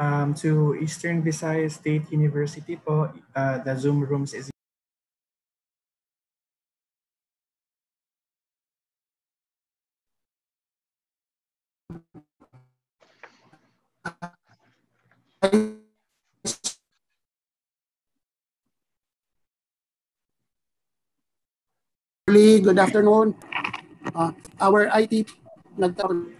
Um, to Eastern Visayas State University po, uh, the Zoom rooms is Good afternoon. Uh, our IT nagtaon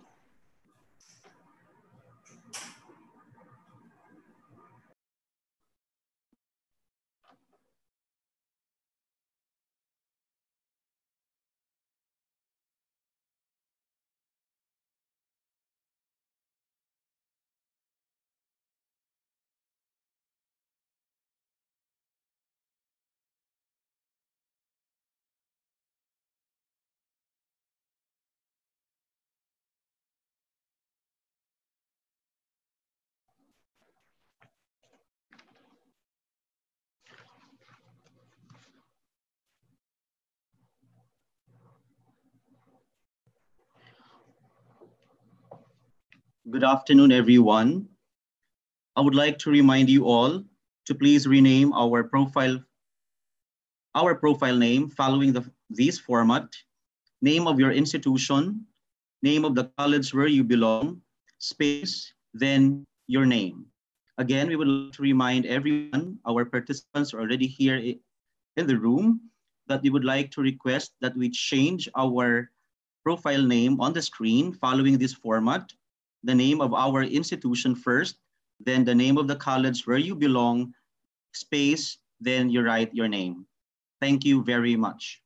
Good afternoon, everyone. I would like to remind you all to please rename our profile, our profile name following the, this format, name of your institution, name of the college where you belong, space, then your name. Again, we would like to remind everyone, our participants already here in the room, that we would like to request that we change our profile name on the screen following this format the name of our institution first, then the name of the college where you belong, space, then you write your name. Thank you very much.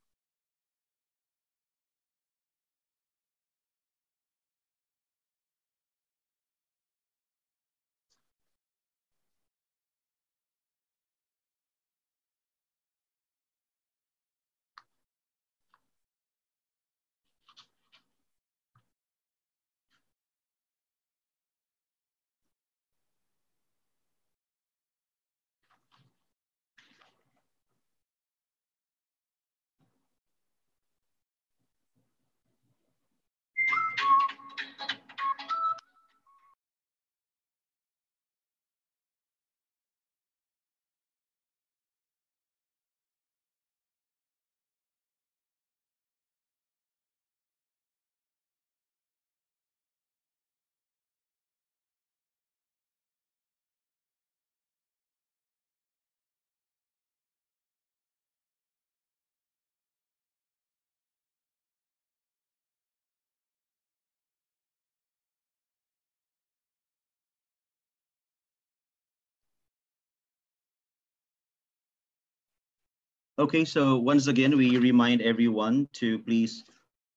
Okay, so once again, we remind everyone to please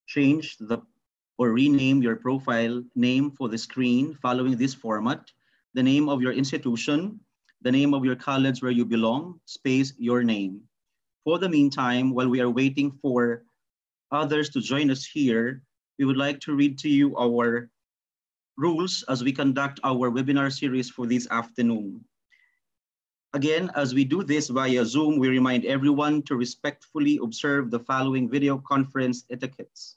change the or rename your profile name for the screen following this format, the name of your institution, the name of your college where you belong, space your name. For the meantime, while we are waiting for others to join us here, we would like to read to you our rules as we conduct our webinar series for this afternoon. Again, as we do this via Zoom, we remind everyone to respectfully observe the following video conference etiquettes.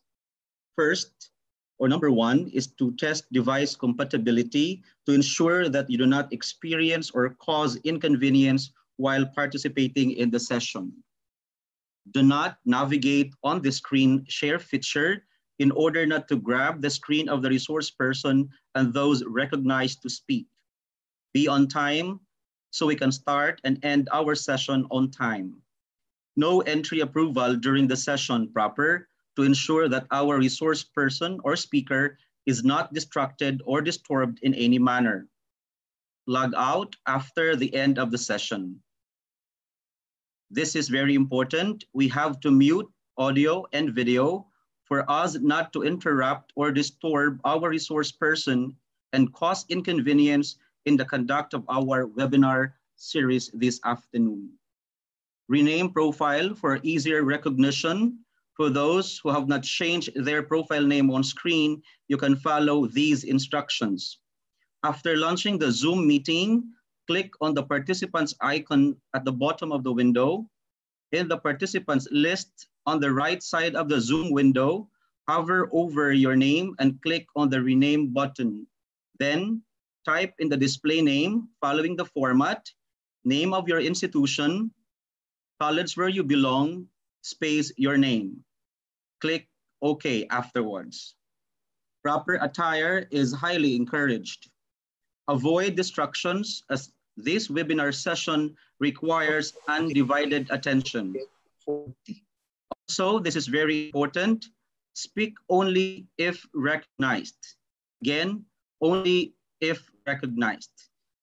First, or number one, is to test device compatibility to ensure that you do not experience or cause inconvenience while participating in the session. Do not navigate on the screen share feature in order not to grab the screen of the resource person and those recognized to speak. Be on time, so we can start and end our session on time. No entry approval during the session proper to ensure that our resource person or speaker is not distracted or disturbed in any manner. Log out after the end of the session. This is very important. We have to mute audio and video for us not to interrupt or disturb our resource person and cause inconvenience in the conduct of our webinar series this afternoon. Rename profile for easier recognition. For those who have not changed their profile name on screen, you can follow these instructions. After launching the Zoom meeting, click on the participants icon at the bottom of the window. In the participants list on the right side of the Zoom window, hover over your name and click on the rename button. Then type in the display name following the format, name of your institution, college where you belong, space your name. Click OK afterwards. Proper attire is highly encouraged. Avoid distractions as this webinar session requires undivided attention. Also, this is very important. Speak only if recognized. Again, only if recognized.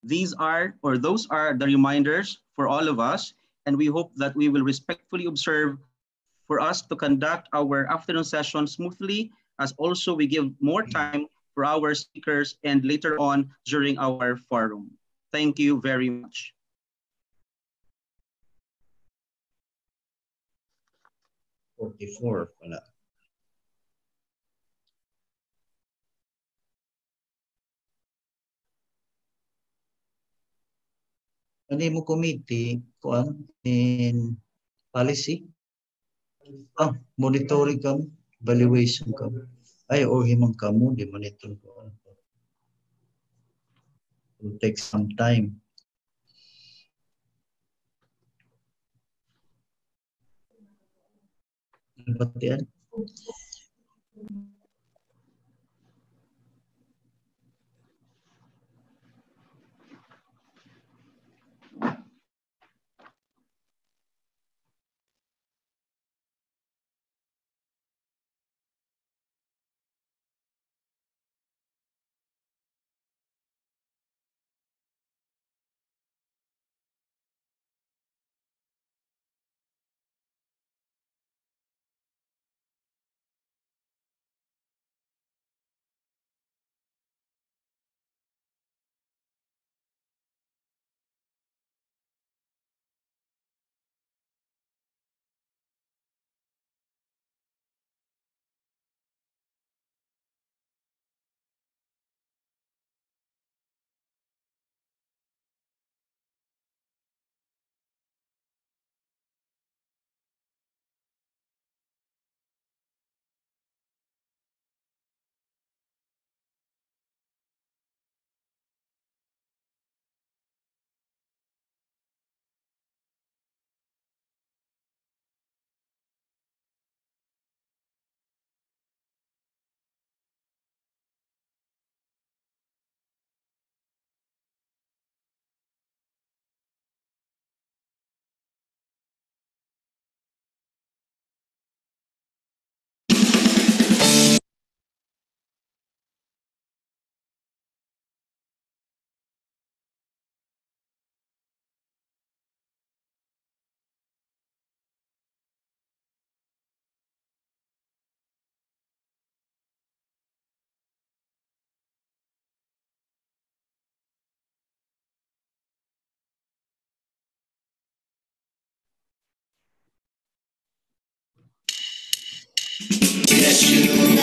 These are, or those are the reminders for all of us, and we hope that we will respectfully observe for us to conduct our afternoon session smoothly, as also we give more time for our speakers and later on during our forum. Thank you very much. Forty-four pala. Ano mo committee kuan in policy? Ah, monitoring kam, evaluation kam. Ay, o himang kamo, di monitor ko. Will take some time. Ano ba yan?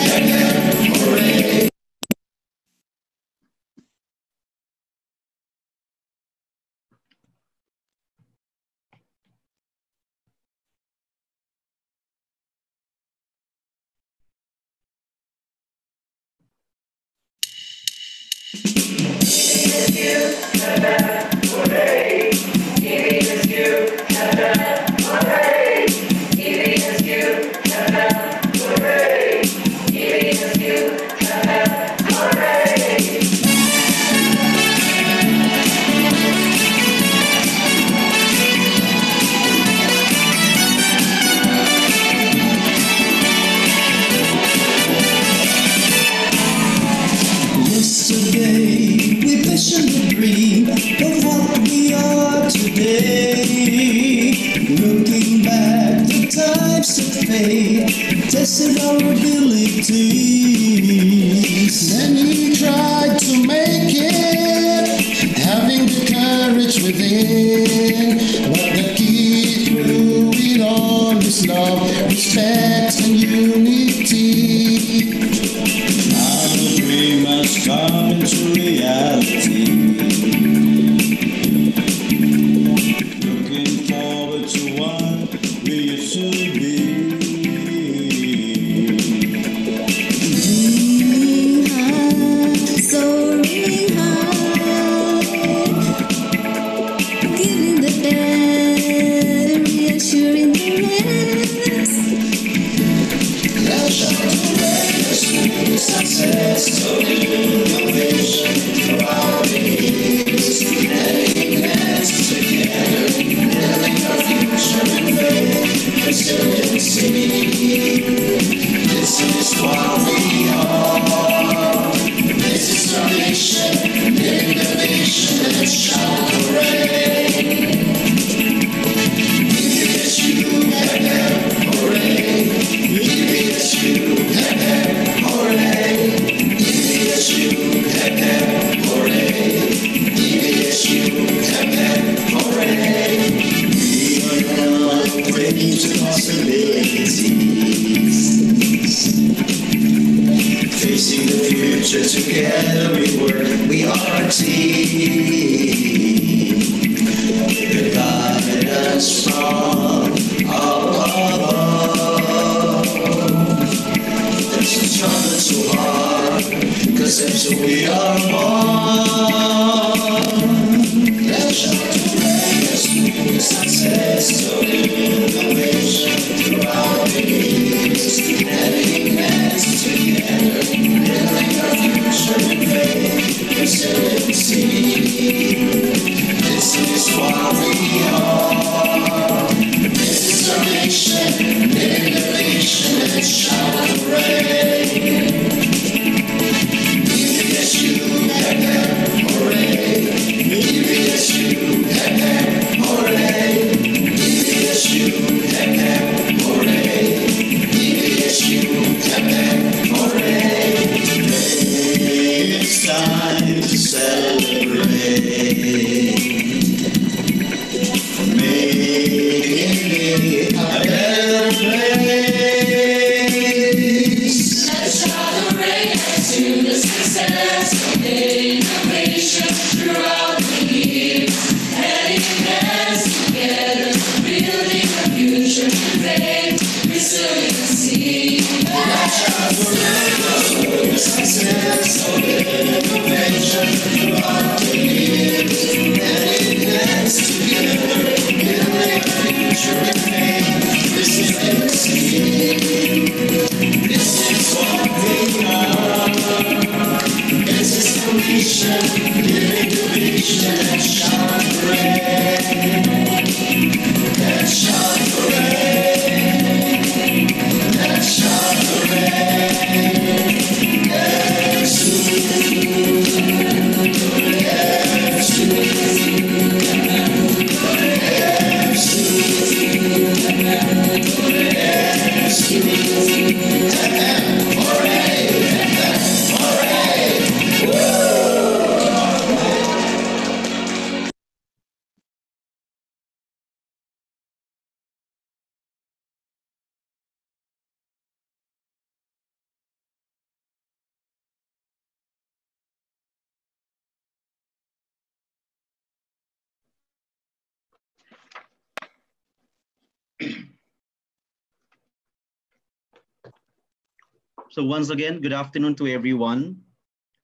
Once again, good afternoon to everyone.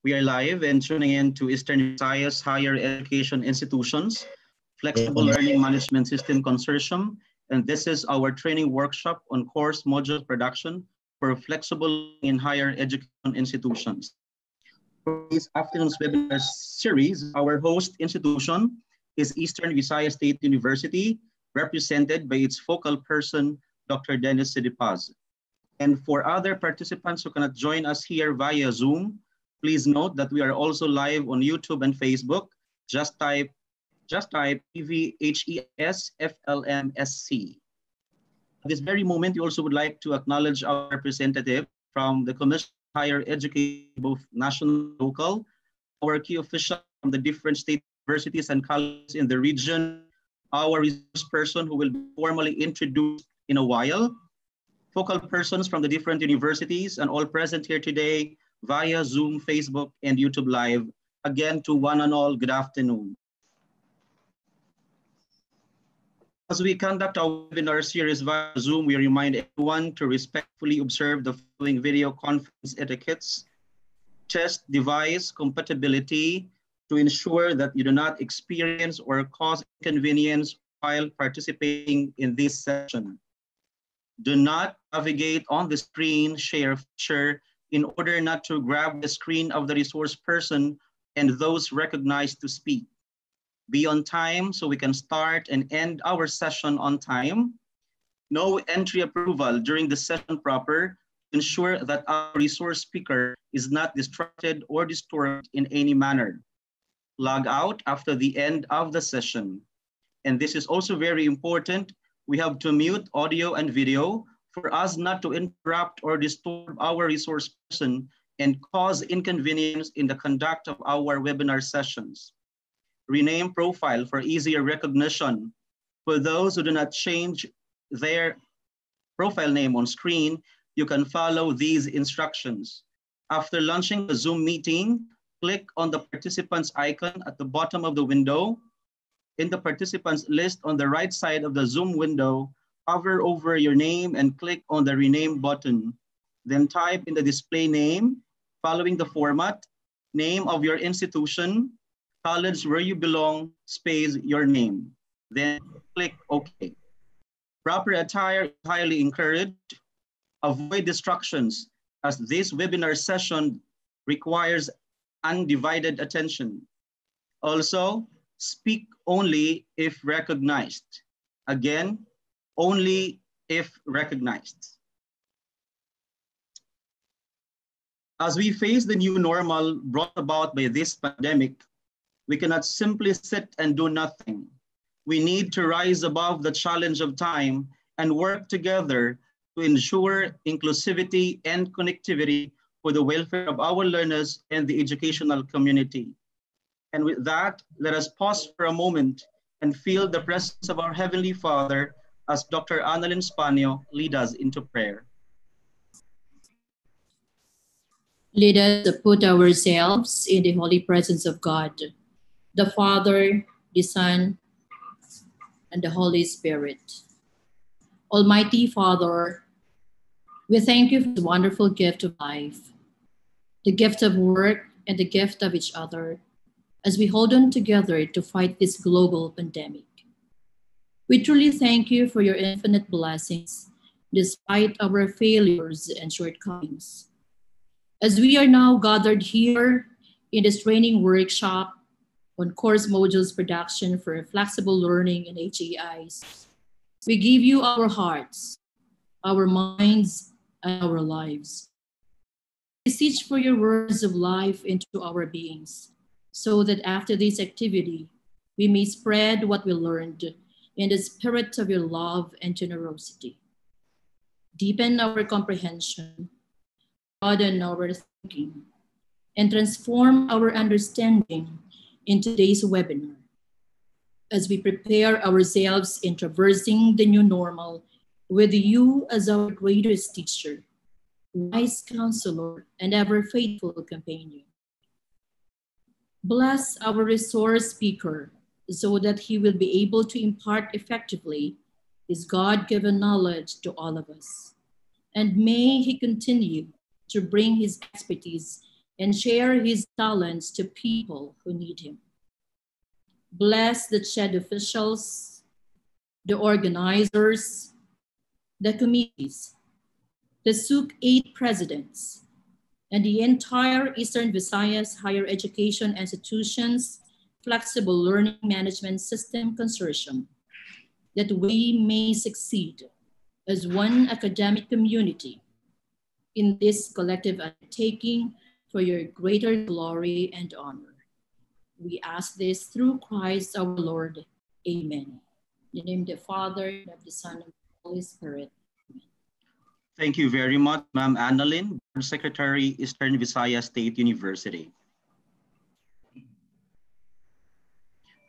We are live and tuning in to Eastern Visayas Higher Education Institutions, Flexible Learning Management System Consortium, and this is our training workshop on course module production for flexible in higher education institutions. For this afternoon's webinar series, our host institution is Eastern Visayas State University, represented by its focal person, Dr. Dennis Sidipaz. And for other participants who cannot join us here via Zoom, please note that we are also live on YouTube and Facebook. Just type, just type EVHES-FLMSC. At this very moment, we also would like to acknowledge our representative from the Commission on Higher Education, both national and local, our key official from the different state universities and colleges in the region, our resource person who will be formally introduced in a while, focal persons from the different universities and all present here today via Zoom, Facebook, and YouTube Live. Again, to one and all, good afternoon. As we conduct our webinar series via Zoom, we remind everyone to respectfully observe the following video conference etiquettes. Test device compatibility to ensure that you do not experience or cause inconvenience while participating in this session. Do not navigate on the screen share feature in order not to grab the screen of the resource person and those recognized to speak. Be on time so we can start and end our session on time. No entry approval during the session proper ensure that our resource speaker is not distracted or disturbed in any manner. Log out after the end of the session. And this is also very important. We have to mute audio and video for us not to interrupt or disturb our resource person and cause inconvenience in the conduct of our webinar sessions. Rename profile for easier recognition. For those who do not change their profile name on screen, you can follow these instructions. After launching the Zoom meeting, click on the participants icon at the bottom of the window. In the participants list on the right side of the Zoom window, hover over your name and click on the rename button. Then type in the display name, following the format, name of your institution, college where you belong, space your name. Then click OK. Proper attire is highly encouraged. Avoid distractions as this webinar session requires undivided attention. Also, speak only if recognized. Again, only if recognized. As we face the new normal brought about by this pandemic, we cannot simply sit and do nothing. We need to rise above the challenge of time and work together to ensure inclusivity and connectivity for the welfare of our learners and the educational community. And with that, let us pause for a moment and feel the presence of our Heavenly Father as Dr. Annalyn Spanio lead us into prayer. Let us put ourselves in the holy presence of God, the Father, the Son, and the Holy Spirit. Almighty Father, we thank you for the wonderful gift of life, the gift of work, and the gift of each other as we hold on together to fight this global pandemic. We truly thank you for your infinite blessings despite our failures and shortcomings. As we are now gathered here in this training workshop on course modules production for flexible learning and HEIs, we give you our hearts, our minds, and our lives. We Beseech for your words of life into our beings, so that after this activity, we may spread what we learned in the spirit of your love and generosity. Deepen our comprehension, broaden our thinking, and transform our understanding in today's webinar as we prepare ourselves in traversing the new normal with you as our greatest teacher, wise counselor, and ever faithful companion. Bless our resource speaker so that he will be able to impart effectively his God given knowledge to all of us. And may he continue to bring his expertise and share his talents to people who need him. Bless the CHED officials, the organizers, the committees, the SUC 8 presidents, and the entire Eastern Visayas higher education institutions flexible learning management system consortium that we may succeed as one academic community in this collective undertaking for your greater glory and honor. We ask this through Christ our Lord. Amen. In the name of the Father, and of the Son, and of the Holy Spirit. Thank you very much, Ma'am Annalyn, Board Secretary, Eastern Visayas State University.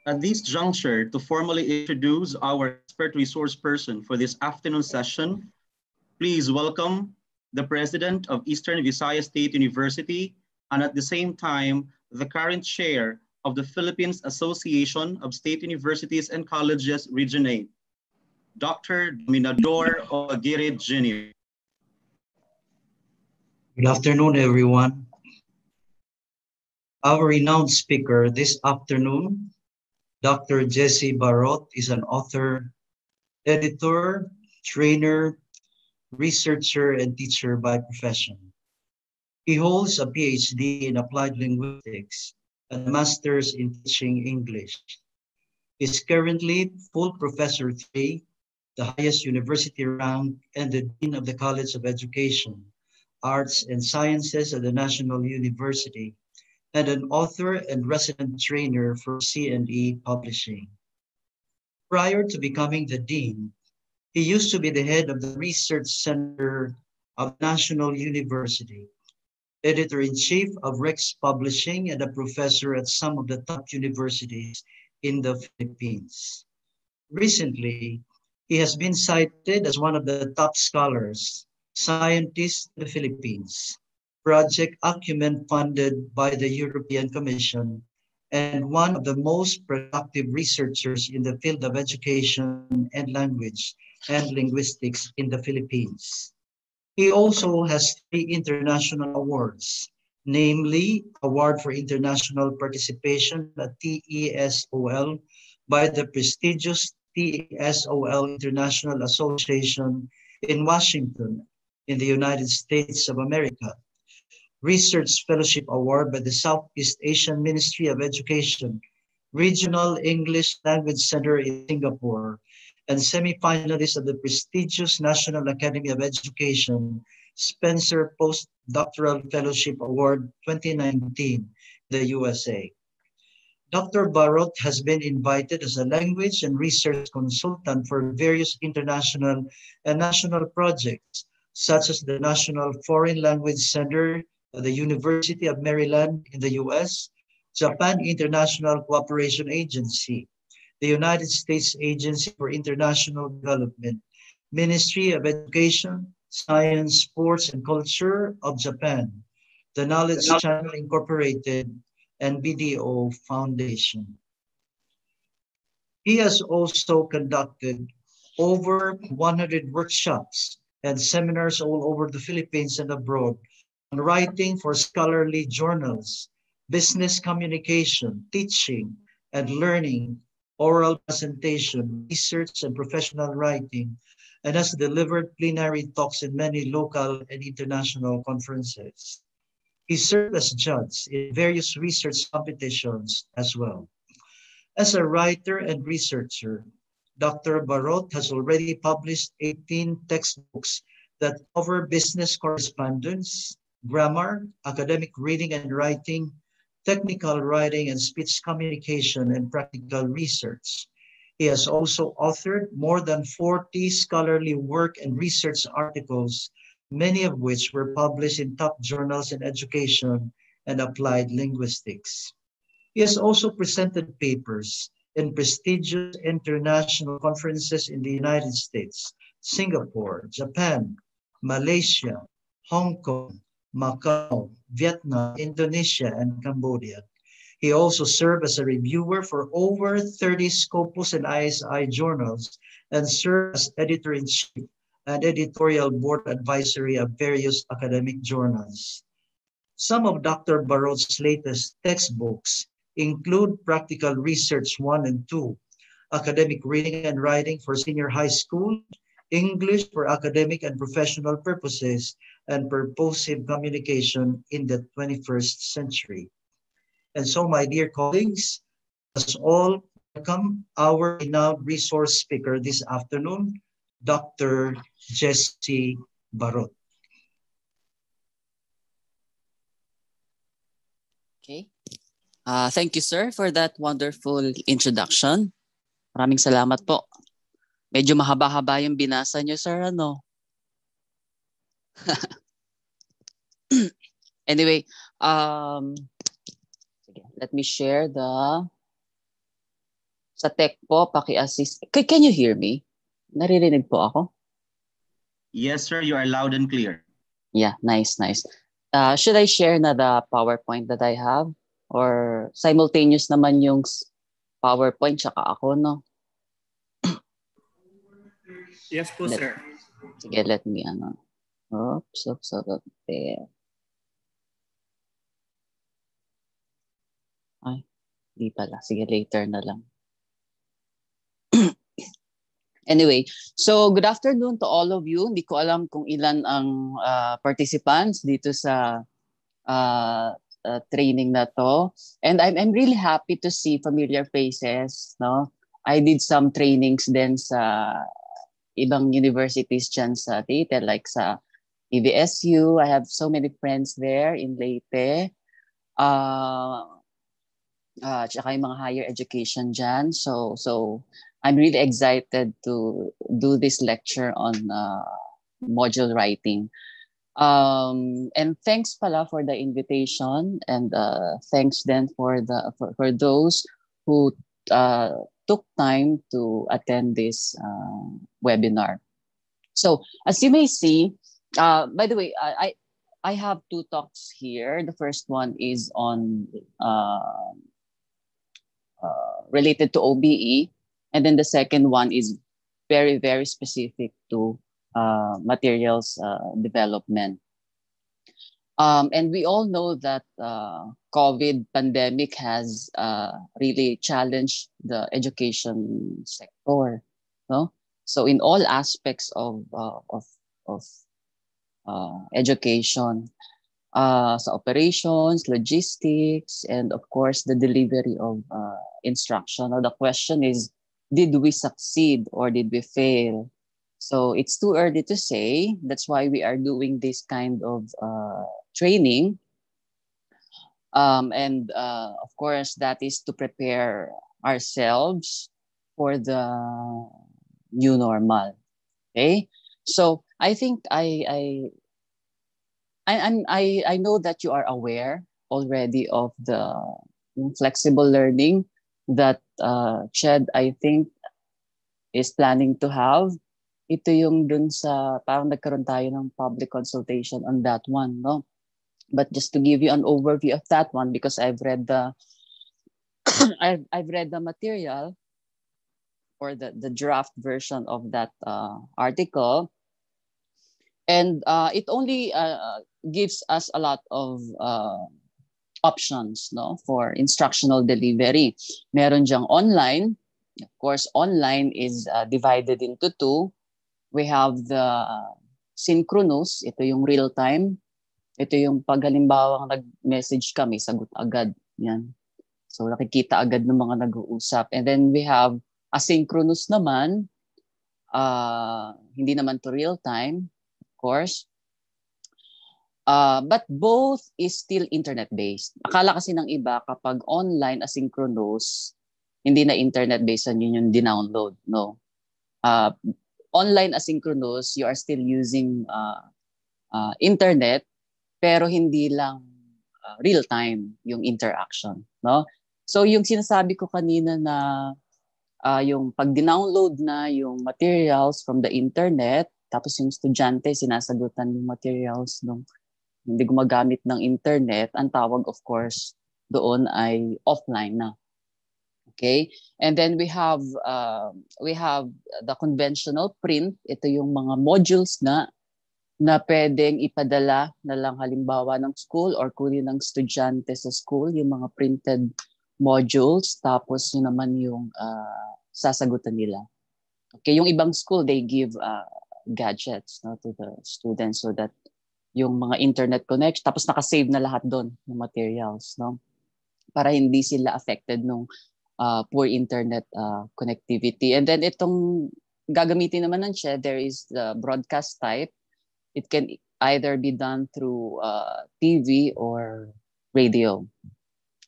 At this juncture, to formally introduce our expert resource person for this afternoon session, please welcome the President of Eastern Visayas State University, and at the same time, the current chair of the Philippines Association of State Universities and Colleges Region 8, Dr. Dominador Aguirre Jr. Good afternoon, everyone. Our renowned speaker this afternoon, Dr. Jesse Barot, is an author, editor, trainer, researcher, and teacher by profession. He holds a PhD in applied linguistics and a master's in teaching English. He is currently full professor three, the highest university rank, and the dean of the College of Education, Arts and Sciences at the National University, and an author and resident trainer for C&E Publishing. Prior to becoming the dean, he used to be the head of the Research Center of National University, editor-in-chief of Rex Publishing, and a professor at some of the top universities in the Philippines. Recently, he has been cited as one of the top scholars, scientists in the Philippines, Project Acumen funded by the European Commission, and one of the most productive researchers in the field of education and language and linguistics in the Philippines. He also has three international awards, namely Award for International Participation at TESOL by the prestigious TESOL International Association in Washington in the United States of America. Research Fellowship Award by the Southeast Asian Ministry of Education, Regional English Language Center in Singapore, and semi-finalist of the prestigious National Academy of Education Spencer Postdoctoral Fellowship Award 2019, the USA. Dr. Barot has been invited as a language and research consultant for various international and national projects, such as the National Foreign Language Center at the University of Maryland in the US, Japan International Cooperation Agency, the United States Agency for International Development, Ministry of Education, Science, Sports, and Culture of Japan, the Knowledge Channel Incorporated, and BDO Foundation. He has also conducted over 100 workshops and seminars all over the Philippines and abroad on writing for scholarly journals, business communication, teaching, and learning oral presentation, research, and professional writing, and has delivered plenary talks in many local and international conferences. He served as judge in various research competitions as well. As a writer and researcher, Dr. Barot has already published 18 textbooks that cover business correspondence, grammar, academic reading and writing, technical writing and speech communication, and practical research. He has also authored more than 40 scholarly work and research articles, many of which were published in top journals in education and applied linguistics. He has also presented papers in prestigious international conferences in the United States, Singapore, Japan, Malaysia, Hong Kong, Macau, Vietnam, Indonesia, and Cambodia. He also served as a reviewer for over 30 Scopus and ISI journals and served as editor-in-chief and editorial board advisory of various academic journals. Some of Dr. Barot's latest textbooks include Practical Research 1 and 2, Academic Reading and Writing for Senior High School, English for Academic and Professional Purposes, and Purposive Communication in the 21st Century. And so, my dear colleagues, as all welcome our renowned resource speaker this afternoon, Dr. Jesse Barot. Okay. Uh, thank you, sir, for that wonderful introduction. Maraming salamat po. Medyo mahaba-haba yung binasa nyo, sir, ano? anyway, um, let me share the sa tech po, paki-assist. Can, can you hear me? Naririnig po ako? Yes, sir, you are loud and clear. Yeah, nice, nice. Uh, should I share na the PowerPoint that I have? Or simultaneous naman yung PowerPoint tsaka ako, no? Yes po, Let- sir. Sige, let me, ano. Oops, oops, oops, oops, there. Ay, di pala. Sige, later na lang. anyway, so good afternoon to all of you. Hindi ko alam kung ilan ang ah, participants dito sa uh, uh, training na to. And I'm, I'm really happy to see familiar faces. No? I did some trainings din sa ibang universities dyan sa Leyte, like sa EVSU. I have so many friends there in Leyte. Uh, uh, tsaka yung mga higher education dyan. So, so I'm really excited to do this lecture on uh, module writing. Um, and thanks pala for the invitation and uh, thanks then for the for, for those who uh, took time to attend this uh, webinar. So as you may see, uh, by the way, I, I have two talks here. The first one is on uh, uh, related to OBE, and then the second one is very very specific to uh, materials uh, development. Um, and we all know that uh, COVID pandemic has uh, really challenged the education sector. No? So in all aspects of, uh, of, of uh, education, so operations, logistics, and of course the delivery of instruction. Now the question is, did we succeed or did we fail? So it's too early to say. That's why we are doing this kind of uh, training. Um, and uh, of course, that is to prepare ourselves for the new normal. Okay, so I think I I I I'm, I I know that you are aware already of the flexible learning that uh, I think is planning to have. Ito yung dun sa parang nagkaroon tayo ng public consultation on that one, no? But just to give you an overview of that one, because I've read the I've, I've read the material or the, the draft version of that uh, article. And uh, it only uh, gives us a lot of uh, options no, for instructional delivery. Meron diyang online. Of course, online is uh, divided into two. We have the synchronous, ito yung real time. Ito yung pag halimbawa nag-message kami, sagot agad. Yan. So nakikita agad ng mga nag-uusap. And then we have asynchronous naman, uh, hindi naman to real time, of course. Uh, but both is still internet-based. Akala kasi ng iba kapag online asynchronous, hindi na internet-based yun yung dinownload. No. Uh, online asynchronous, you are still using uh, uh, internet, pero hindi lang uh, real-time yung interaction. No? So yung sinasabi ko kanina na uh, yung pag download na yung materials from the internet, tapos yung estudyante sinasagutan yung materials nung hindi gumagamit ng internet, ang tawag of course doon ay offline na. Okay? And then we have uh, we have the conventional print. Ito yung mga modules na na pwedeng ipadala na lang halimbawa ng school or kunin ng estudyante sa school, yung mga printed modules, tapos yun naman yung uh, sasagutan nila. Okay, yung ibang school, they give uh, gadgets no, to the students so that yung mga internet connection, tapos nakasave na lahat doon yung materials, no? Para hindi sila affected nung uh, poor internet uh, connectivity. And then itong gagamitin naman ng SHE, there is the broadcast type. It can either be done through uh, TV or radio.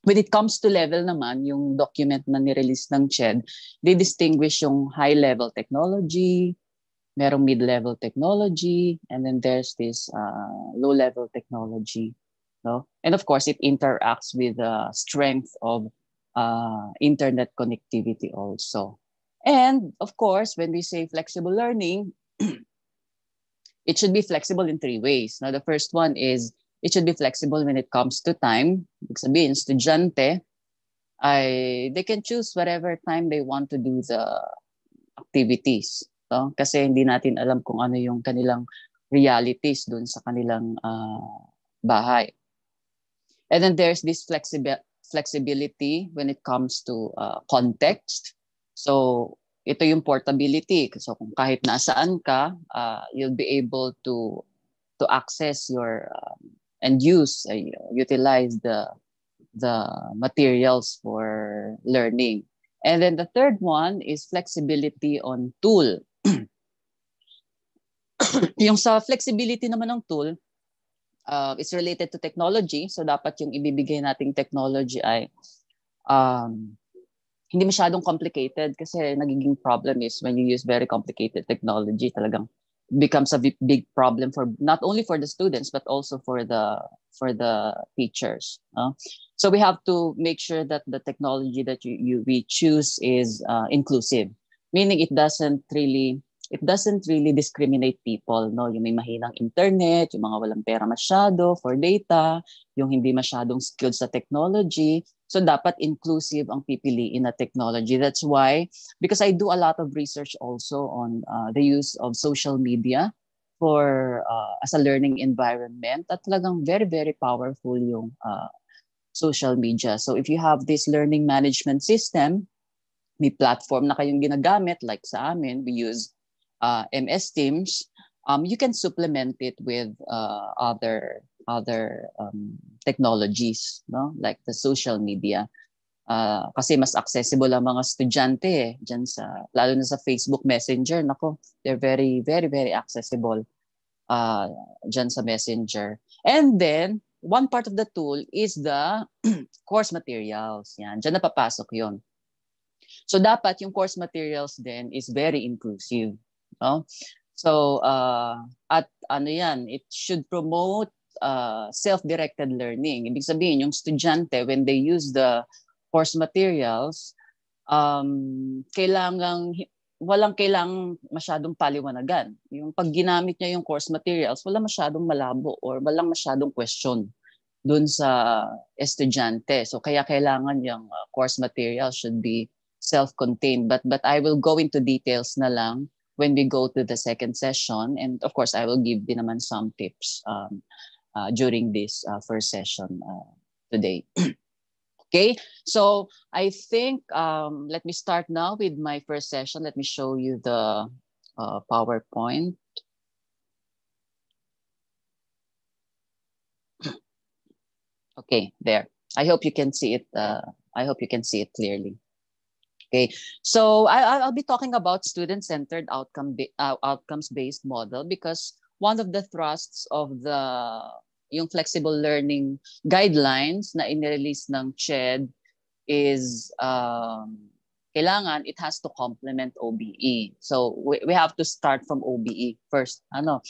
When it comes to level naman, yung document na nirelease ng CHED, they distinguish yung high-level technology, merong mid-level technology, and then there's this uh, low-level technology. No? And of course, it interacts with the strength of uh, internet connectivity also. And of course, when we say flexible learning, it should be flexible in three ways. Now, the first one is it should be flexible when it comes to time. Ibig sabihin, estudyante, ay, they can choose whatever time they want to do the activities. No? Kasi hindi natin alam kung ano yung kanilang realities dun sa kanilang uh, bahay. And then there's this flexibi- flexibility when it comes to uh, context. So ito yung portability. So kung kahit nasaan ka, uh, you'll be able to to access your um, and use uh, utilize the the materials for learning. And then the third one is flexibility on tool. yung sa flexibility naman ng tool, uh, is related to technology. So dapat yung ibibigay nating technology ay um, hindi masyadong complicated kasi nagiging problem is when you use very complicated technology talagang becomes a big, problem for not only for the students but also for the for the teachers no? so we have to make sure that the technology that you, you we choose is uh, inclusive meaning it doesn't really it doesn't really discriminate people no? Yung may mahinang internet yung mga walang pera masyado for data yung hindi masyadong skilled sa technology. So dapat inclusive ang pipiliin na technology. That's why because I do a lot of research also on uh, the use of social media for uh, as a learning environment at talagang very very powerful yung uh, social media. So if you have this learning management system may platform na kayong ginagamit like sa amin we use uh, MS Teams, um, you can supplement it with uh, other other um, technologies, no? like the social media. Uh, kasi mas accessible ang mga estudyante eh, dyan sa, lalo na sa Facebook Messenger. Nako, they're very, very, very accessible uh, dyan sa Messenger. And then, one part of the tool is the course materials. Yan, dyan napapasok yon. So dapat yung course materials then is very inclusive. No? So, uh, at ano yan, it should promote uh, self-directed learning. Ibig sabihin, yung estudyante, when they use the course materials, um, kailangang, walang kailangang masyadong paliwanagan. Yung pag ginamit niya yung course materials, wala masyadong malabo or walang masyadong question dun sa estudyante. So, kaya kailangan yung uh, course materials should be self-contained. But, but I will go into details na lang when we go to the second session. And of course, I will give din naman some tips um, uh, during this uh, first session uh, today. okay, so I think, um, let me start now with my first session. Let me show you the uh, PowerPoint. Okay, there. I hope you can see it. Uh, I hope you can see it clearly. Okay, so I, I'll be talking about student-centered outcome uh, outcomes-based model because one of the thrusts of the yung flexible learning guidelines na inirelease ng CHED is um, kailangan it has to complement OBE. So we, we have to start from OBE first. Ano?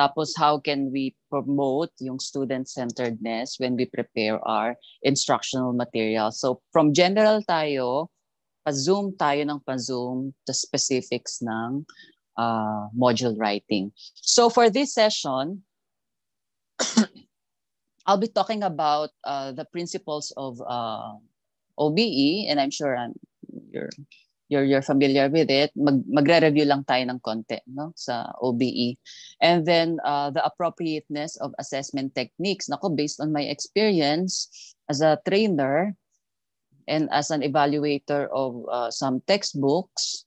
Tapos how can we promote yung student-centeredness when we prepare our instructional material? So from general tayo, pa-zoom tayo ng pa-zoom to specifics ng uh, module writing. So for this session, I'll be talking about uh, the principles of uh, OBE, and I'm sure I'm, you're you're you're familiar with it. Mag magre-review lang tayo ng konti no sa OBE. And then uh, the appropriateness of assessment techniques. Nako based on my experience as a trainer and as an evaluator of uh, some textbooks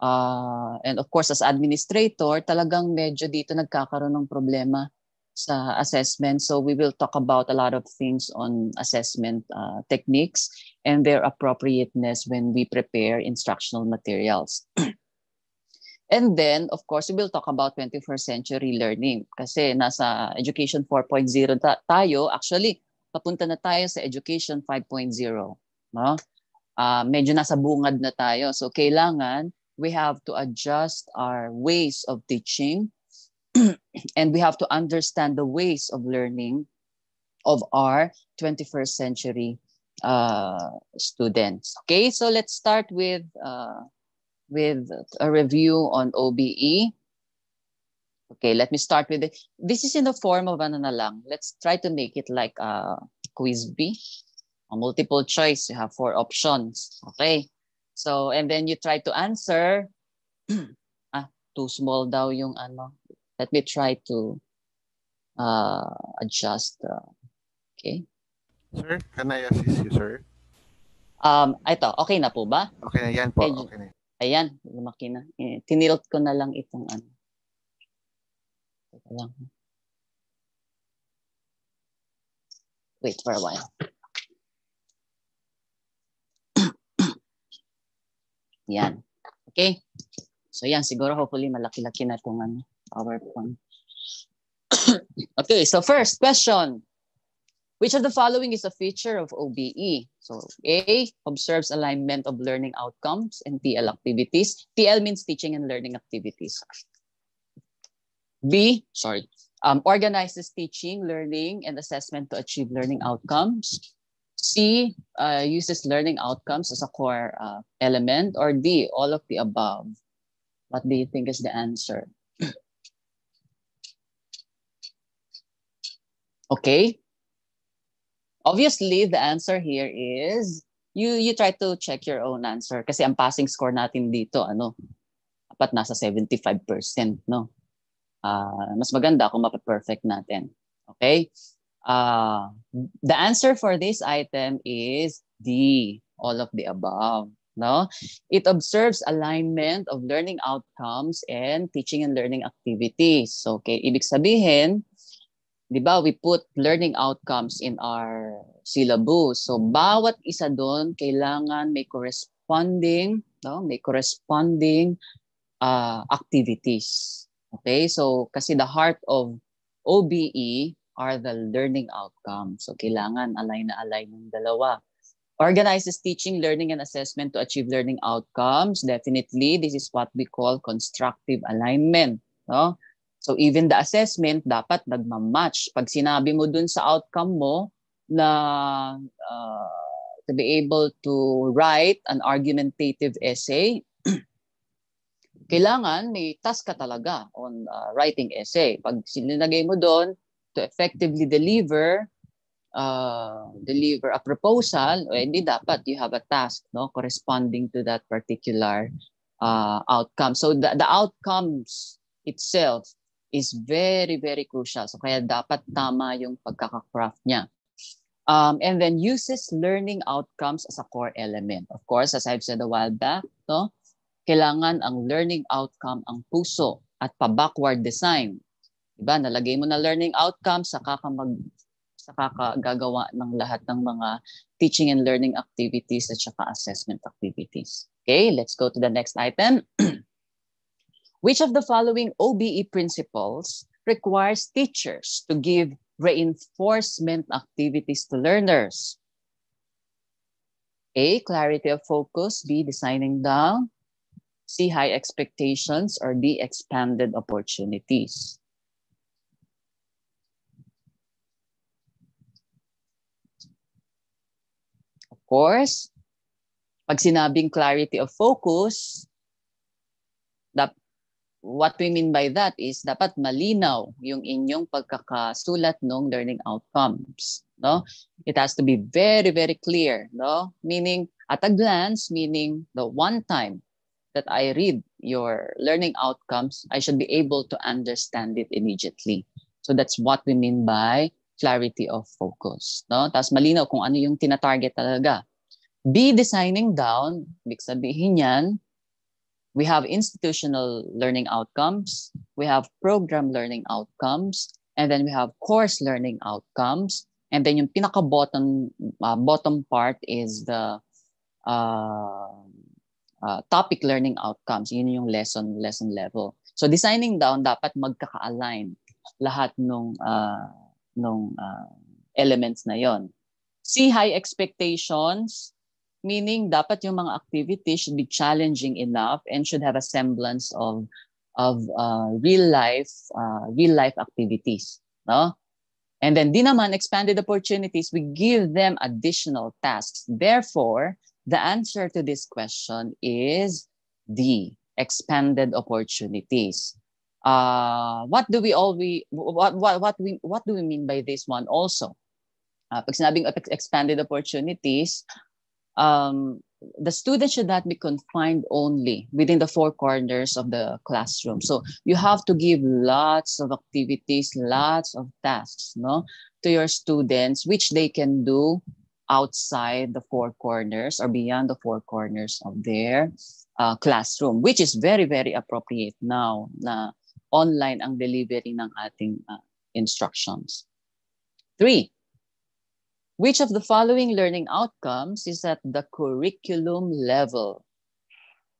uh, and of course as administrator, talagang medyo dito nagkakaroon ng problema sa assessment. So we will talk about a lot of things on assessment uh, techniques and their appropriateness when we prepare instructional materials. and then, of course, we will talk about 21st century learning kasi nasa Education 4.0 ta- tayo. Actually, papunta na tayo sa Education 5.0. No? Uh, medyo nasa bungad na tayo. So kailangan we have to adjust our ways of teaching and we have to understand the ways of learning of our 21st century uh, students. Okay, so let's start with uh, with a review on OBE. Okay, let me start with it. This is in the form of ano na lang. Let's try to make it like a quiz B. A multiple choice, you have four options. Okay, so and then you try to answer. ah, too small daw yung ano. Let me try to uh, adjust. Uh, okay. Sir, can I assist you, sir? Um, ito, okay na po ba? Okay na yan po. Medyo- Okay na. Ayan, lumaki na. Eh, tinilt ko na lang itong ano. Lang. Wait for a while. yan. Okay? So yan, siguro hopefully malaki-laki na itong ano, PowerPoint. okay, so first question. Which of the following is a feature of OBE? So A, observes alignment of learning outcomes and TL activities. TL means teaching and learning activities. B, sorry, um, organizes teaching, learning, and assessment to achieve learning outcomes. C, uh, uses learning outcomes as a core uh, element. Or D, all of the above. What do you think is the answer? okay. Obviously, the answer here is you you try to check your own answer kasi ang passing score natin dito ano dapat nasa 75%, no? Uh, mas maganda kung mapa-perfect natin. Okay? Uh, the answer for this item is D, all of the above. No? It observes alignment of learning outcomes and teaching and learning activities. Okay, ibig sabihin, di ba, we put learning outcomes in our syllabus. So, bawat isa doon, kailangan may corresponding, no? may corresponding uh, activities. Okay, so kasi the heart of OBE are the learning outcomes. So, kailangan align na align ng dalawa. Organizes teaching, learning, and assessment to achieve learning outcomes. Definitely, this is what we call constructive alignment. No? So even the assessment, dapat nagmamatch. Pag sinabi mo dun sa outcome mo na uh, to be able to write an argumentative essay, kailangan may task ka talaga on uh, writing essay. Pag sinilagay mo doon to effectively deliver uh, deliver a proposal, eh, hindi dapat you have a task no corresponding to that particular uh, outcome. So the, the outcomes itself is very very crucial. So kaya dapat tama yung pagkaka-craft niya. Um, and then uses learning outcomes as a core element. Of course, as I've said a while back, no, kailangan ang learning outcome ang puso at pa-backward design. Diba? Nalagay mo na learning outcome, saka ka mag saka ka gagawa ng lahat ng mga teaching and learning activities at saka assessment activities. Okay, let's go to the next item. Which of the following OBE principles requires teachers to give reinforcement activities to learners? A, clarity of focus. B, designing down. C, high expectations. Or D, expanded opportunities. Of course, pag sinabing clarity of focus, that, what we mean by that is dapat malinaw yung inyong pagkakasulat ng learning outcomes. No? It has to be very, very clear. No? Meaning, at a glance, meaning the one time that I read your learning outcomes, I should be able to understand it immediately. So that's what we mean by clarity of focus. No? Tapos malinaw kung ano yung tina-target talaga. Be designing down, ibig sabihin yan, we have institutional learning outcomes, we have program learning outcomes, and then we have course learning outcomes, and then yung pinaka-bottom uh, bottom part is the uh, uh, topic learning outcomes. Yun yung lesson lesson level. So designing down dapat magkaka-align lahat nung uh, nung uh, elements na yon. See high expectations, meaning dapat yung mga activities should be challenging enough and should have a semblance of of uh, real life uh, real life activities, no? And then di naman expanded opportunities, we give them additional tasks. Therefore, the answer to this question is D, expanded opportunities. Uh, what do we all we what what what we what do we mean by this one also? Uh, pag sinabing expanded opportunities, um, the student should not be confined only within the four corners of the classroom. So you have to give lots of activities, lots of tasks, no, to your students, which they can do outside the four corners or beyond the four corners of their uh, classroom, which is very, very appropriate now na online ang delivery ng ating uh, instructions. Three, Which of the following learning outcomes is at the curriculum level?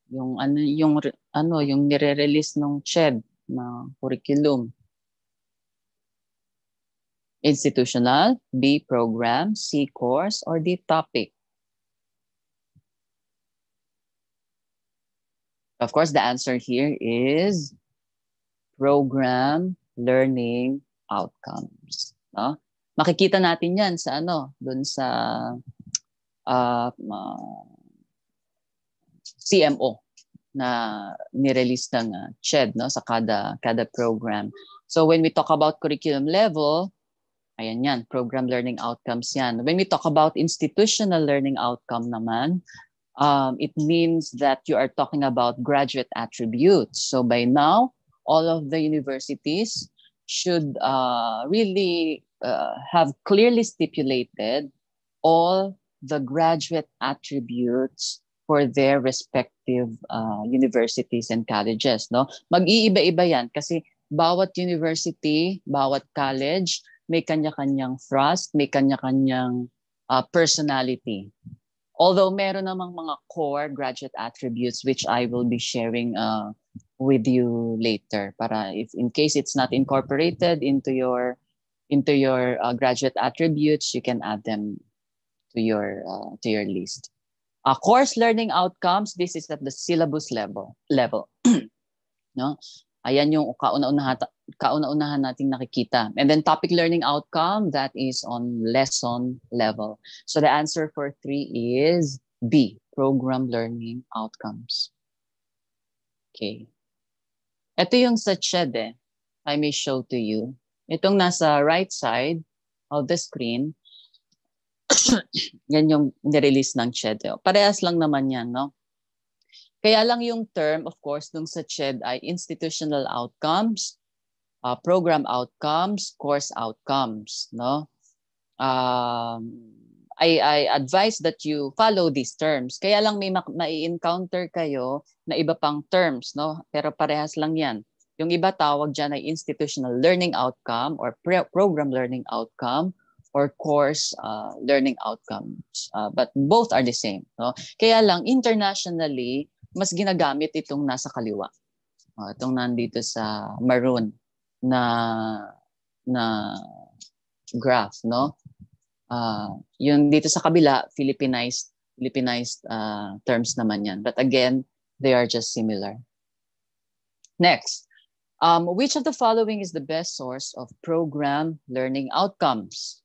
Yung ano yung ano yung nire-release ng CHED na curriculum. Institutional, B program, C course, or D topic. Of course, the answer here is program learning outcomes. No? Makikita natin yan sa ano, dun sa uh, uh, CMO na nirelease ng uh, CHED no, sa kada, kada program. So when we talk about curriculum level, ayan yan, program learning outcomes yan. When we talk about institutional learning outcome naman, um, it means that you are talking about graduate attributes. So by now, all of the universities should uh, really uh, have clearly stipulated all the graduate attributes for their respective uh, universities and colleges. No? Mag-iiba-iba yan kasi bawat university, bawat college, may kanya-kanyang thrust, may kanya-kanyang uh, personality. Although meron namang mga core graduate attributes which I will be sharing uh, with you later para if in case it's not incorporated into your into your uh, graduate attributes you can add them to your uh, to your list. Uh, course learning outcomes this is at the syllabus level level. no? Ayan yung kauna-unahan, kauna-unahan nating nakikita. And then topic learning outcome, that is on lesson level. So the answer for three is B, program learning outcomes. Okay. Ito yung sa CHED eh. I may show to you. Itong nasa right side of the screen, yan yung nirelease ng CHED. Eh. Parehas lang naman yan, no? Kaya lang yung term, of course, nung sa CHED ay institutional outcomes, uh, program outcomes, course outcomes, no? Um, I, I advise that you follow these terms. Kaya lang may mai-encounter kayo na iba pang terms, no? Pero parehas lang yan. Yung iba tawag dyan ay institutional learning outcome or program learning outcome or course uh, learning outcomes. Uh, but both are the same. No? Kaya lang internationally, mas ginagamit itong nasa kaliwa. Uh, itong nandito sa maroon na na graph, no? Uh, yung dito sa kabila, Philippinized Philippinized uh, terms naman yan. But again, they are just similar. Next, um, which of the following is the best source of program learning outcomes?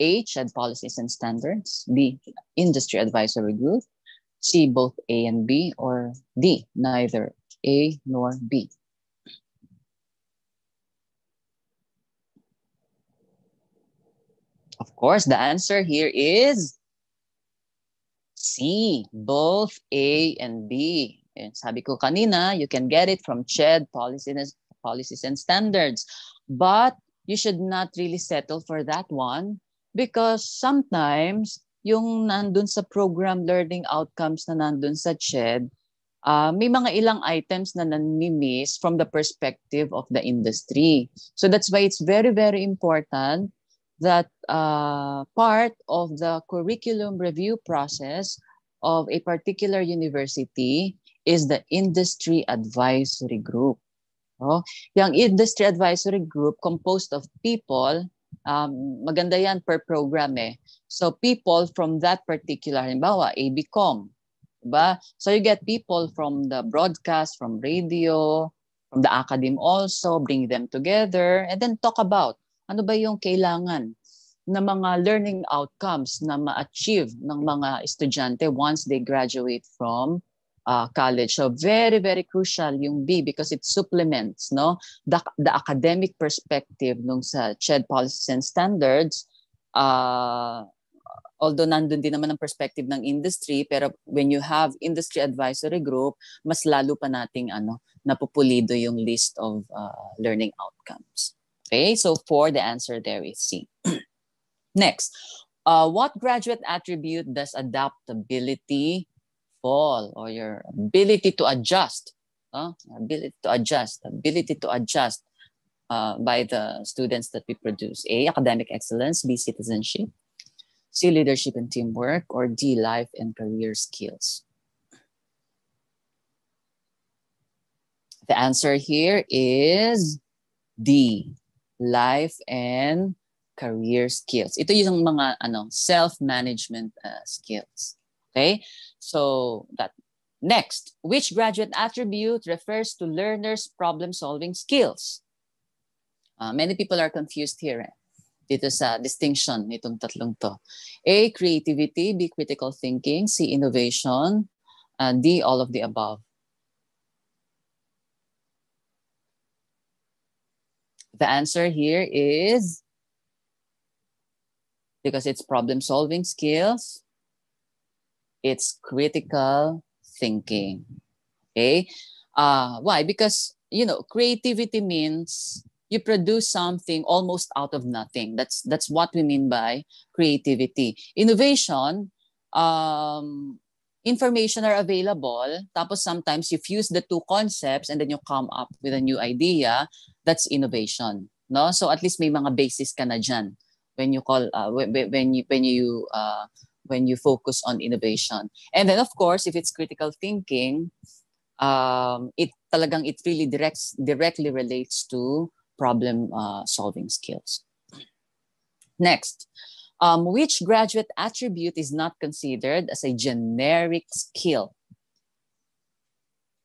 A, CHED policies and standards. B, industry advisory group. C, both A and B, or D, neither A nor B? Of course, the answer here is C, both A and B. And sabi ko kanina, you can get it from CHED, policies, policies and standards. But you should not really settle for that one because sometimes yung nandun sa program learning outcomes na nandun sa CHED, uh, may mga ilang items na nami-miss from the perspective of the industry. So that's why it's very, very important that uh, part of the curriculum review process of a particular university is the industry advisory group. Oh, yung industry advisory group composed of people um, maganda yan per program eh. So people from that particular, halimbawa, ABCOM, diba? So you get people from the broadcast, from radio, from the academy also, bring them together, and then talk about ano ba yung kailangan na mga learning outcomes na ma-achieve ng mga estudyante once they graduate from uh, college. So very, very crucial yung B because it supplements no the, the academic perspective nung sa CHED policies and standards. Uh, although nandun din naman ang perspective ng industry, pero when you have industry advisory group, mas lalo pa nating ano, napupulido yung list of uh, learning outcomes. Okay, so for the answer there is C. Next, uh, what graduate attribute does adaptability fall or your ability to adjust, uh, ability to adjust, ability to adjust uh, by the students that we produce. A, academic excellence, B, citizenship, C, leadership and teamwork, or D, life and career skills? The answer here is D, life and career skills. Ito yung mga ano, self-management uh, skills. Okay? So that next, which graduate attribute refers to learners' problem-solving skills? Uh, many people are confused here. Eh? Dito sa distinction nitong tatlong to. A, creativity. B, critical thinking. C, innovation. Uh, D, all of the above. The answer here is because it's problem solving skills, it's critical thinking. Okay. Uh, why? Because, you know, creativity means you produce something almost out of nothing. That's that's what we mean by creativity. Innovation, um, information are available. Tapos sometimes you fuse the two concepts and then you come up with a new idea. That's innovation. No? So at least may mga basis ka na dyan when you call uh, when, when you when you uh, when you focus on innovation. And then of course, if it's critical thinking, um, it talagang it really directs directly relates to problem uh, solving skills. Next, um, which graduate attribute is not considered as a generic skill?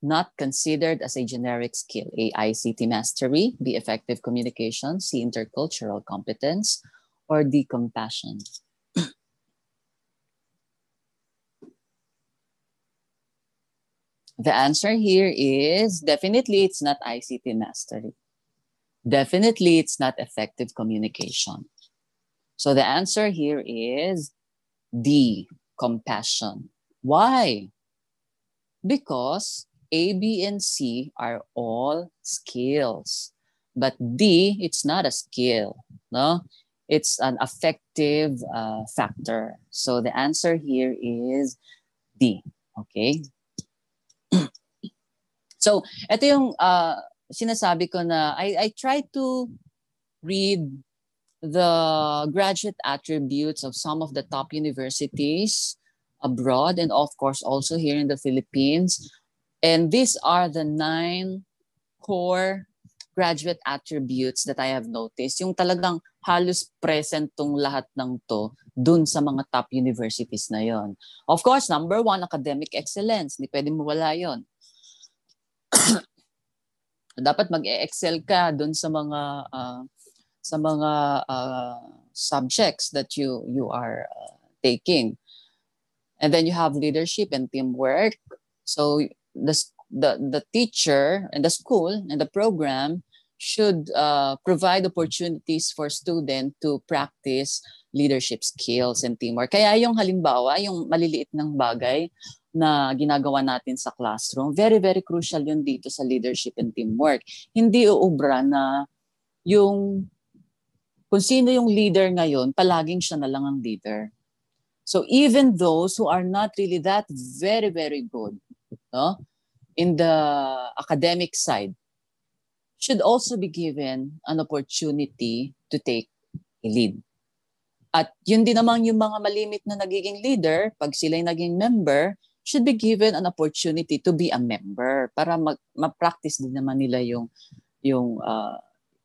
Not considered as a generic skill. A, ICT mastery, B, effective communication, C, intercultural competence, or D, compassion. The answer here is definitely it's not ICT mastery. Definitely it's not effective communication. So the answer here is D, compassion. Why? Because A, B, and C are all skills. But D, it's not a skill. No, it's an affective uh, factor. So the answer here is D. Okay. so ito yung uh, sinasabi ko na I, I try to read the graduate attributes of some of the top universities abroad and of course also here in the Philippines. And these are the nine core graduate attributes that I have noticed. Yung talagang halos present tong lahat ng to dun sa mga top universities na yon. Of course, number one, academic excellence. Hindi pwede mawala yon. Dapat mag-excel ka dun sa mga uh, sa mga uh, subjects that you you are uh, taking. And then you have leadership and teamwork. So the the the teacher and the school and the program should uh, provide opportunities for student to practice leadership skills and teamwork. Kaya yung halimbawa, yung maliliit ng bagay na ginagawa natin sa classroom, very, very crucial yun dito sa leadership and teamwork. Hindi uubra na yung kung sino yung leader ngayon, palaging siya na lang ang leader. So even those who are not really that very, very good no, in the academic side, should also be given an opportunity to take a lead. At yun din naman yung mga malimit na nagiging leader, pag sila'y naging member, should be given an opportunity to be a member para mag, ma-practice din naman nila yung yung uh,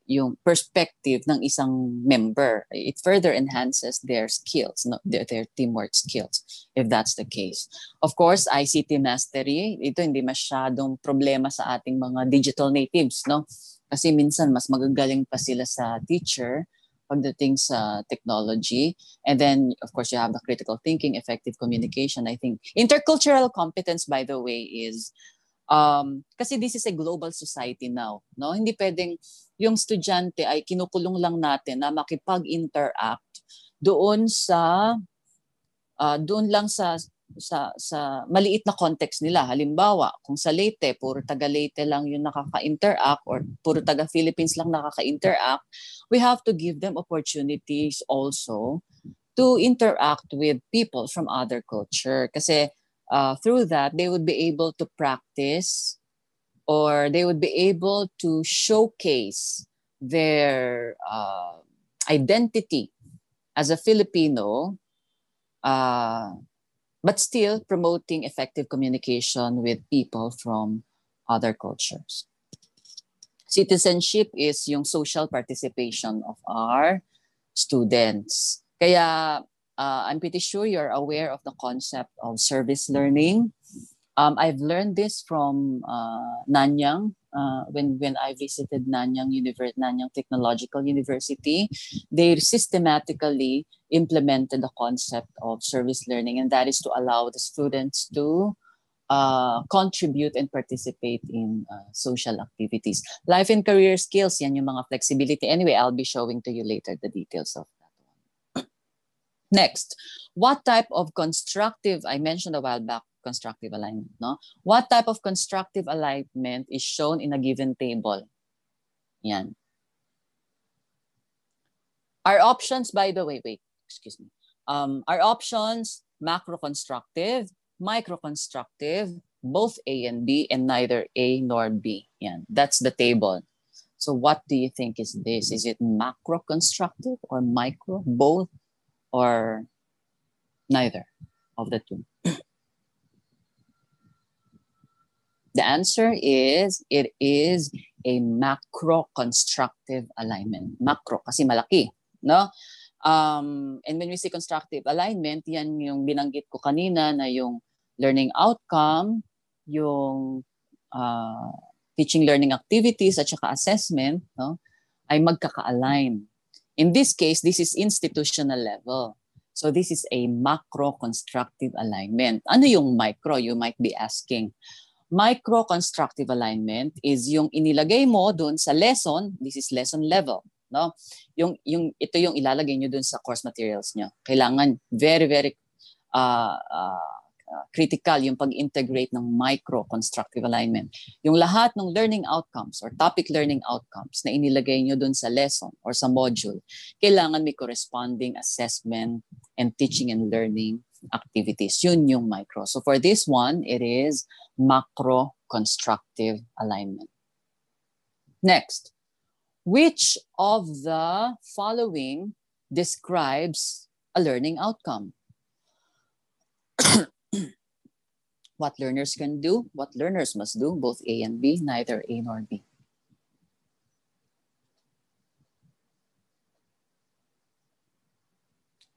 yung perspective ng isang member. It further enhances their skills, no, their, their teamwork skills, if that's the case. Of course, ICT mastery, ito hindi masyadong problema sa ating mga digital natives, no? Kasi minsan mas magagaling pa sila sa teacher pagdating sa technology. And then, of course, you have the critical thinking, effective communication. I think intercultural competence, by the way, is um, kasi this is a global society now. No? Hindi pwedeng yung estudyante ay kinukulong lang natin na makipag-interact doon sa uh, doon lang sa sa sa maliit na context nila. Halimbawa, kung sa Leyte, puro taga Leyte lang yung nakaka-interact or puro taga Philippines lang nakaka-interact, we have to give them opportunities also to interact with people from other culture kasi uh, through that they would be able to practice or they would be able to showcase their uh, identity as a Filipino uh, but still promoting effective communication with people from other cultures. Citizenship is yung social participation of our students. Kaya uh, I'm pretty sure you're aware of the concept of service learning. Um, I've learned this from uh, Nanyang uh, when when I visited Nanyang Univer- Nanyang Technological University. They systematically implemented the concept of service learning, and that is to allow the students to uh, contribute and participate in uh, social activities. Life and career skills, yan yung mga flexibility. Anyway, I'll be showing to you later the details of. Next, what type of constructive, I mentioned a while back, constructive alignment, no? What type of constructive alignment is shown in a given table? Yan. Our options, by the way, wait, excuse me. Um, our options, macro-constructive, micro-constructive, both A and B, and neither A nor B. Yan. That's the table. So what do you think is this? Is it macro-constructive or micro, both, or neither of the two? The answer is it is a macro constructive alignment. Macro kasi malaki, no? Um, and when we say constructive alignment, yan yung binanggit ko kanina na yung learning outcome, yung uh, teaching learning activities at saka assessment, no? ay magkaka-align. In this case, this is institutional level. So this is a macro constructive alignment. Ano yung micro? You might be asking micro-constructive alignment is yung inilagay mo doon sa lesson, this is lesson level, no? Yung yung ito yung ilalagay niyo doon sa course materials niyo. Kailangan very very uh, uh, critical yung pag-integrate ng micro-constructive alignment. Yung lahat ng learning outcomes or topic learning outcomes na inilagay nyo dun sa lesson or sa module, kailangan may corresponding assessment and teaching and learning activities. Yun yung micro. So for this one, it is macro-constructive alignment. Next, which of the following describes a learning outcome? What learners can do, what learners must do, both A and B, neither A nor B.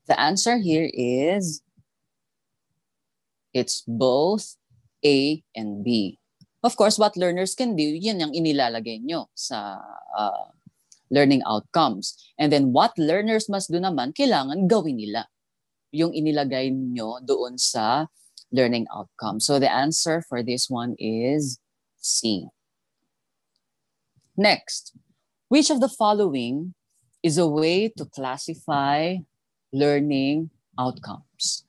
The answer here is it's both A and B. Of course, what learners can do, yun yung inilalagay nyo sa uh, learning outcomes. And then what learners must do naman, kailangan gawin nila. Yung inilagay nyo doon sa learning outcome. So the answer for this one is C. Next, which of the following is a way to classify learning outcomes?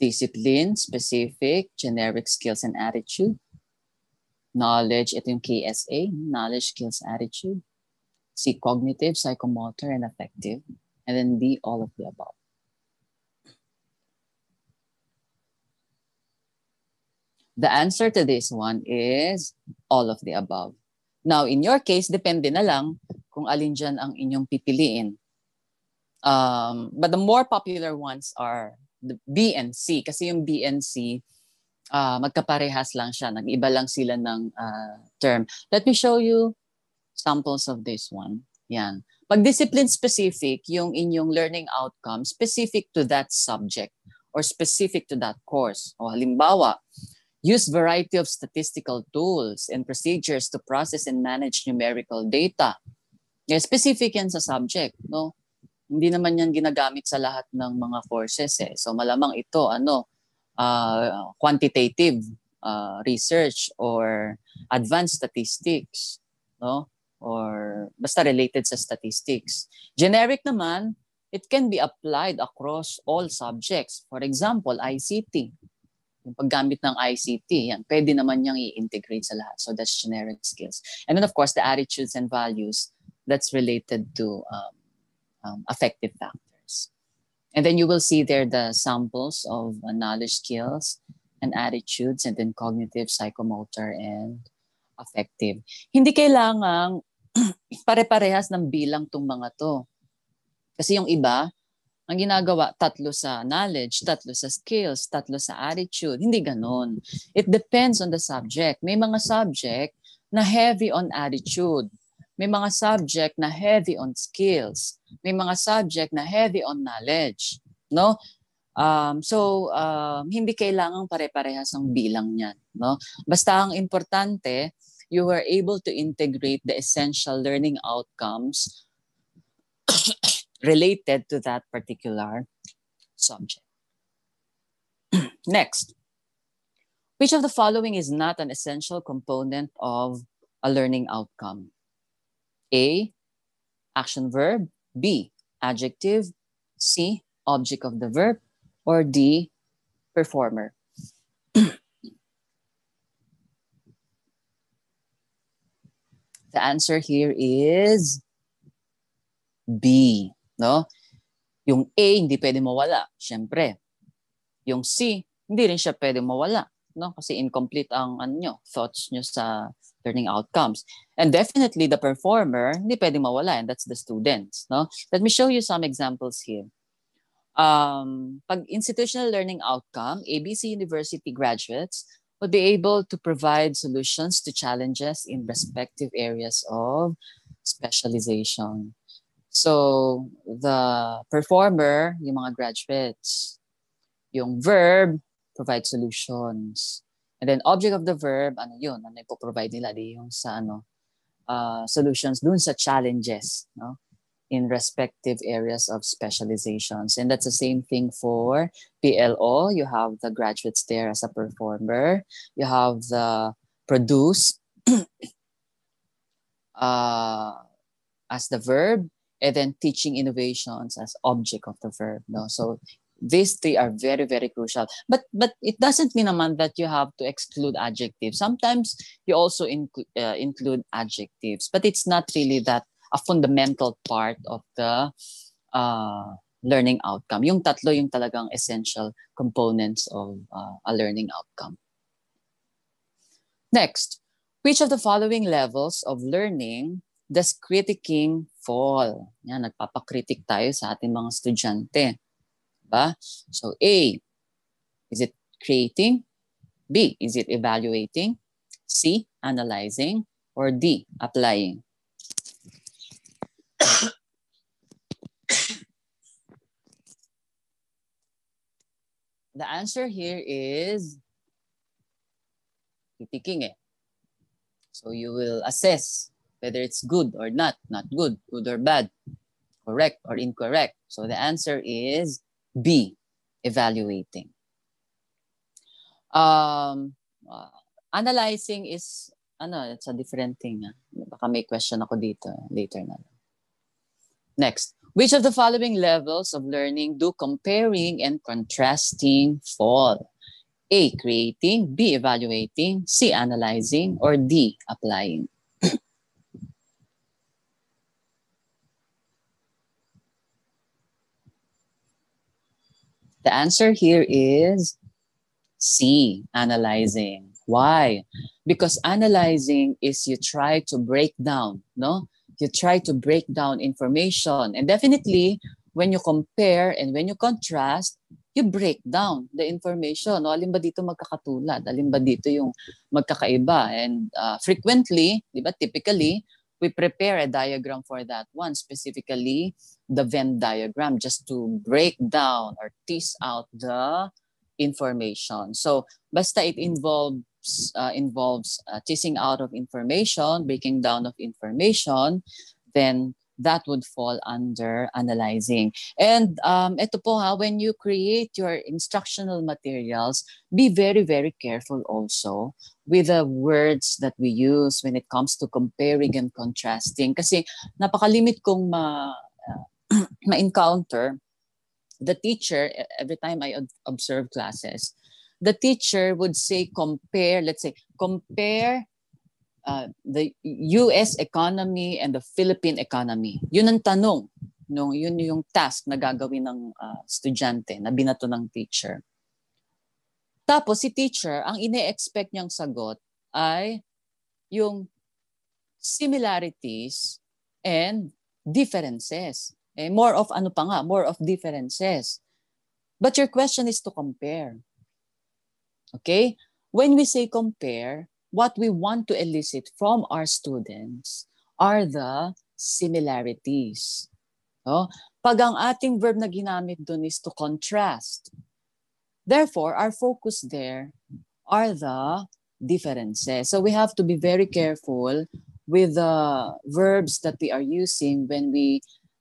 Discipline, specific, generic skills and attitude. Knowledge, ito yung KSA, knowledge, skills, attitude. C, cognitive, psychomotor, and affective. And then D, all of the above. The answer to this one is all of the above. Now, in your case, depende na lang kung alin dyan ang inyong pipiliin. Um, but the more popular ones are the B and C. Kasi yung B and C, uh, magkaparehas lang siya. Nag-iba lang sila ng uh, term. Let me show you samples of this one. Yan. Pag discipline specific, yung inyong learning outcome specific to that subject or specific to that course. O halimbawa, use variety of statistical tools and procedures to process and manage numerical data. Yeah, specific yan sa subject, no? Hindi naman yan ginagamit sa lahat ng mga courses eh. So malamang ito ano uh, quantitative uh, research or advanced statistics, no? Or basta related sa statistics. Generic naman, it can be applied across all subjects. For example, ICT yung paggamit ng ICT, yan, pwede naman niyang i-integrate sa lahat. So that's generic skills. And then of course, the attitudes and values that's related to um, um, affective factors. And then you will see there the samples of uh, knowledge skills and attitudes and then cognitive, psychomotor, and affective. Hindi kailangang pare-parehas ng bilang tong mga to. Kasi yung iba, Ang ginagawa, tatlo sa knowledge, tatlo sa skills, tatlo sa attitude. Hindi ganon. It depends on the subject. May mga subject na heavy on attitude. May mga subject na heavy on skills. May mga subject na heavy on knowledge. No? Um, so, um, hindi kailangang pare-parehas ang bilang niyan. No? Basta ang importante, you were able to integrate the essential learning outcomes related to that particular subject. Next, which of the following is not an essential component of a learning outcome? A, action verb, B, adjective, C, object of the verb, or D, performer. the answer here is B, no? Yung A hindi pwede mawala, syempre. Yung C hindi rin siya pwede mawala, no? Kasi incomplete ang ano thoughts nyo sa learning outcomes. And definitely the performer hindi pwede mawala and that's the students, no? Let me show you some examples here. Um, pag institutional learning outcome, ABC University graduates would be able to provide solutions to challenges in respective areas of specialization. So, the performer, yung mga graduates, yung verb, provide solutions. And then object of the verb, ano yun, ano yung provide nila, di yung sa ano, uh, solutions dun sa challenges, no? in respective areas of specializations. And that's the same thing for PLO. You have the graduates there as a performer. You have the produce uh, as the verb, and then teaching innovations as object of the verb. No, so these three are very very crucial. But but it doesn't mean naman that you have to exclude adjectives. Sometimes you also include uh, include adjectives, but it's not really that a fundamental part of the uh, learning outcome. Yung tatlo yung talagang essential components of uh, a learning outcome. Next, which of the following levels of learning does critiquing fall? Yan, nagpapakritik tayo sa ating mga estudyante. Diba? So A, is it creating? B, is it evaluating? C, analyzing? Or D, applying? the answer here is critiquing eh. So you will assess whether it's good or not, not good, good or bad, correct or incorrect. So the answer is B, evaluating. Um, uh, analyzing is, ano, it's a different thing. Ah. Baka may question ako dito later na. Next, which of the following levels of learning do comparing and contrasting fall? A, creating, B, evaluating, C, analyzing, or D, applying? The answer here is C, analyzing. Why? Because analyzing is you try to break down, no? you try to break down information. And definitely, when you compare and when you contrast, you break down the information. No? Alin ba dito magkakatulad? Alin ba dito yung magkakaiba? And uh, frequently, di ba, typically, we prepare a diagram for that one, specifically the Venn diagram, just to break down or tease out the information. So, basta it involves uh, involves uh, teasing out of information, breaking down of information, then that would fall under analyzing. And um, ito po ha, when you create your instructional materials, be very, very careful also with the words that we use when it comes to comparing and contrasting. Kasi napakalimit kong ma, uh, ma-encounter the teacher, every time I observe classes, the teacher would say compare, let's say, compare uh, the US economy and the Philippine economy. Yun ang tanong. No, yun yung task na gagawin ng uh, estudyante na binato ng teacher. Tapos si teacher, ang ine-expect niyang sagot ay yung similarities and differences. Eh, more of ano pa nga, more of differences. But your question is to compare. Okay? When we say compare, what we want to elicit from our students are the similarities. No? Pag ang ating verb na ginamit dun is to contrast. Therefore, our focus there are the differences. So we have to be very careful with the verbs that we are using when we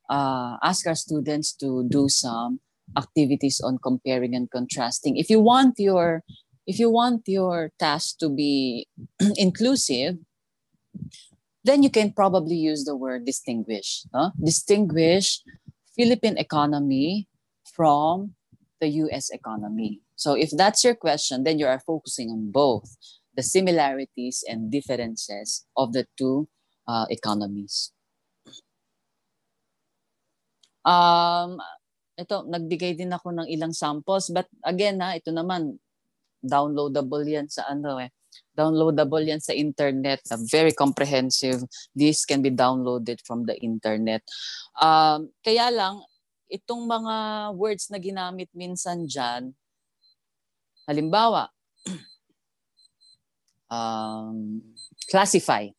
uh, ask our students to do some activities on comparing and contrasting. If you want your if you want your task to be inclusive, then you can probably use the word distinguish. no? Distinguish Philippine economy from the US economy. So if that's your question, then you are focusing on both the similarities and differences of the two uh, economies. Um, ito, nagbigay din ako ng ilang samples. But again, ha, ito naman, downloadable yan sa ano eh. Downloadable yan sa internet. Uh, very comprehensive. This can be downloaded from the internet. Um, kaya lang, itong mga words na ginamit minsan dyan, halimbawa, um, classify.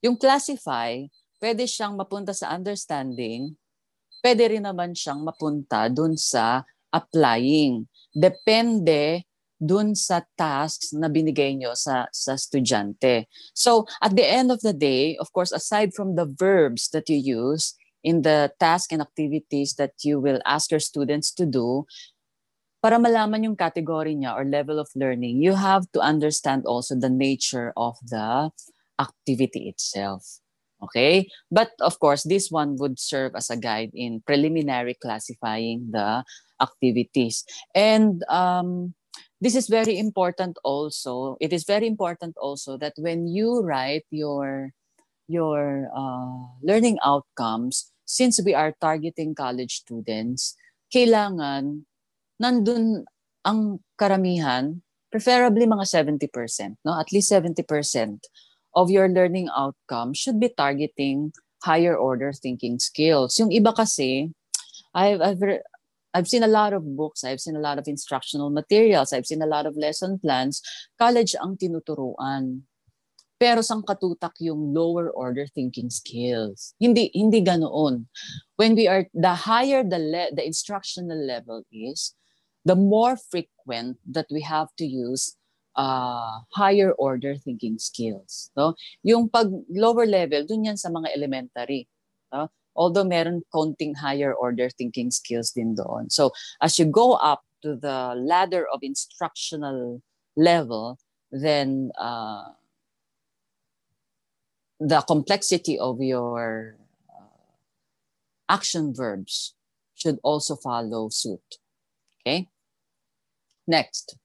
Yung classify, pwede siyang mapunta sa understanding, pwede rin naman siyang mapunta dun sa applying. Depende dun sa tasks na binigay nyo sa, sa estudyante. So, at the end of the day, of course, aside from the verbs that you use in the task and activities that you will ask your students to do, para malaman yung category niya or level of learning, you have to understand also the nature of the activity itself. Okay? But of course, this one would serve as a guide in preliminary classifying the activities. And um, this is very important also. It is very important also that when you write your your uh, learning outcomes, since we are targeting college students, kailangan nandun ang karamihan, preferably mga 70%, no? At least 70% of your learning outcome should be targeting higher order thinking skills. Yung iba kasi, I've, I've, re- I've seen a lot of books, I've seen a lot of instructional materials, I've seen a lot of lesson plans. College ang tinuturuan. Pero sang katutak yung lower order thinking skills. Hindi hindi ganoon. When we are the higher the le- the instructional level is, the more frequent that we have to use uh, higher order thinking skills. No? Yung pag lower level, dun yan sa mga elementary. No? Although meron konting higher order thinking skills din doon. So as you go up to the ladder of instructional level, then uh, the complexity of your uh, action verbs should also follow suit. Okay? Next.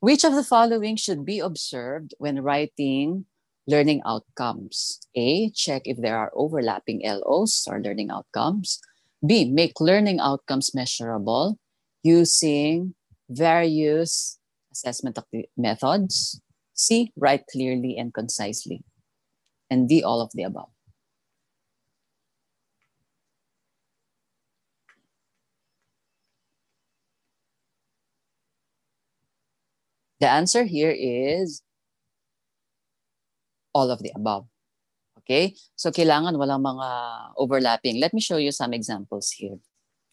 Which of the following should be observed when writing learning outcomes? A, check if there are overlapping LOs or learning outcomes. B, make learning outcomes measurable using various assessment methods. C, write clearly and concisely. And D, all of the above. The answer here is all of the above. Okay? So kailangan walang mga overlapping. Let me show you some examples here.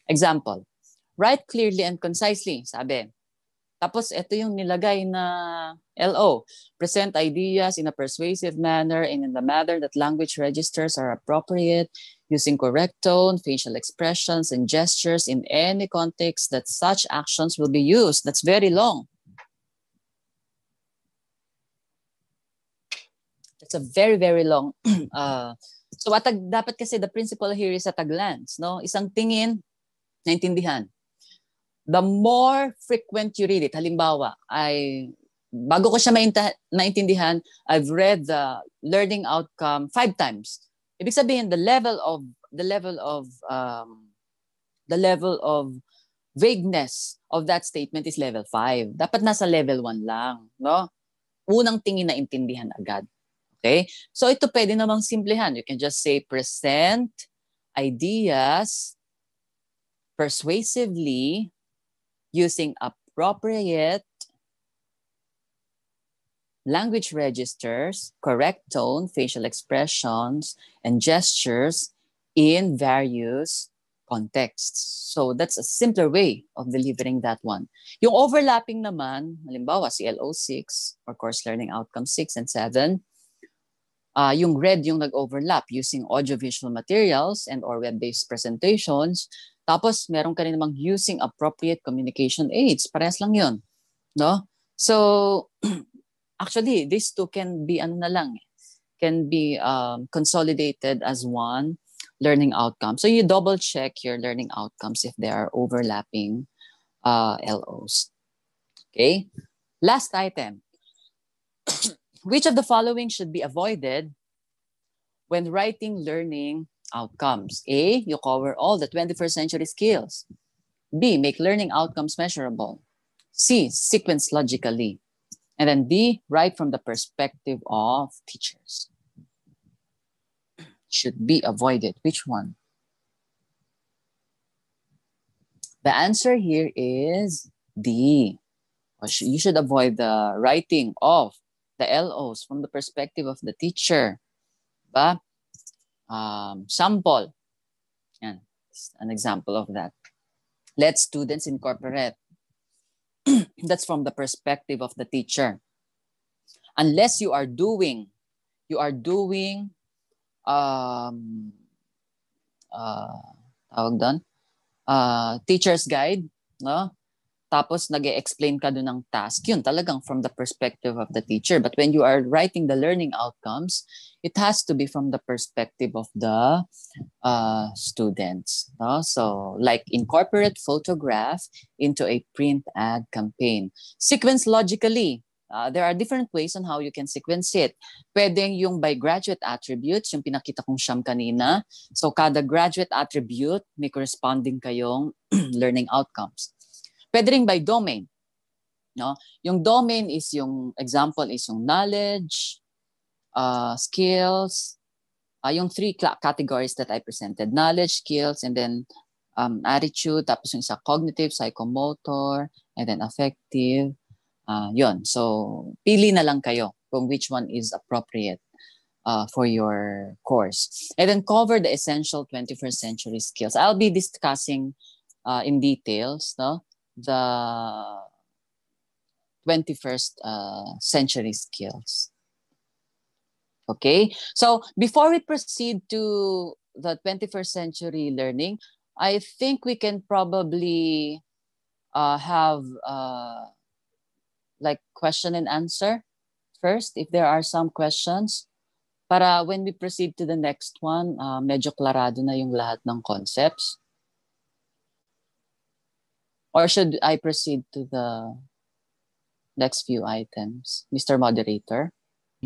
Example, write clearly and concisely, sabi. Tapos ito yung nilagay na LO. Present ideas in a persuasive manner and in the manner that language registers are appropriate, using correct tone, facial expressions, and gestures in any context that such actions will be used. That's very long. It's a very, very long. uh, so atag, dapat kasi the principle here is at a glance. No? Isang tingin, naintindihan. The more frequent you read it, halimbawa, I, bago ko siya mainta- naintindihan, I've read the learning outcome five times. Ibig sabihin, the level of, the level of, um, the level of vagueness of that statement is level 5. Dapat nasa level 1 lang, no? Unang tingin na intindihan agad. Okay? So ito pwede namang simplihan. You can just say present ideas persuasively using appropriate language registers, correct tone, facial expressions, and gestures in various contexts. So that's a simpler way of delivering that one. Yung overlapping naman, halimbawa si LO6 or Course Learning Outcome 6 and 7, uh, yung red yung nag-overlap using audiovisual materials and or web-based presentations. Tapos meron ka rin namang using appropriate communication aids. Parehas lang yun. No? So, actually, these two can be ano na lang, can be um, consolidated as one learning outcome. So you double check your learning outcomes if they are overlapping uh, LOs. Okay, last item. Which of the following should be avoided when writing learning outcomes? A, you cover all the 21st century skills. B, make learning outcomes measurable. C, sequence logically. And then D, write from the perspective of teachers should be avoided? Which one? The answer here is D. You should avoid the writing of the LOs from the perspective of the teacher. Ba? Um, sample. Yan. An example of that. Let students incorporate. That's from the perspective of the teacher. Unless you are doing, you are doing um, uh, tawag doon, uh, teacher's guide, no? Tapos nag explain ka doon ng task. Yun talagang from the perspective of the teacher. But when you are writing the learning outcomes, it has to be from the perspective of the uh, students. No? So like incorporate photograph into a print ad campaign. Sequence logically. Uh, there are different ways on how you can sequence it. Pwedeng yung by graduate attributes, yung pinakita kong siyam kanina. So kada graduate attribute, may corresponding kayong learning outcomes. Pwede rin by domain. No? Yung domain is yung example is yung knowledge, uh, skills, uh, yung three categories that I presented. Knowledge, skills, and then um, attitude, tapos yung sa cognitive, psychomotor, and then affective, Uh, yon. So, pili na lang kayo kung which one is appropriate uh, for your course. And then cover the essential 21st century skills. I'll be discussing uh, in details no, the 21st uh, century skills. Okay, so before we proceed to the 21st century learning, I think we can probably uh, have uh, like question and answer first if there are some questions. Para when we proceed to the next one uh, medyo klarado na yung lahat ng concepts or should I proceed to the next few items Mr. Moderator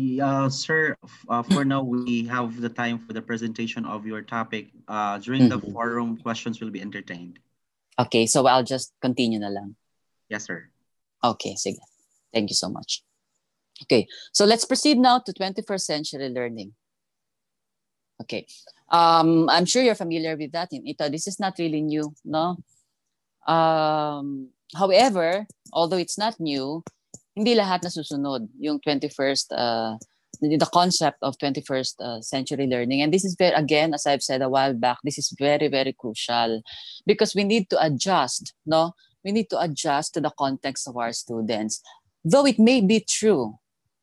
Yeah, sir, uh, for now, we have the time for the presentation of your topic. Uh, during mm -hmm. the mm-hmm. forum, questions will be entertained. Okay, so I'll just continue na lang. Yes, sir. Okay, sige. Thank you so much. Okay, so let's proceed now to 21st century learning. Okay, um, I'm sure you're familiar with that in ito. This is not really new, no? Um, however, although it's not new, hindi lahat nasusunod yung 21st, uh, the concept of 21st uh, century learning. And this is very, again, as I've said a while back, this is very, very crucial because we need to adjust, no? We need to adjust to the context of our students. Though it may be true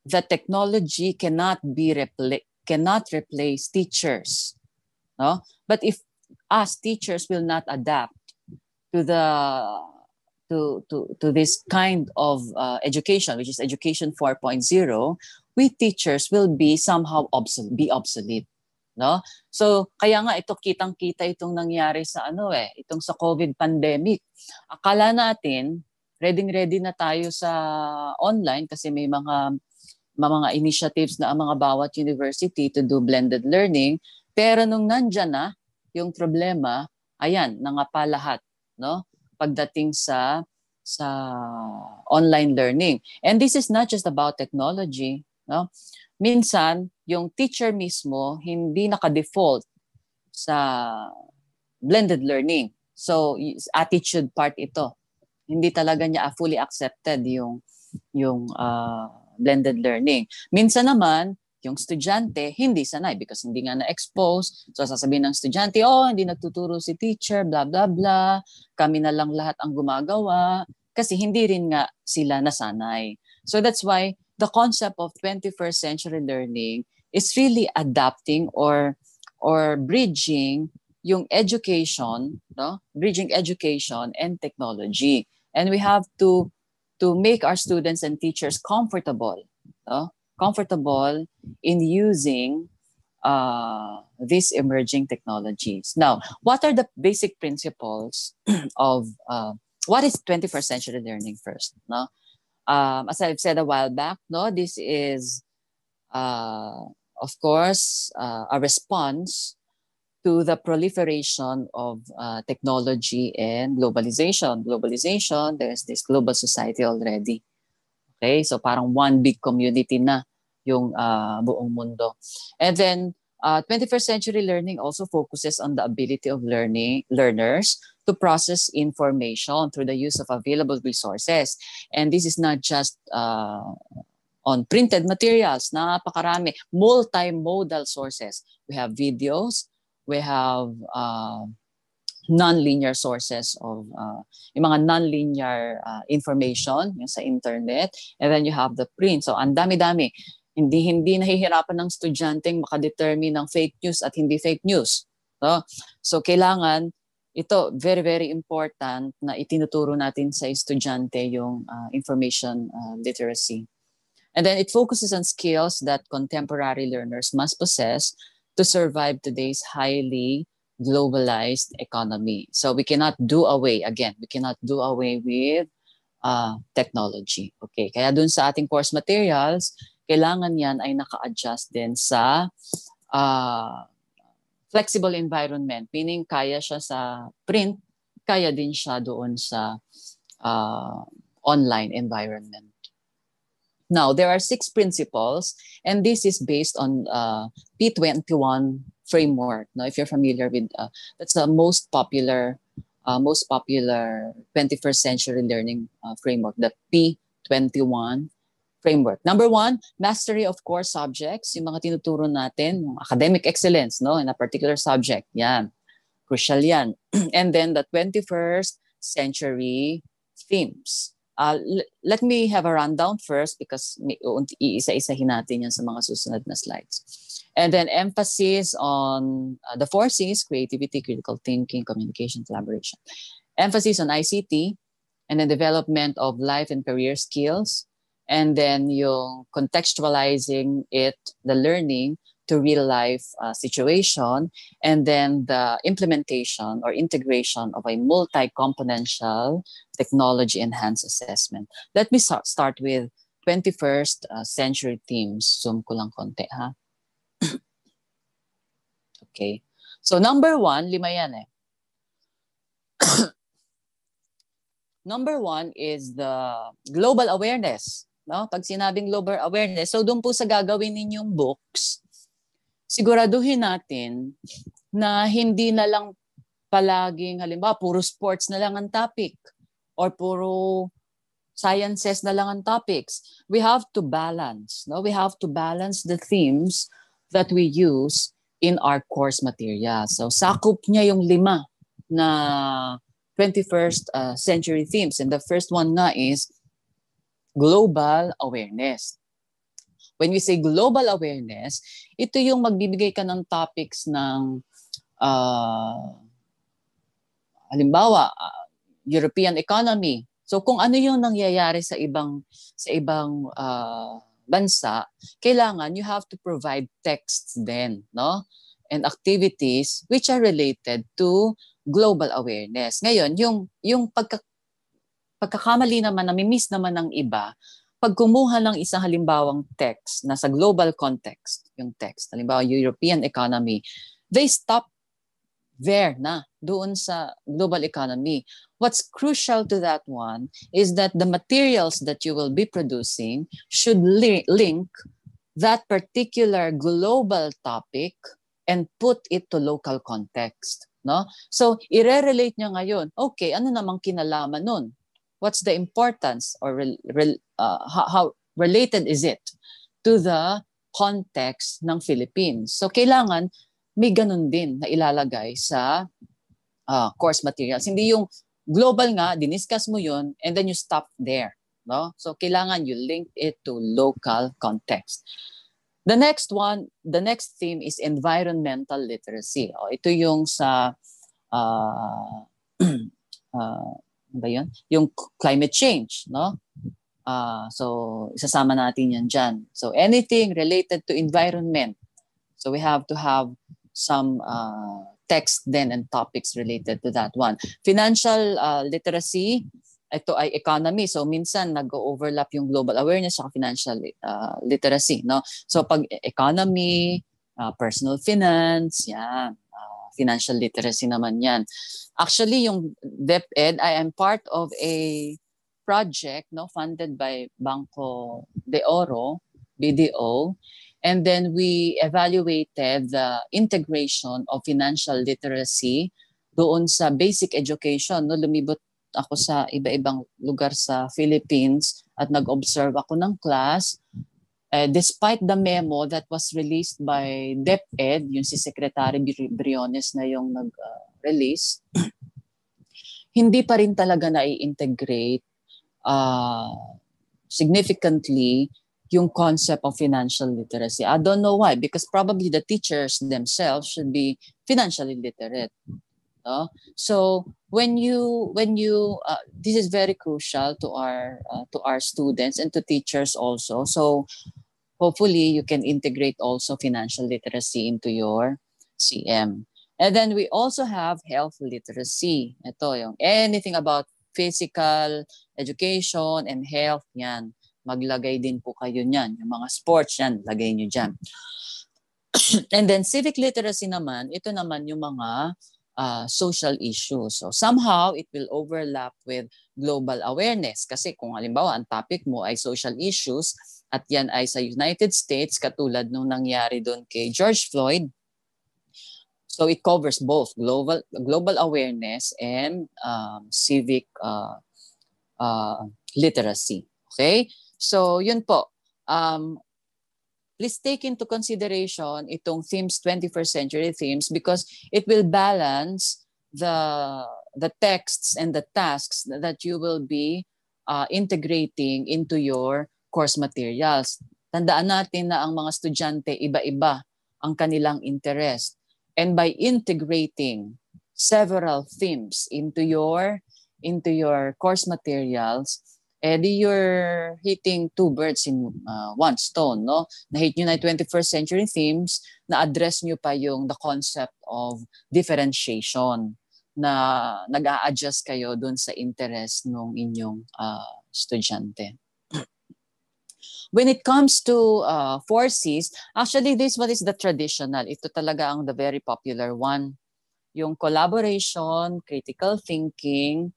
that technology cannot be repla- cannot replace teachers, no? But if us teachers will not adapt to the to to to this kind of uh, education, which is education 4.0, we teachers will be somehow obsolete, be obsolete. No? So, kaya nga ito kitang-kita itong nangyari sa ano eh, itong sa COVID pandemic. Akala natin ready-ready na tayo sa online kasi may mga mga initiatives na ang mga bawat university to do blended learning. Pero nung nandyan na yung problema, ayan, nangapa lahat, no? Pagdating sa sa online learning. And this is not just about technology, no? Minsan, yung teacher mismo hindi naka-default sa blended learning. So attitude part ito. Hindi talaga niya fully accepted yung yung uh, blended learning. Minsan naman yung estudyante hindi sanay because hindi nga na-expose. So sasabihin ng estudyante, oh, hindi nagtuturo si teacher, blah, blah, blah. Kami na lang lahat ang gumagawa. Kasi hindi rin nga sila nasanay. So that's why the concept of 21st century learning is really adapting or or bridging yung education, no? Bridging education and technology. And we have to to make our students and teachers comfortable, no? Comfortable in using uh, these emerging technologies. Now, what are the basic principles of uh, what is 21st century learning first? No, um, as I've said a while back, no, this is, uh, of course, uh, a response to the proliferation of uh, technology and globalization. Globalization, there's this global society already. Okay, so parang one big community na yung uh, buong mundo. And then uh, 21st century learning also focuses on the ability of learning learners to process information through the use of available resources. And this is not just uh, on printed materials, napakarami, multimodal sources. We have videos, we have uh, non-linear sources of uh, yung mga non-linear uh, information yung sa internet and then you have the print. So ang dami-dami. Hindi hindi nahihirapan ng estudyanteng makadetermine ng fake news at hindi fake news no? So kailangan ito very very important na itinuturo natin sa estudyante yung uh, information uh, literacy. And then it focuses on skills that contemporary learners must possess to survive today's highly globalized economy. So we cannot do away, again, we cannot do away with uh, technology. Okay, kaya dun sa ating course materials, kailangan yan ay naka-adjust din sa uh, flexible environment, meaning kaya siya sa print, kaya din siya doon sa uh, online environment. Now, there are six principles, and this is based on uh, P21 framework. Now, if you're familiar with, uh, that's the most popular, uh, most popular 21st century learning uh, framework, the P21 framework. Number one, mastery of core subjects, yung mga tinuturo natin, yung academic excellence, no, in a particular subject. Yan, crucial yan. and then the 21st century themes. Uh, let me have a rundown first because iisa-isahin natin yan sa mga susunod na slides. And then emphasis on uh, the four C's, creativity, critical thinking, communication, collaboration. Emphasis on ICT, and then development of life and career skills, and then yung contextualizing it, the learning to real life uh, situation, and then the implementation or integration of a multi-componential technology enhanced assessment. Let me start, with 21st uh, century themes. Zoom ko lang konti, ha? Okay. So number one, lima yan eh. number one is the global awareness. No? Pag sinabing global awareness, so doon po sa gagawin ninyong books, siguraduhin natin na hindi na lang palaging, halimbawa, puro sports na lang ang topic or puro sciences na lang ang topics. We have to balance. No? We have to balance the themes that we use in our course material. So sakop niya yung lima na 21st uh, century themes. And the first one na is global awareness. When we say global awareness, ito yung magbibigay ka ng topics ng uh, halimbawa uh, European economy. So kung ano yung nangyayari sa ibang sa ibang uh, bansa, kailangan you have to provide texts then, no? And activities which are related to global awareness. Ngayon, yung yung pagka, pagkakamali naman, nami-miss naman ng iba, pag kumuha ng isang halimbawang text na sa global context, yung text, halimbawa European economy, they stop there na, doon sa global economy. What's crucial to that one is that the materials that you will be producing should li- link that particular global topic and put it to local context. No? So, ire-relate niya ngayon, okay, ano namang kinalaman nun? What's the importance or rel- rel- uh, how, how related is it to the context ng Philippines? So, kailangan may ganun din na ilalagay sa uh, course materials. Hindi yung global nga, diniscuss mo yun, and then you stop there. No? So, kailangan you link it to local context. The next one, the next theme is environmental literacy. O, ito yung sa uh, uh, ba yun? Yung climate change, no? Uh, so, isasama natin yan dyan. So, anything related to environment. So, we have to have some uh, text then and topics related to that one. Financial uh, literacy, ito ay economy. So minsan nag-overlap yung global awareness sa financial uh, literacy, no? So pag economy, uh, personal finance, yan, uh, financial literacy naman yan. Actually yung DepEd, I am part of a project no funded by Banco de Oro, BDO, and then we evaluated the integration of financial literacy doon sa basic education no lumibot ako sa iba-ibang lugar sa Philippines at nag-observe ako ng class. Uh, despite the memo that was released by DepEd, yung si Secretary Briones na yung nag-release, hindi pa rin talaga na-integrate uh, significantly yung concept of financial literacy. I don't know why, because probably the teachers themselves should be financially literate. No? So when you when you uh, this is very crucial to our uh, to our students and to teachers also. So hopefully you can integrate also financial literacy into your CM. And then we also have health literacy. Ito yung anything about physical education and health yan. Maglagay din po kayo niyan. Yung mga sports yan, lagay niyo diyan. and then civic literacy naman, ito naman yung mga uh, social issues. So somehow it will overlap with global awareness kasi kung halimbawa ang topic mo ay social issues at yan ay sa United States katulad nung nangyari doon kay George Floyd. So it covers both global global awareness and um, civic uh, uh, literacy. Okay? So yun po. Um, please take into consideration itong themes 21st century themes because it will balance the the texts and the tasks that you will be uh, integrating into your course materials. Tandaan natin na ang mga estudyante iba-iba ang kanilang interest. And by integrating several themes into your into your course materials, edi you're hitting two birds in uh, one stone, no? Na-hit nyo na 21st century themes, na-address nyo pa yung the concept of differentiation na nag-a-adjust kayo dun sa interest ng inyong uh, estudyante. When it comes to uh, 4Cs, actually this one is the traditional. Ito talaga ang the very popular one. Yung collaboration, critical thinking,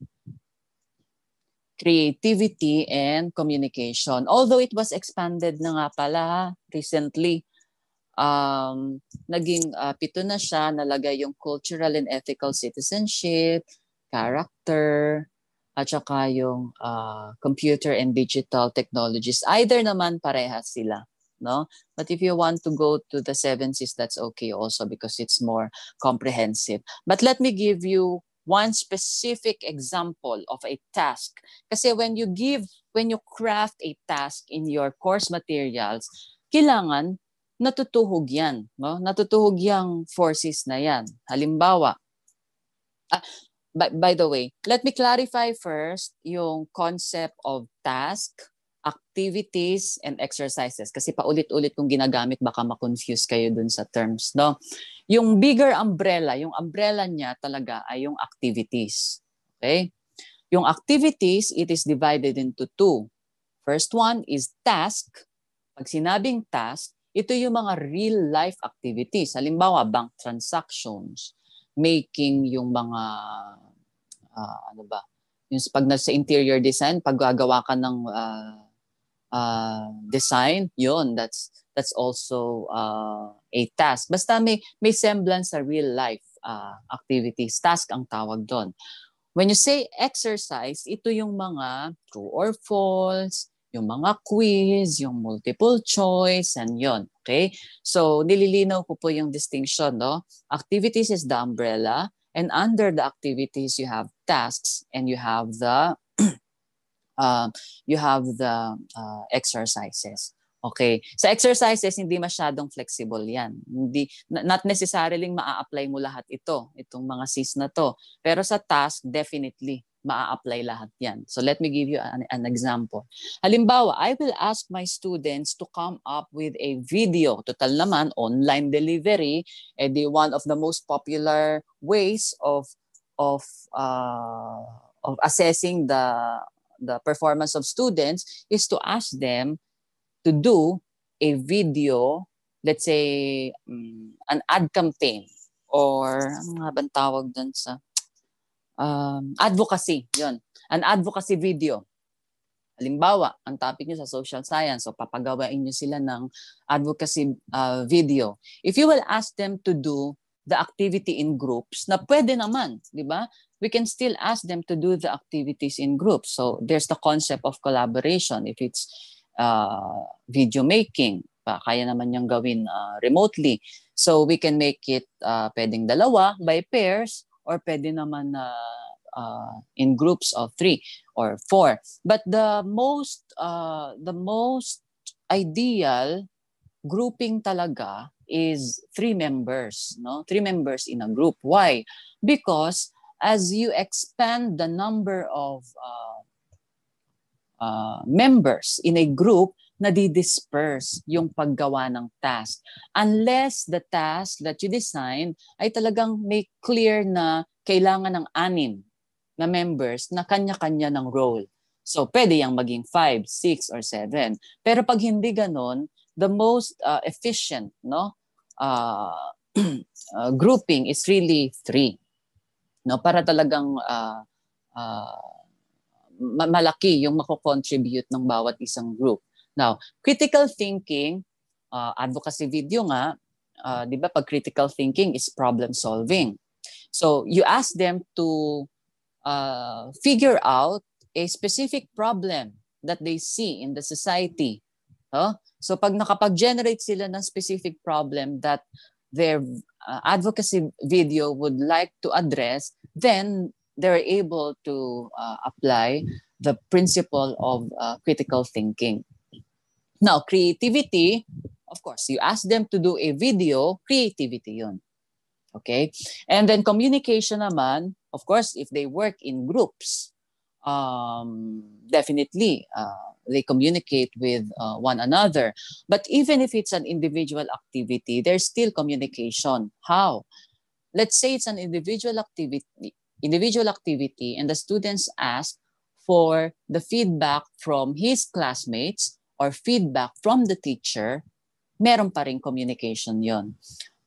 creativity and communication. Although it was expanded na nga pala recently, um, naging uh, pito na siya, nalagay yung cultural and ethical citizenship, character, at saka yung uh, computer and digital technologies. Either naman parehas sila. No? But if you want to go to the seven C's, that's okay also because it's more comprehensive. But let me give you one specific example of a task. Kasi when you give, when you craft a task in your course materials, kailangan natutuhog yan. No? Natutuhog yung forces na yan. Halimbawa, uh, by, by the way, let me clarify first yung concept of task, activities, and exercises. Kasi paulit-ulit kong ginagamit, baka ma-confuse kayo dun sa terms. No? Yung bigger umbrella, yung umbrella niya talaga ay yung activities. Okay? Yung activities, it is divided into two. First one is task. Pag sinabing task, ito yung mga real life activities. Halimbawa, bank transactions, making yung mga uh, ano ba? Yung pag nasa interior design, pag gagawa ka ng uh, uh, design, yon that's that's also uh, a task. Basta may, may semblance sa real life uh, activities. Task ang tawag doon. When you say exercise, ito yung mga true or false, yung mga quiz, yung multiple choice, and yon. Okay? So, nililinaw ko po yung distinction, no? Activities is the umbrella, and under the activities, you have tasks, and you have the uh, you have the uh, exercises. Okay. Sa exercises, hindi masyadong flexible yan. Hindi, not necessarily maa-apply mo lahat ito, itong mga Cs na to. Pero sa task, definitely, maa-apply lahat yan. So let me give you an, an example. Halimbawa, I will ask my students to come up with a video. Total naman, online delivery, eh di one of the most popular ways of of uh, of assessing the the performance of students is to ask them to do a video, let's say um, an ad campaign or ano nga tawag dun sa um, advocacy, yon An advocacy video. Halimbawa, ang topic niyo sa social science, so papagawain niyo sila ng advocacy uh, video. If you will ask them to do the activity in groups, na pwede naman, di ba? We can still ask them to do the activities in groups. So there's the concept of collaboration. If it's uh, video making, pa, kaya naman niyang gawin uh, remotely. So we can make it uh, pwedeng dalawa by pairs or pwede naman na uh, uh, in groups of three or four. But the most uh, the most ideal grouping talaga is three members, no? Three members in a group. Why? Because as you expand the number of uh, uh, members in a group, nadidisperse yung paggawa ng task. Unless the task that you design ay talagang may clear na kailangan ng anim na members na kanya-kanya ng role. So, pwede yang maging 5, 6, or 7. Pero pag hindi ganon, the most uh, efficient no uh, uh, grouping is really 3. No, para talagang uh, uh, malaki yung mako-contribute ng bawat isang group. Now, critical thinking, uh, advocacy video nga, uh, 'di ba pag critical thinking is problem solving. So, you ask them to uh, figure out a specific problem that they see in the society. Huh? So pag nakapag-generate sila ng specific problem that their uh, advocacy video would like to address, then they're able to uh, apply the principle of uh, critical thinking. Now, creativity, of course, you ask them to do a video, creativity yun. Okay? And then communication naman, of course, if they work in groups, um, definitely uh, they communicate with uh, one another. But even if it's an individual activity, there's still communication. How? Let's say it's an individual activity, individual activity, and the students ask for the feedback from his classmates or feedback from the teacher, meron pa rin communication yon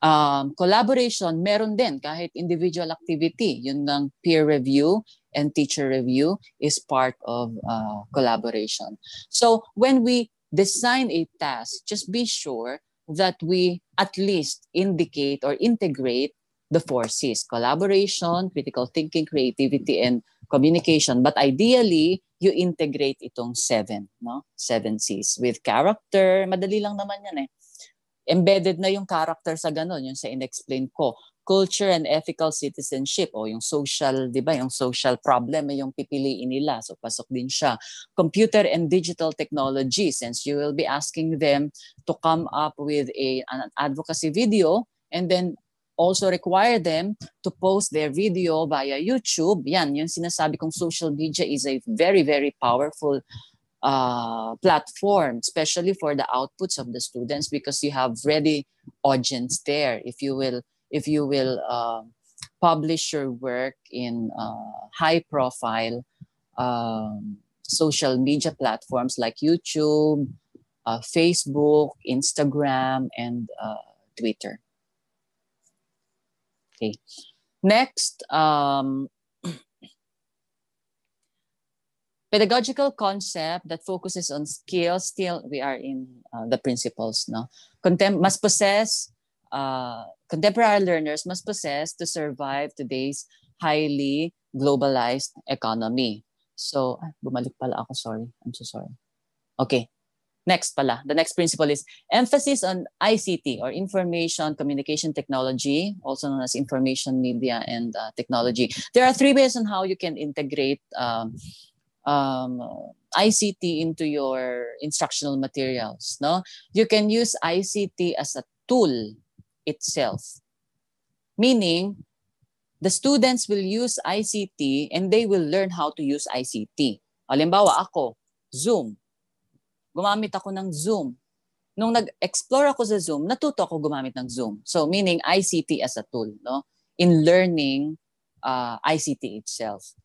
um, collaboration, meron din kahit individual activity. Yun ng peer review and teacher review is part of uh, collaboration. So when we design a task, just be sure that we at least indicate or integrate the four C's, collaboration, critical thinking, creativity, and communication. But ideally, you integrate itong seven, no? Seven C's with character. Madali lang naman yan eh embedded na yung character sa ganun, yung sa inexplain ko. Culture and ethical citizenship o yung social, di ba, yung social problem ay yung pipiliin nila. So pasok din siya. Computer and digital technology, since you will be asking them to come up with a, an advocacy video and then also require them to post their video via YouTube. Yan, yung sinasabi kong social media is a very, very powerful uh, platform, especially for the outputs of the students, because you have ready audience there. If you will, if you will uh, publish your work in uh, high profile um, social media platforms like YouTube, uh, Facebook, Instagram, and uh, Twitter. Okay. Next, um, pedagogical concept that focuses on skills still we are in uh, the principles no Contem- must possess uh, contemporary learners must possess to survive today's highly globalized economy. So, ay, bumalik pala ako, sorry. I'm so sorry. Okay. Next pala. The next principle is emphasis on ICT or information communication technology, also known as information media and uh, technology. There are three ways on how you can integrate um, um, ICT into your instructional materials. No, you can use ICT as a tool itself, meaning the students will use ICT and they will learn how to use ICT. Halimbawa ako, Zoom. Gumamit ako ng Zoom. Nung nag-explore ako sa Zoom, natuto ako gumamit ng Zoom. So meaning ICT as a tool, no? In learning uh, ICT itself.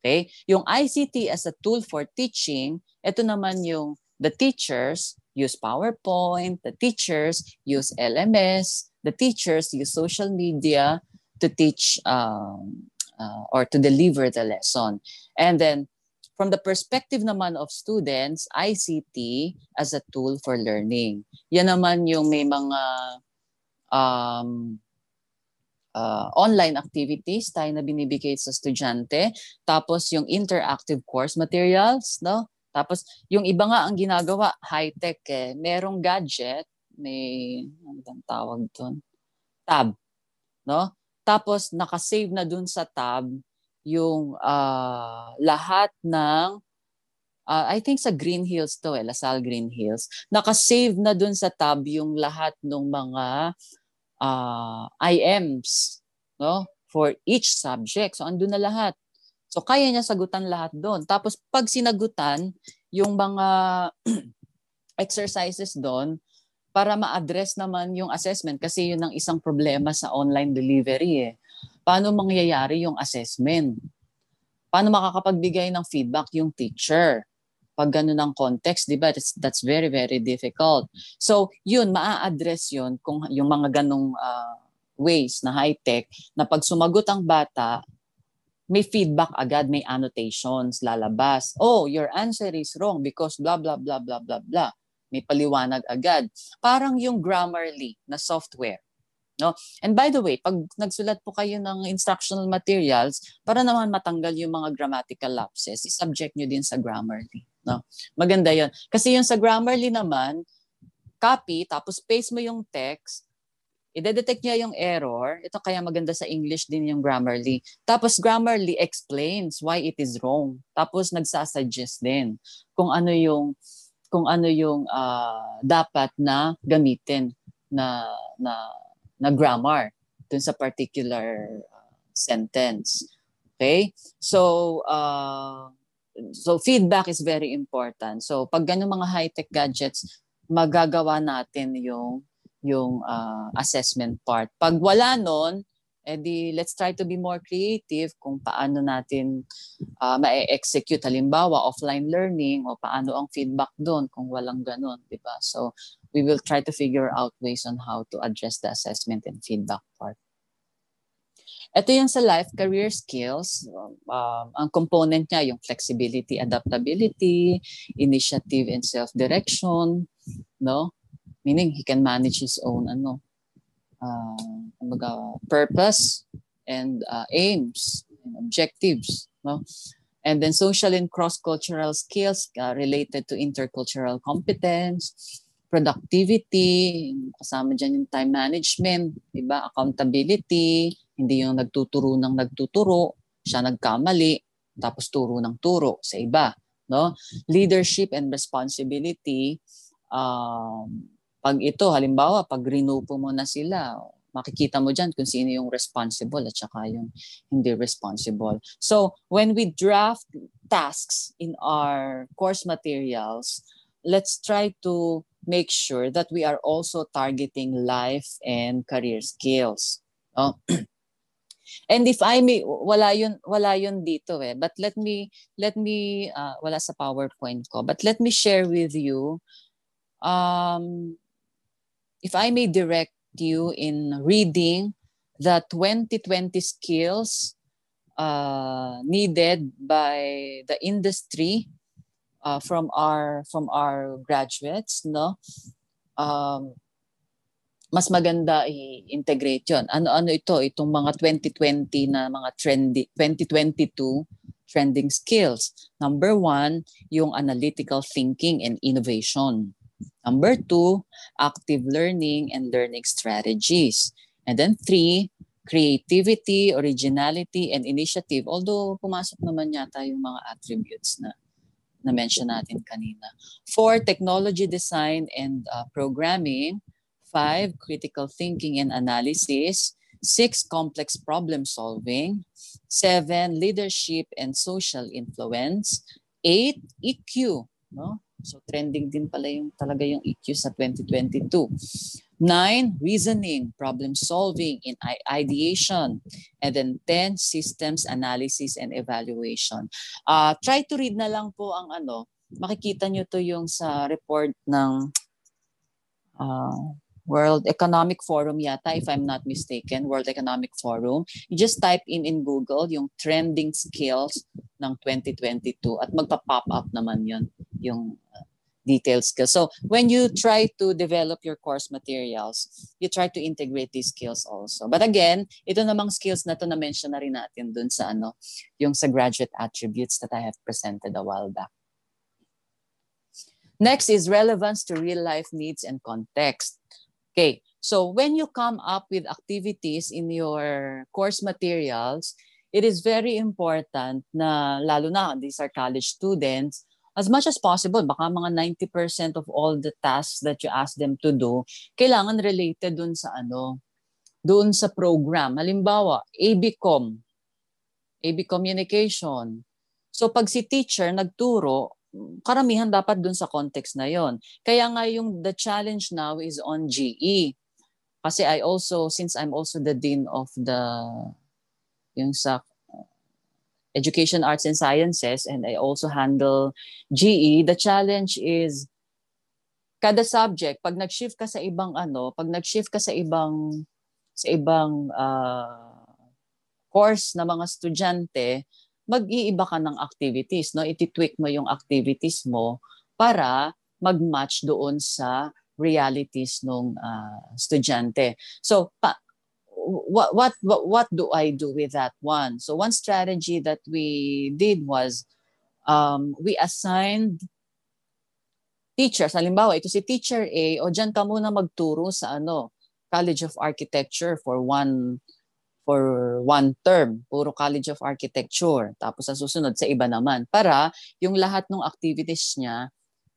Okay? Yung ICT as a tool for teaching, ito naman yung the teachers use PowerPoint, the teachers use LMS, the teachers use social media to teach um, uh, or to deliver the lesson. And then from the perspective naman of students, ICT as a tool for learning. Yan naman yung may mga um, uh, online activities tayo na binibigay sa estudyante. Tapos yung interactive course materials, no? Tapos yung iba nga ang ginagawa, high-tech eh. Merong gadget, may, ano bang tawag doon? Tab, no? Tapos nakasave na dun sa tab yung uh, lahat ng uh, I think sa Green Hills to eh, Lasal Green Hills. Naka-save na dun sa tab yung lahat ng mga uh, IMs no for each subject. So andun na lahat. So kaya niya sagutan lahat doon. Tapos pag sinagutan yung mga exercises doon para ma-address naman yung assessment kasi yun ang isang problema sa online delivery eh paano mangyayari yung assessment? Paano makakapagbigay ng feedback yung teacher? Pag ganun ang context, di ba? That's, that's very, very difficult. So, yun, maa-address yun kung yung mga ganong uh, ways na high-tech na pag sumagot ang bata, may feedback agad, may annotations, lalabas. Oh, your answer is wrong because blah, blah, blah, blah, blah, blah. May paliwanag agad. Parang yung Grammarly na software No? And by the way, pag nagsulat po kayo ng instructional materials, para naman matanggal yung mga grammatical lapses, i-subject nyo din sa Grammarly. No? Maganda yon Kasi yung sa Grammarly naman, copy, tapos paste mo yung text, i-detect niya yung error. Ito kaya maganda sa English din yung Grammarly. Tapos Grammarly explains why it is wrong. Tapos nagsasuggest din kung ano yung kung ano yung uh, dapat na gamitin na na na grammar dun sa particular uh, sentence. Okay? So, uh, so feedback is very important. So, pag ganun mga high-tech gadgets, magagawa natin yung yung uh, assessment part. Pag wala nun, edi let's try to be more creative kung paano natin uh, ma-execute halimbawa offline learning o paano ang feedback doon kung walang ganun, di ba? So we will try to figure out ways on how to address the assessment and feedback part. Ito yung sa life career skills. Um, ang component niya yung flexibility, adaptability, initiative and self-direction, no? Meaning he can manage his own ano, uh, purpose and uh, aims and objectives, no? And then social and cross-cultural skills uh, related to intercultural competence, productivity, kasama dyan yung time management, diba? accountability, hindi yung nagtuturo ng nagtuturo, siya nagkamali, tapos turo ng turo sa iba. No? Leadership and responsibility, um, pag ito, halimbawa, pag rinupo mo na sila, makikita mo dyan kung sino yung responsible at saka yung hindi responsible. So, when we draft tasks in our course materials, let's try to make sure that we are also targeting life and career skills. Oh. and if I may, wala yun, wala yun dito eh. But let me, let me, uh, wala sa PowerPoint ko, but let me share with you, um, if I may direct you in reading the 2020 skills uh, needed by the industry uh, from our from our graduates no um, mas maganda i-integrate yon. Ano-ano ito? Itong mga 2020 na mga trendy, 2022 trending skills. Number one, yung analytical thinking and innovation. Number two, active learning and learning strategies. And then three, creativity, originality, and initiative. Although pumasok naman yata yung mga attributes na na-mention natin kanina. Four, technology design and uh, programming. Five, critical thinking and analysis. Six, complex problem solving. Seven, leadership and social influence. Eight, EQ. No? So trending din pala yung talaga yung EQ sa 2022. Nine, reasoning, problem solving in ideation. And then 10, systems analysis and evaluation. Uh, try to read na lang po ang ano, makikita nyo to yung sa report ng uh, World Economic Forum yata, if I'm not mistaken, World Economic Forum. You just type in in Google yung trending skills ng 2022 at magpa-pop up naman yun, yung detailed skills. So when you try to develop your course materials, you try to integrate these skills also. But again, ito namang skills na to na mention na rin natin dun sa ano, yung sa graduate attributes that I have presented a while back. Next is relevance to real life needs and context. Okay, so when you come up with activities in your course materials, it is very important na lalo na these are college students as much as possible, baka mga 90% of all the tasks that you ask them to do, kailangan related dun sa ano, doon sa program. Halimbawa, ABCom, AB Communication. So pag si teacher nagturo, karamihan dapat dun sa context na yon. Kaya nga yung the challenge now is on GE. Kasi I also, since I'm also the dean of the, yung sa Education, Arts, and Sciences, and I also handle GE, the challenge is kada subject, pag nag-shift ka sa ibang ano, pag nag-shift ka sa ibang sa ibang uh, course na mga estudyante, mag-iiba ka ng activities, no? Iti-tweak mo yung activities mo para mag-match doon sa realities ng uh, estudyante. So, pa, what, what what what do I do with that one? So one strategy that we did was um, we assigned teachers. Halimbawa, ito si teacher A, o dyan ka muna magturo sa ano, College of Architecture for one for one term, puro College of Architecture. Tapos sa susunod sa iba naman para yung lahat ng activities niya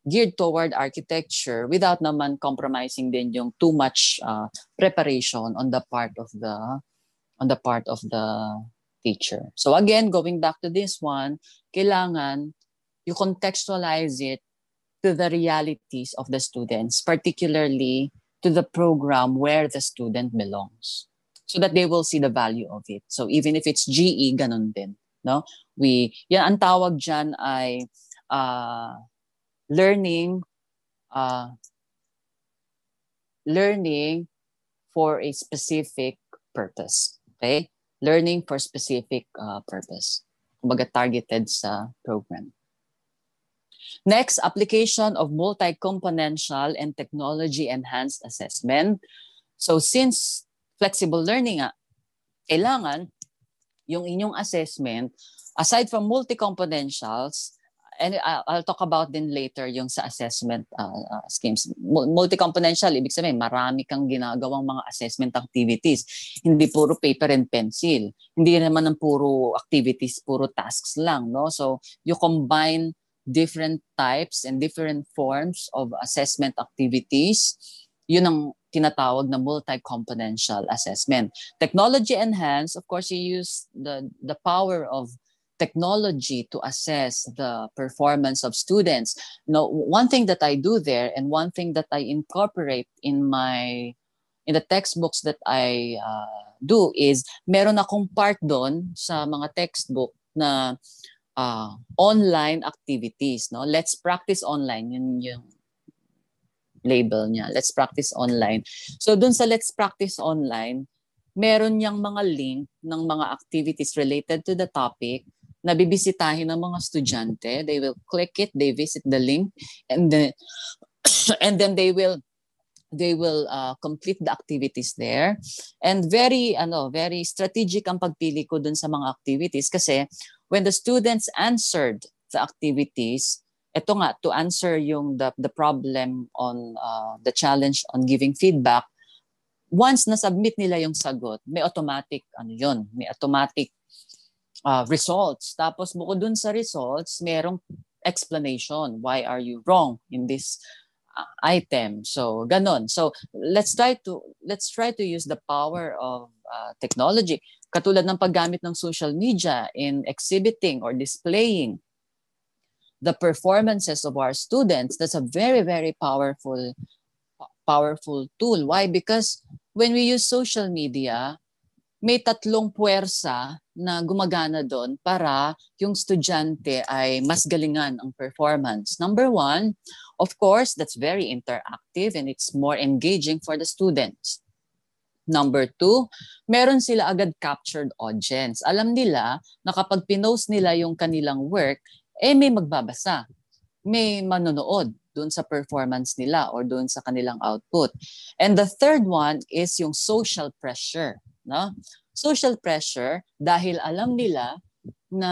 geared toward architecture without naman compromising din yung too much uh, preparation on the part of the on the part of the teacher. So again, going back to this one, kailangan you contextualize it to the realities of the students, particularly to the program where the student belongs so that they will see the value of it. So even if it's GE, ganun din. No? We, yan, ang tawag dyan ay uh, learning uh, learning for a specific purpose. Okay? Learning for specific uh, purpose. Kumbaga targeted sa program. Next, application of multi-componential and technology-enhanced assessment. So since flexible learning nga, kailangan yung inyong assessment, aside from multi-componentials, and I'll talk about din later yung sa assessment uh, uh, schemes. Multi-componential, ibig sabihin, marami kang ginagawang mga assessment activities. Hindi puro paper and pencil. Hindi naman ng puro activities, puro tasks lang. No? So, you combine different types and different forms of assessment activities. Yun ang tinatawag na multi-componential assessment. Technology enhanced, of course, you use the, the power of technology to assess the performance of students. Now, one thing that I do there and one thing that I incorporate in my in the textbooks that I uh, do is meron akong part doon sa mga textbook na uh, online activities. No? Let's practice online. Yun yung label niya. Let's practice online. So doon sa Let's Practice Online, meron niyang mga link ng mga activities related to the topic na bibisitahin ng mga estudyante. They will click it, they visit the link, and then, and then they will they will uh, complete the activities there. And very ano, very strategic ang pagpili ko dun sa mga activities kasi when the students answered the activities, ito nga to answer yung the the problem on uh, the challenge on giving feedback, once na submit nila yung sagot, may automatic ano yun, may automatic uh, results. Tapos bukod dun sa results, merong explanation. Why are you wrong in this uh, item? So ganon. So let's try to let's try to use the power of uh, technology. Katulad ng paggamit ng social media in exhibiting or displaying the performances of our students. That's a very very powerful powerful tool. Why? Because when we use social media, may tatlong puwersa na gumagana doon para yung estudyante ay mas galingan ang performance. Number one, of course, that's very interactive and it's more engaging for the students. Number two, meron sila agad captured audience. Alam nila na kapag pinost nila yung kanilang work, eh may magbabasa, may manonood doon sa performance nila or doon sa kanilang output. And the third one is yung social pressure. No? Social pressure dahil alam nila na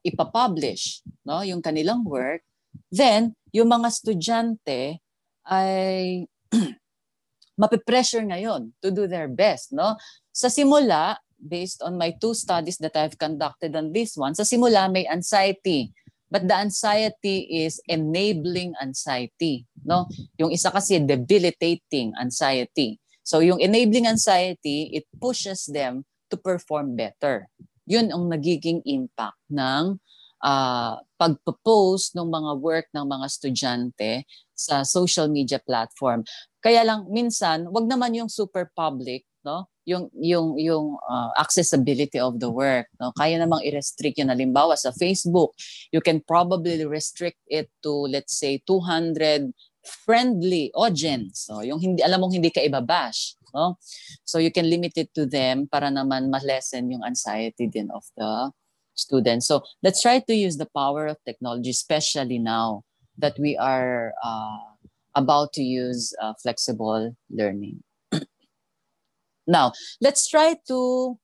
ipapublish no, yung kanilang work, then yung mga estudyante ay mapipressure ngayon to do their best. No? Sa simula, based on my two studies that I've conducted on this one, sa simula may anxiety. But the anxiety is enabling anxiety. No? Yung isa kasi debilitating anxiety. So yung enabling anxiety, it pushes them to perform better. Yun ang nagiging impact ng uh, pagpo-post ng mga work ng mga estudyante sa social media platform. Kaya lang minsan, wag naman yung super public, no? Yung yung yung uh, accessibility of the work, no? Kaya namang i-restrict yun halimbawa sa Facebook, you can probably restrict it to let's say 200 friendly audience. So yung hindi alam mong hindi ka ibabash, no? So you can limit it to them para naman ma-lessen yung anxiety din of the students. So let's try to use the power of technology especially now that we are uh, about to use uh, flexible learning. now, let's try to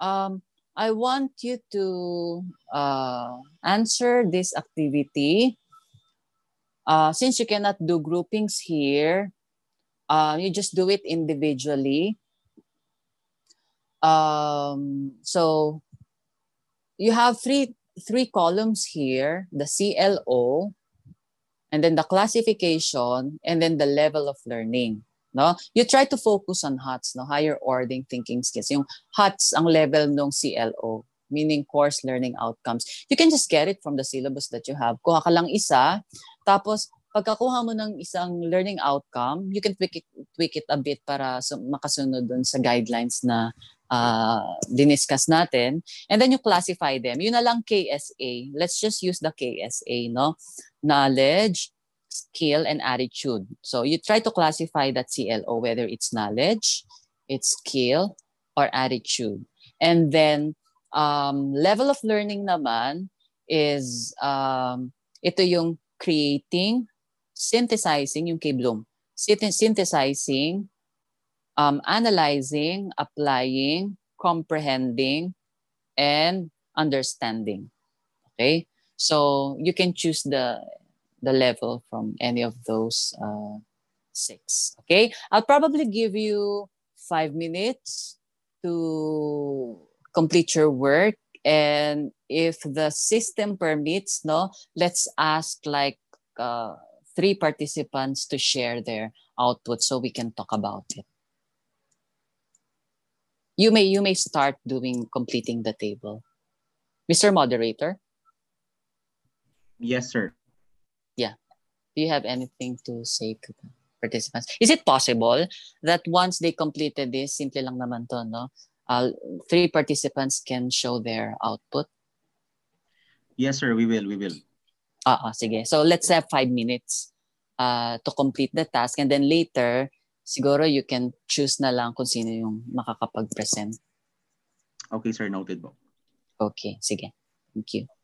um, I want you to uh, answer this activity. Uh, since you cannot do groupings here, uh, you just do it individually. Um, so you have three three columns here: the CLO, and then the classification, and then the level of learning. No, you try to focus on HOTS, no, higher ordering thinking skills. Yung HOTS ang level ng CLO, meaning course learning outcomes. You can just get it from the syllabus that you have. Kuha ka lang isa, tapos pagkakuha mo ng isang learning outcome, you can tweak it, tweak it a bit para makasunod dun sa guidelines na uh, diniscuss natin. And then you classify them. Yun na lang KSA. Let's just use the KSA, no? Knowledge, skill, and attitude. So you try to classify that CLO, whether it's knowledge, it's skill, or attitude. And then um, level of learning naman is um, ito yung creating, synthesizing, yung kay Bloom. Synthesizing, um, analyzing, applying, comprehending, and understanding. Okay? So you can choose the the level from any of those uh, six. Okay? I'll probably give you five minutes to complete your work. And if the system permits, no, let's ask like uh, three participants to share their output so we can talk about it. You may you may start doing completing the table. Mr. Moderator? Yes, sir. Yeah. Do you have anything to say to the participants? Is it possible that once they completed this, simple lang naman to, no? Uh, three participants can show their output? Yes, sir. We will. We will. Ah, ah, sige. So let's have five minutes uh, to complete the task. And then later, siguro you can choose na lang kung sino yung makakapag-present. Okay, sir. Noted po. Okay, sige. Thank you.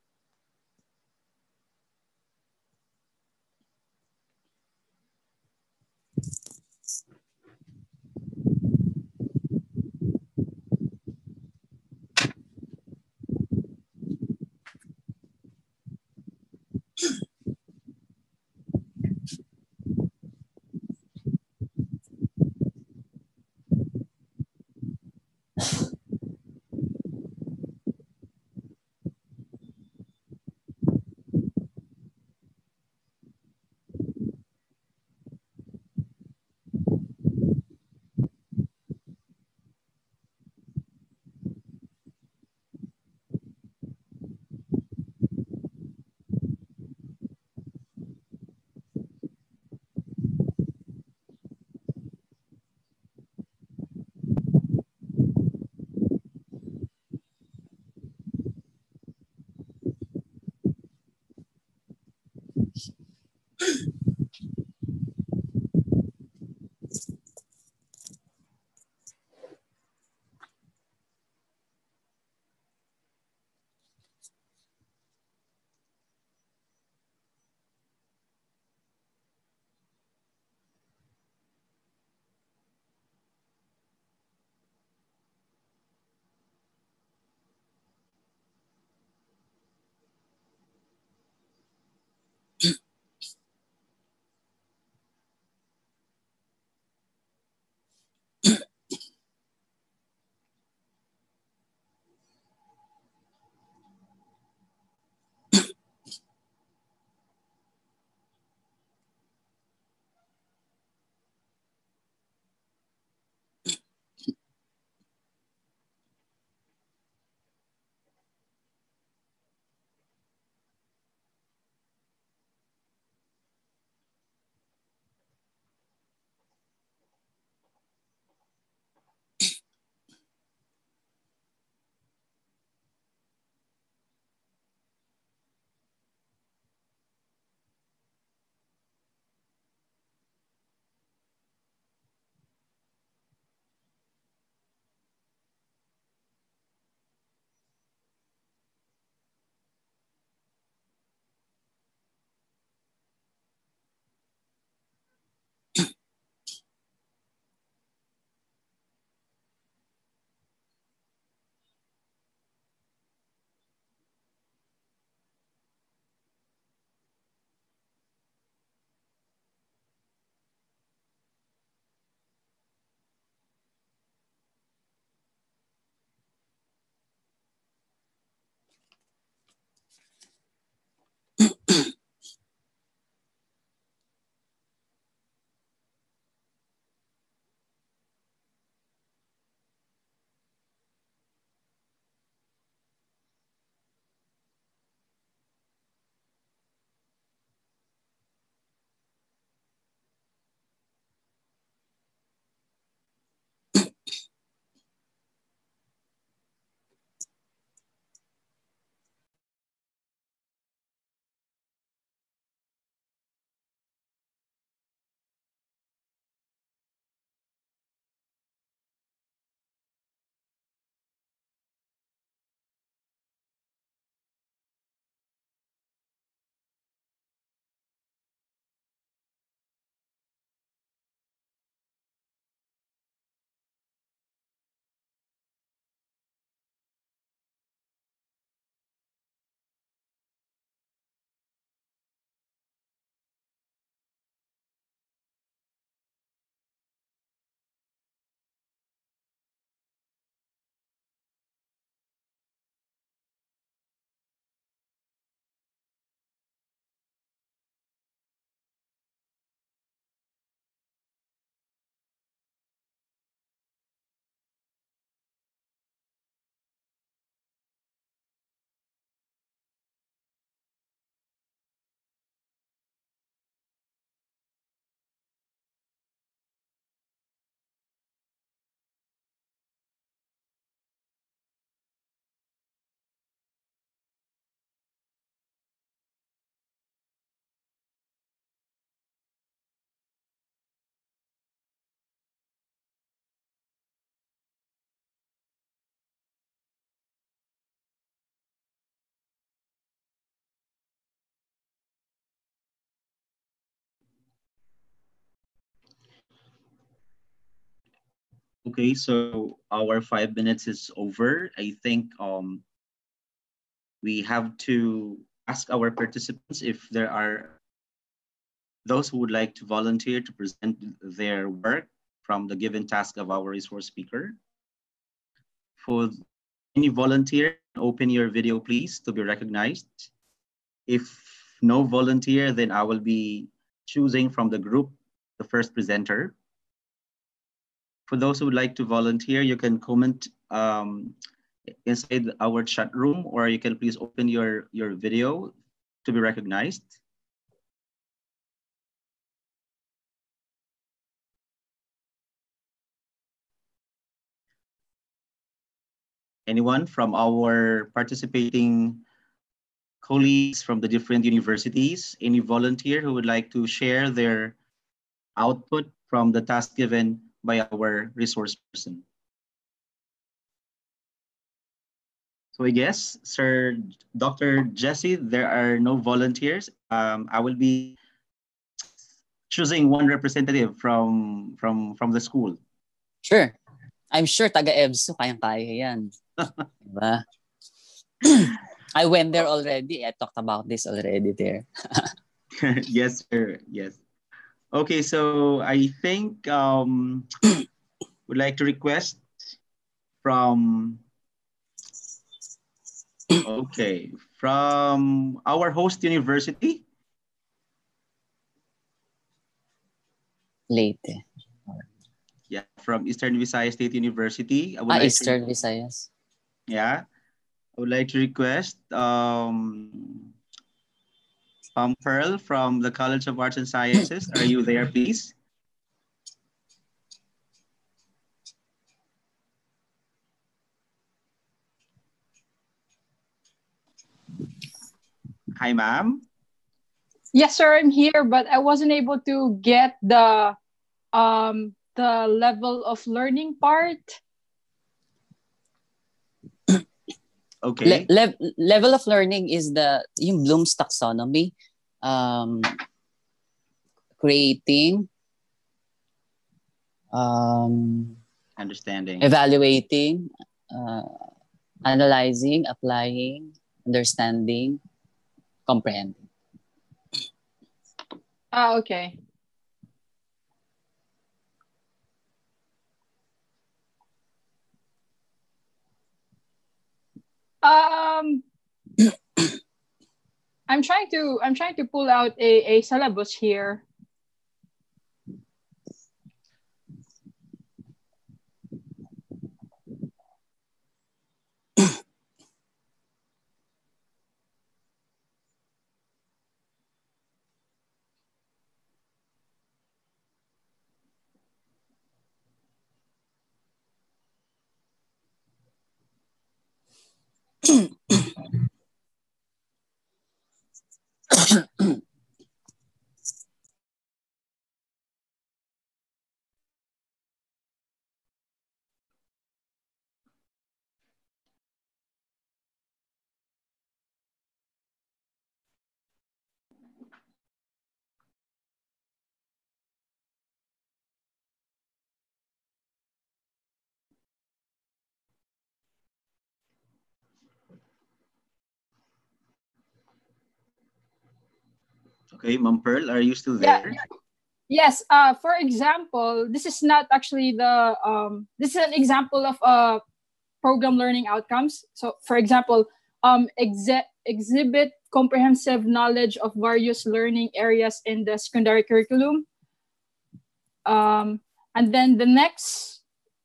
Okay, so our five minutes is over. I think um, we have to ask our participants if there are those who would like to volunteer to present their work from the given task of our resource speaker. For any volunteer, open your video, please, to be recognized. If no volunteer, then I will be choosing from the group the first presenter. For those who would like to volunteer, you can comment um, inside our chat room, or you can please open your, your video to be recognized. Anyone from our participating colleagues from the different universities, any volunteer who would like to share their output from the task given by our resource person. So I guess, Sir Dr. Jesse, there are no volunteers. Um, I will be choosing one representative from from from the school. Sure. I'm sure taga-EBSO, kayang-kaya yan. diba? I went there already. I talked about this already there. yes, sir. Yes. Okay, so I think um, would like to request from okay from our host university. Late. Yeah, from Eastern Visayas State University. Ah, like Eastern To, Visayas. yeah, I would like to request um, um, Pearl from the College of Arts and Sciences. Are you there, please? Hi, ma'am. Yes, sir, I'm here, but I wasn't able to get the um the level of learning part. Okay. Le- lev- level of learning is the yung Bloom's taxonomy. Um, creating, um, Understanding. evaluating, uh, analyzing, applying, understanding, comprehending. Ah, okay. Um, I'm trying to I'm trying to pull out a, a syllabus here. 咳 Okay, Ma'am Pearl, are you still there? Yeah. Yes. Uh, for example, this is not actually the um, this is an example of uh, program learning outcomes. So, for example, um, exe- exhibit comprehensive knowledge of various learning areas in the secondary curriculum. Um, and then the next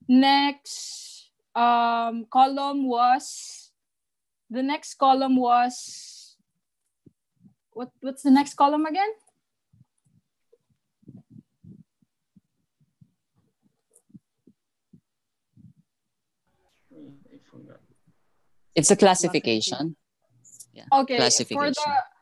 next um, column was the next column was what what's the next column again? It's a classification. Yeah. Okay, for Classification. the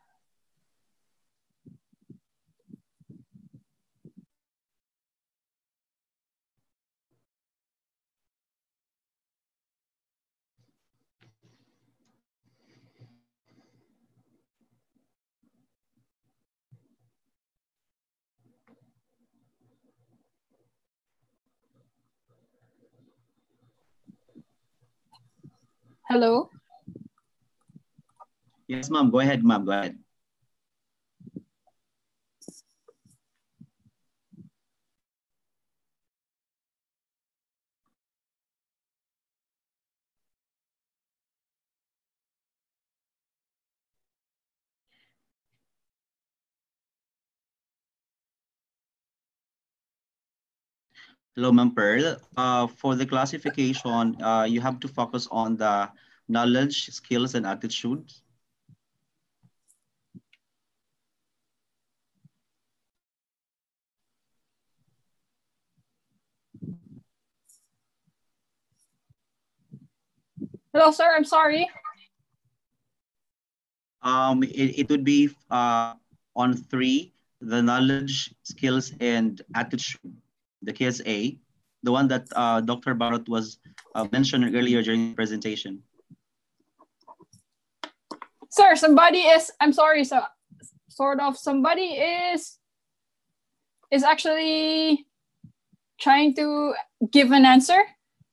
Hello? Yes, ma'am. Go ahead, ma'am. Go ahead. Hello, Pearl. Uh, for the classification, uh, you have to focus on the knowledge, skills, and attitude. Hello, sir. I'm sorry. Um, it, it would be uh, on three, the knowledge, skills, and attitude, the case A, the one that uh, Dr. Barot was uh, mentioned earlier during the presentation. Sir, somebody is, I'm sorry, so sort of somebody is is actually trying to give an answer.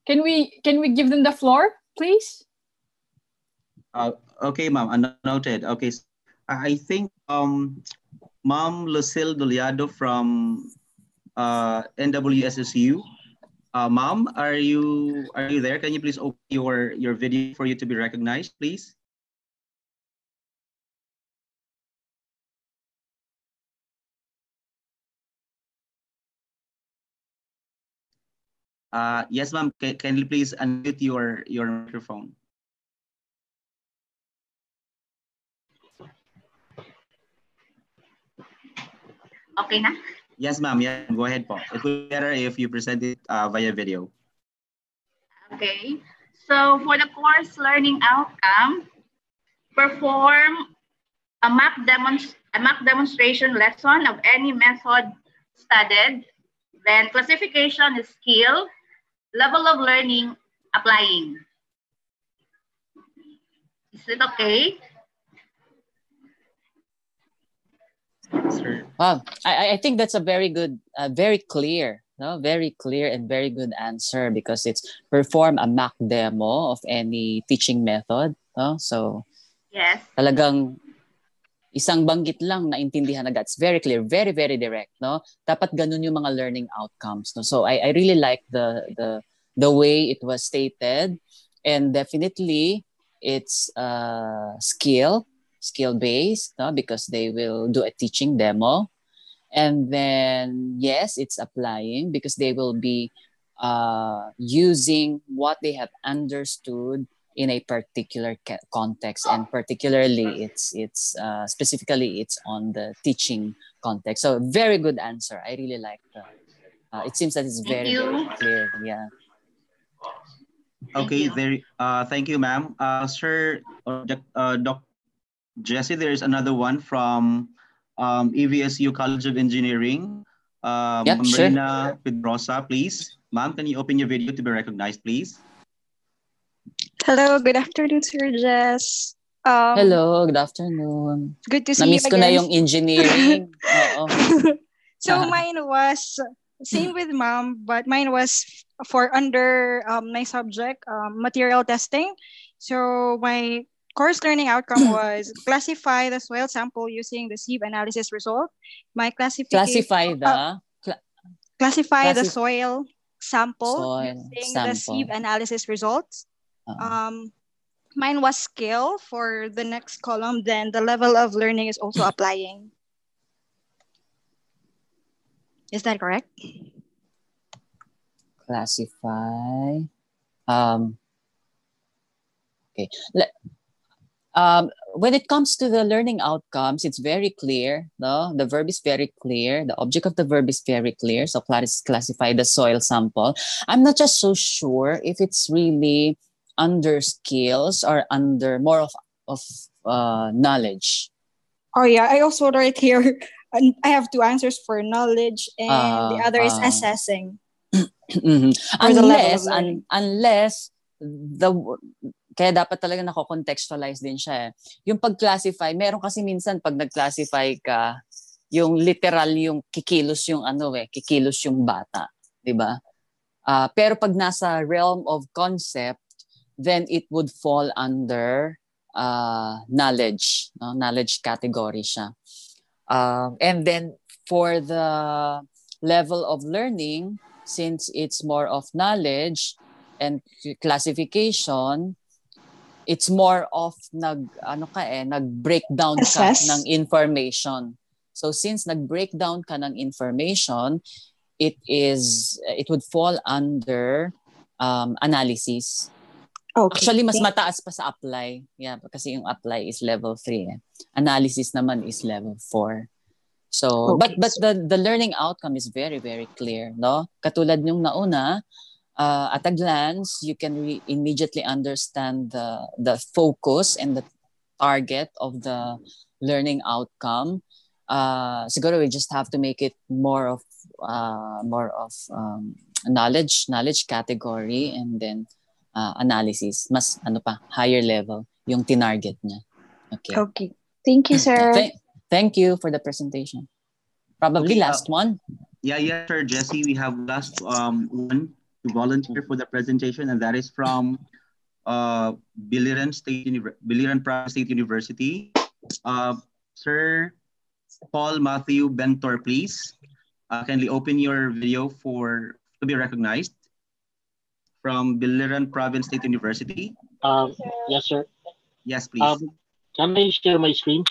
Can we can we give them the floor, please? Uh, okay, ma'am, uh, noted. Okay, I think um, Ma'am Lucille Doliado from uh, NWSSU. Uh, Ma'am, are you are you there? Can you please open your your video for you to be recognized, please? Uh, yes, ma'am. Can, can you please unmute your your microphone? Okay na? Yes, ma'am. Yeah, go ahead po. It would be better if you present it uh, via video. Okay. So for the course learning outcome, perform a mock, demonst a mock demonstration lesson of any method studied. Then classification is skill, level of learning, applying. Is it okay? Sir. Wow, I, I think that's a very good, uh, very clear, no, very clear and very good answer because it's perform a mock demo of any teaching method. No? So Yes. talagang isang banggit lang na intindihan agad. It's very clear, very, very direct. No? Dapat ganun yung mga learning outcomes. No? So I, I really like the, the, the way it was stated and definitely it's uh, skill, skill based no? because they will do a teaching demo. And then, yes, it's applying because they will be uh, using what they have understood in a particular ca- context and particularly it's it's uh, specifically it's on the teaching context so very good answer i really like the uh, it seems that it's very, very clear yeah Okay, you. very. Uh, thank you, ma'am. Uh, sir, uh, Doc- uh, Doc Jesse, there is another one from um, EVSU College of Engineering. Um, Yep, sure. Marina Pedrosa, please. Ma'am, can you open your video to be recognized, please? Hello, good afternoon, Sir Jess. Um, hello good afternoon Good to see na-miss you ko na yung engineering Oo. so mine was same with mom, but mine was for under um, my subject, um, material testing. So my course learning outcome was classify the soil sample using the sieve analysis result. My classification classify the uh, cla- classify the soil sample Soil using the sieve analysis results. Oo. Um, mine was scale for the next column. Then the level of learning is also applying. Is that correct? classify um okay Le- um when it comes to the learning outcomes it's very clear no the verb is very clear the object of the verb is very clear so class- classify the soil sample i'm not just so sure if it's really under skills or under more of of uh, knowledge Oh yeah, I also write here. and I have two answers for knowledge, and the Ah, other is ah. assessing. Mhm. Or the unless un, unless the kaya dapat talaga nako-contextualize din siya eh. Yung pag-classify, meron kasi minsan pag nag-classify ka, yung literal yung kikilos yung ano eh, kikilos yung bata, 'di ba? Ah, pero pag nasa realm of concept, then it would fall under uh, knowledge, no? knowledge category siya. Um, and then for the level of learning, since it's more of knowledge and classification, it's more of nag ano ka eh nag-breakdown ka ng information. So since nag-breakdown ka ng information, it is it would fall under um, analysis. Okay. Actually mas mataas pa sa apply. Yeah, kasi yung apply is level 3 eh. Analysis naman is level 4. So, but Okay. but the the learning outcome is very very clear, no? Katulad yung nauna, uh, at a glance, you can re- immediately understand the the focus and the target of the learning outcome. Uh, siguro we just have to make it more of uh, more of um, knowledge knowledge category and then uh, analysis. Mas ano pa higher level yung tinarget niya. Okay. Okay. Thank you, sir. Th- thank you for the presentation. Probably Okay, uh, last one. Yeah, yeah, sir, Jesse. We have last um, one to volunteer for the presentation, and that is from uh, Biliran State Univer- Biliran Private State University. Uh, sir Paul Matthew Bentor, please. Uh, kindly open your video for to be recognized from Biliran Province State University. Um, yes, sir. Yes, please. Um, can I share my screen?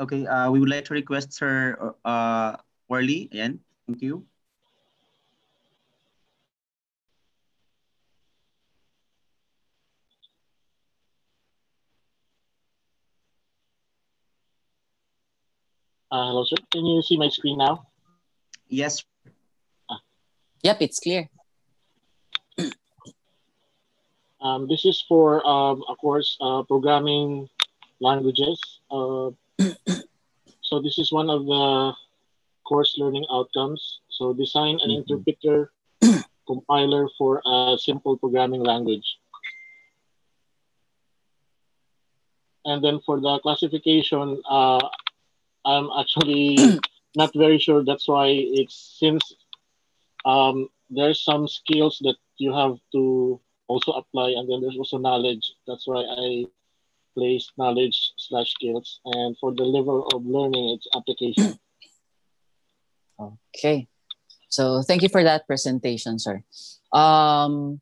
Okay, uh, we would like to request Sir uh, Worley again. Thank you. Uh, hello, sir. Can you see my screen now? Yes. Yep, it's clear. Um, this is for, um, of course, uh, programming languages. Uh, so this is one of the course learning outcomes. So design an interpreter compiler for a simple programming language. And then for the classification, uh, I'm actually not very sure. That's why it's since um, there's some skills that you have to also apply, and then there's also knowledge. That's why I place knowledge slash skills. And for the level of learning, it's application. Okay. So thank you for that presentation, sir. Um,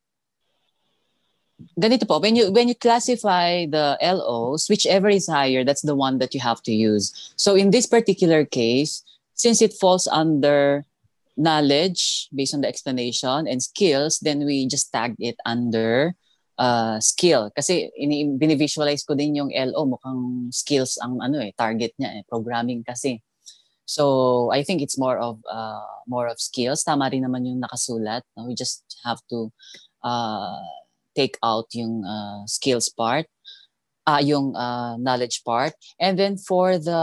ganito po, when you when you classify the LOs, whichever is higher, that's the one that you have to use. So in this particular case, since it falls under knowledge based on the explanation and skills, then we just tagged it under uh, skill. Kasi ini binivisualize ko din yung LO, mukhang skills ang ano eh, target niya eh, programming kasi. So I think it's more of uh, more of skills. Tama rin naman yung nakasulat. No? We just have to uh, take out yung uh, skills part, uh, yung uh, knowledge part, and then for the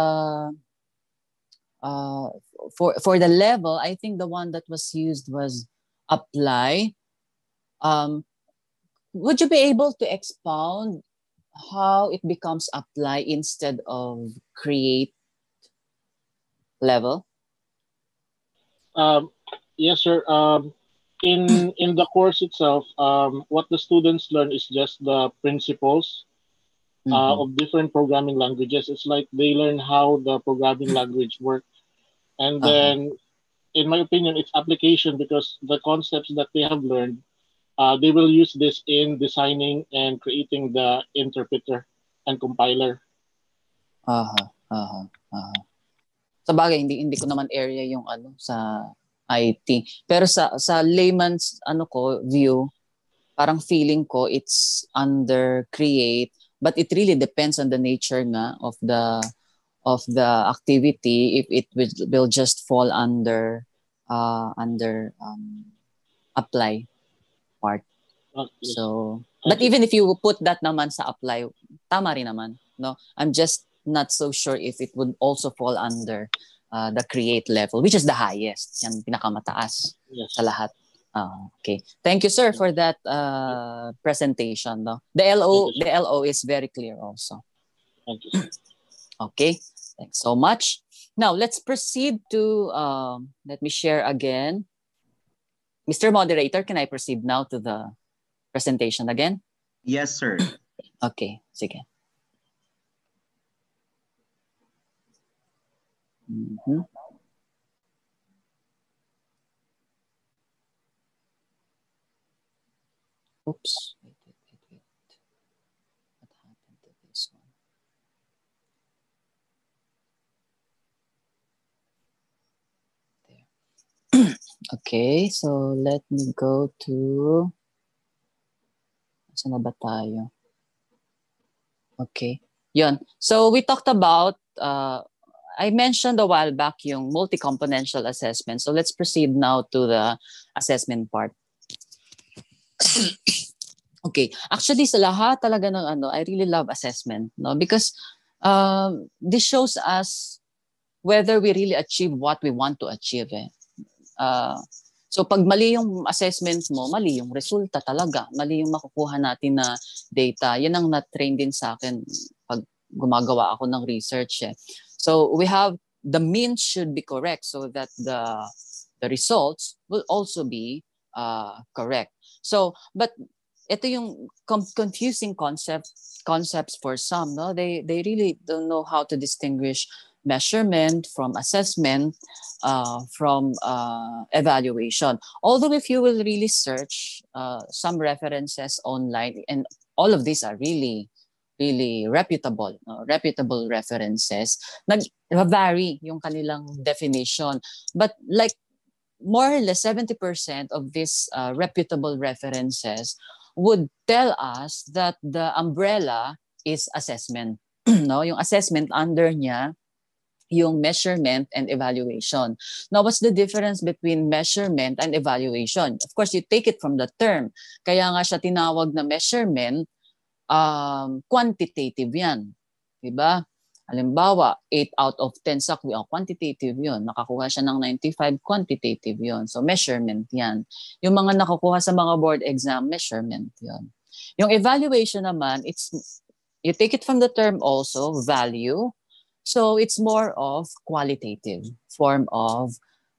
uh, for for the level, I think the one that was used was apply. Um, would you be able to expound how it becomes apply instead of create level? Um, yes, sir. Um, in in the course itself, um, what the students learn is just the principles uh, Mhm. of different programming languages. It's like they learn how the programming language works, and Uh-huh. then, in my opinion, it's application because the concepts that they have learned, uh, they will use this in designing and creating the interpreter and compiler. Aha, aha, aha. Sa bagay, hindi, hindi ko naman area yung ano sa IT. Pero sa sa layman's ano ko view, parang feeling ko it's under create, but it really depends on the nature nga of the of the activity if it will, will just fall under uh under um apply part. Uh, yes. So, but even if you put that naman sa apply, tama rin naman, no? I'm just not so sure if it would also fall under uh, the create level, which is the highest. Yan, pinakamataas Yes. sa lahat. Ah, okay. Thank you, sir, for that uh, presentation. No? The LO, the LO is very clear also. Thank you. Okay. Thanks so much. Now, let's proceed to, um, let me share again Mr. Moderator, can I proceed now to the presentation again? Yes, sir. Okay, sige. Mhm. Oops. okay, so let me go to... Saan na ba tayo? Okay. Yun. So we talked about, uh, I mentioned a while back yung multi-componential assessment. So let's proceed now to the assessment part. okay. Actually, sa lahat talaga ng ano, I really love assessment. No? Because um, this shows us whether we really achieve what we want to achieve. Eh. Uh, so pag mali yung assessment mo, mali yung resulta talaga. Mali yung makukuha natin na data. Yan ang na-train din sa akin pag gumagawa ako ng research. Eh. So we have the means should be correct so that the the results will also be uh, correct. So, but ito yung com- confusing concept concepts for some. No, they they really don't know how to distinguish measurement from assessment uh, from uh, evaluation. Although if you will really search uh, some references online, and all of these are really really reputable, no? reputable references, nag-vary yung kanilang definition. But like more or less 70% of these uh, reputable references would tell us that the umbrella is assessment. no, yung assessment under niya yung measurement and evaluation. Now, what's the difference between measurement and evaluation? Of course, you take it from the term. Kaya nga siya tinawag na measurement, um, quantitative yan. Diba? Halimbawa, 8 out of 10 sakwi, oh, quantitative yun. Nakakuha siya ng 95, quantitative yun. So, measurement yan. Yung mga nakukuha sa mga board exam, measurement yun. Yung evaluation naman, it's you take it from the term also, value. So, it's more of qualitative form of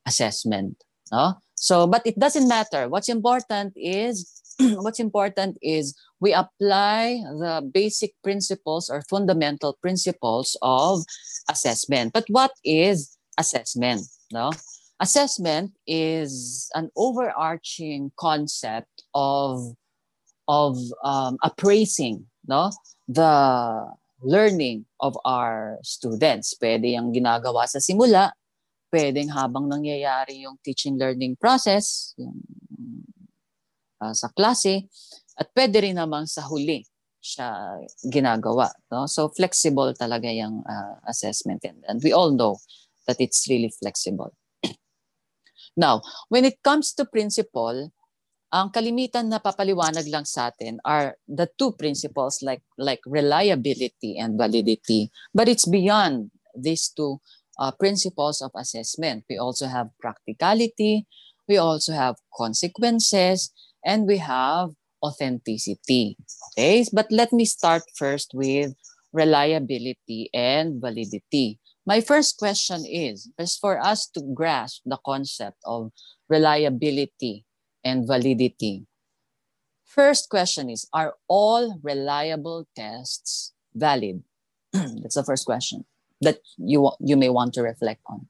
assessment. No? So, but it doesn't matter. What's important is what's important is we apply the basic principles or fundamental principles of assessment. But what is assessment? No? Assessment is an overarching concept of of um, appraising no the learning of our students. Pwede yung ginagawa sa simula, pwedeng habang nangyayari yung teaching learning process, yung uh, sa klase, at pwede rin namang sa huli siya ginagawa. No? So flexible talaga yung uh, assessment and, and we all know that it's really flexible. Now, when it comes to principle, ang kalimitan na papaliwanag lang sa atin are the two principles like like reliability and validity. But it's beyond these two uh, principles of assessment. We also have practicality, we also have consequences, and we have authenticity. Okay, but let me start first with reliability and validity. My first question is, is for us to grasp the concept of reliability and validity. First question is, are all reliable tests valid? That's the first question that you, you may want to reflect on.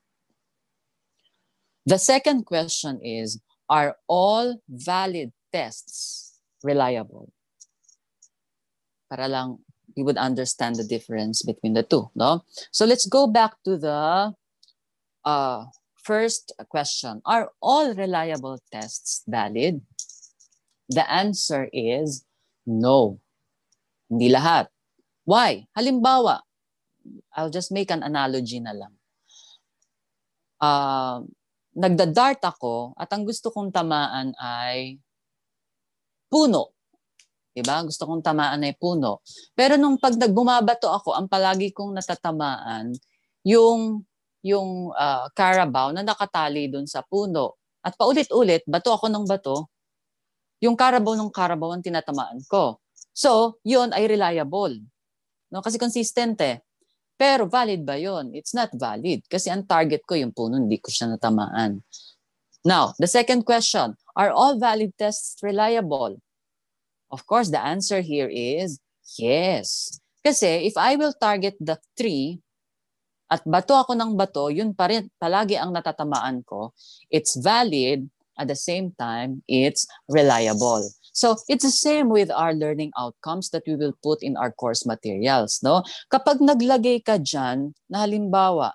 The second question is, are all valid tests reliable? Para lang you would understand the difference between the two, no? So let's go back to the uh, first question. Are all reliable tests valid? The answer is no. Hindi lahat. Why? Halimbawa, I'll just make an analogy na lang. Uh, nagda-dart ako at ang gusto kong tamaan ay puno. Diba? Gusto kong tamaan ay puno. Pero nung pag nagbumabato ako, ang palagi kong natatamaan, yung yung uh, carabao na nakatali doon sa puno. At paulit-ulit, bato ako ng bato, yung carabao ng carabao ang tinatamaan ko. So, yun ay reliable. No? Kasi consistent eh. Pero valid ba yun? It's not valid. Kasi ang target ko yung puno, hindi ko siya natamaan. Now, the second question, Are all valid tests reliable? Of course, the answer here is yes. Kasi if I will target the tree at bato ako ng bato, yun pa rin palagi ang natatamaan ko. It's valid, at the same time, it's reliable. So it's the same with our learning outcomes that we will put in our course materials. No? Kapag naglagay ka dyan, na halimbawa,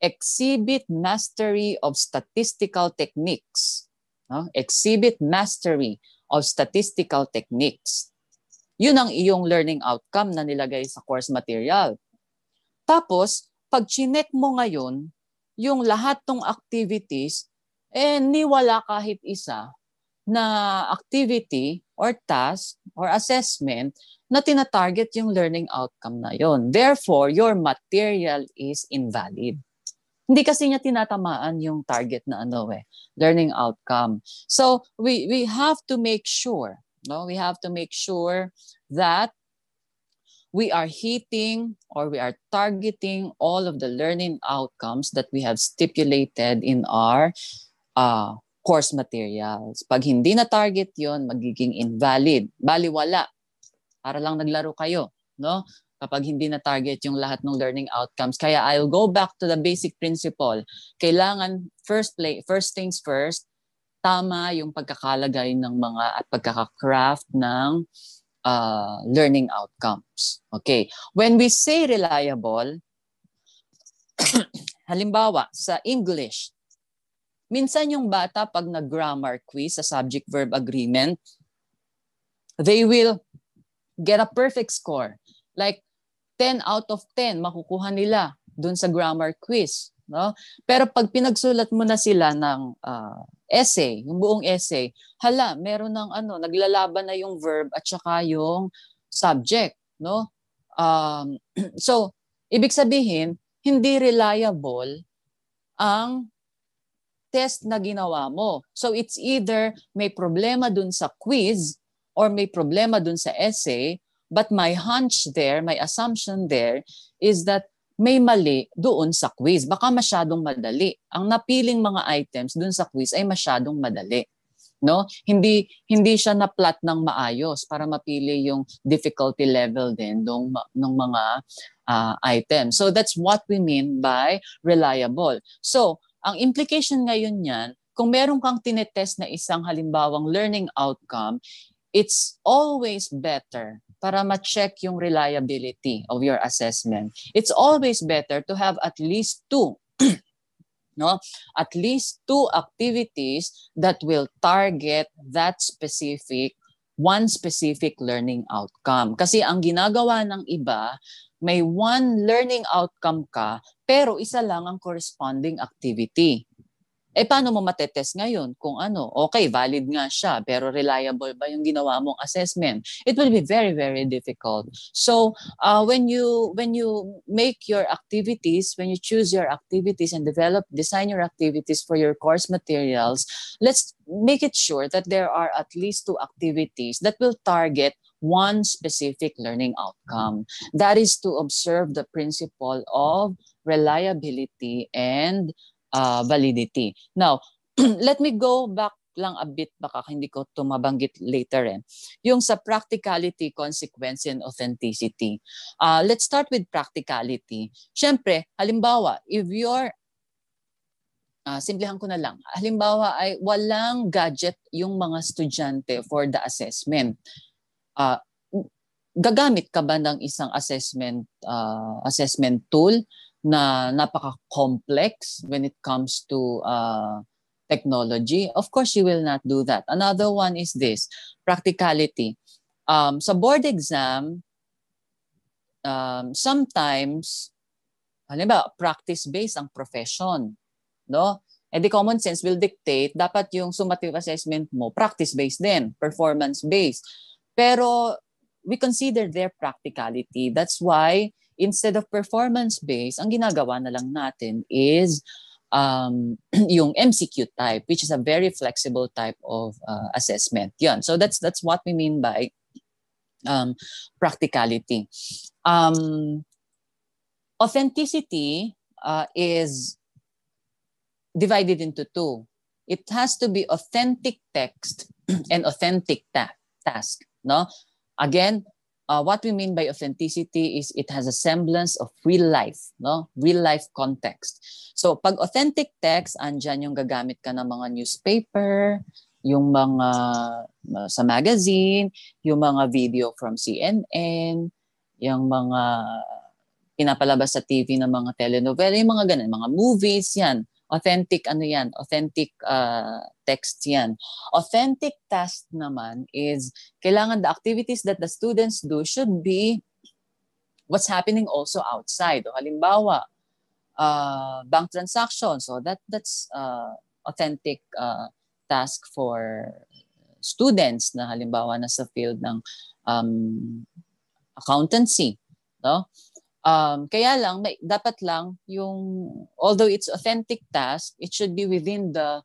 exhibit mastery of statistical techniques. No? Exhibit mastery of statistical techniques. Yun ang iyong learning outcome na nilagay sa course material. Tapos, pag chinek mo ngayon, yung lahat ng activities, eh, niwala kahit isa na activity or task or assessment na tinatarget yung learning outcome na yon. Therefore, your material is invalid. Hindi kasi niya tinatamaan yung target na ano eh, learning outcome. So, we we have to make sure, no? We have to make sure that we are hitting or we are targeting all of the learning outcomes that we have stipulated in our uh, course materials. Pag hindi na target yon magiging invalid. Baliwala. Para lang naglaro kayo. No? kapag hindi na target yung lahat ng learning outcomes. Kaya I'll go back to the basic principle. Kailangan first play, first things first, tama yung pagkakalagay ng mga at pagkaka-craft ng uh, learning outcomes. Okay. When we say reliable, halimbawa sa English, minsan yung bata pag nag-grammar quiz sa subject-verb agreement, they will get a perfect score. Like 10 out of 10 makukuha nila dun sa grammar quiz. No? Pero pag pinagsulat mo na sila ng uh, essay, yung buong essay, hala, meron ng ano, naglalaban na yung verb at saka yung subject. No? Um, so, ibig sabihin, hindi reliable ang test na ginawa mo. So it's either may problema dun sa quiz or may problema dun sa essay But my hunch there, my assumption there is that may mali doon sa quiz. Baka masyadong madali. Ang napiling mga items doon sa quiz ay masyadong madali. No? Hindi hindi siya na plot ng maayos para mapili yung difficulty level din ng ng mga uh, items. So that's what we mean by reliable. So, ang implication ngayon niyan, kung meron kang tinetest na isang halimbawang learning outcome, it's always better para ma-check yung reliability of your assessment. It's always better to have at least two no? At least two activities that will target that specific one specific learning outcome. Kasi ang ginagawa ng iba may one learning outcome ka pero isa lang ang corresponding activity eh paano mo matetest ngayon kung ano? Okay, valid nga siya, pero reliable ba yung ginawa mong assessment? It will be very very difficult. So, uh, when you when you make your activities, when you choose your activities and develop design your activities for your course materials, let's make it sure that there are at least two activities that will target one specific learning outcome. That is to observe the principle of reliability and uh, validity. Now, let me go back lang a bit, baka hindi ko tumabanggit later eh. Yung sa practicality, consequence, and authenticity. Uh, let's start with practicality. Siyempre, halimbawa, if you're Uh, simplihan ko na lang. Halimbawa ay walang gadget yung mga estudyante for the assessment. Uh, gagamit ka ba ng isang assessment uh, assessment tool na napaka-complex when it comes to uh, technology, of course you will not do that. Another one is this, practicality. Um, sa board exam, um, sometimes, halimbawa, practice-based ang profession. No? And the common sense will dictate, dapat yung summative assessment mo, practice-based din, performance-based. Pero we consider their practicality. That's why instead of performance-based, ang ginagawa na lang natin is um, yung MCQ type, which is a very flexible type of uh, assessment. Yun. So that's that's what we mean by um, practicality. Um, authenticity uh, is divided into two. it has to be authentic text and authentic ta- task. No, again, uh, what we mean by authenticity is it has a semblance of real life, no? Real life context. So pag authentic text, andyan yung gagamit ka ng mga newspaper, yung mga uh, sa magazine, yung mga video from CNN, yung mga pinapalabas sa TV ng mga telenovela, yung mga ganun, mga movies, yan. Authentic ano yan, authentic uh, text yan. Authentic task naman is kailangan the activities that the students do should be what's happening also outside. O halimbawa, uh, bank transactions. So that that's uh, authentic uh, task for students na halimbawa na sa field ng um, accountancy. No? Um, kaya lang, may, dapat lang yung, although it's authentic task, it should be within the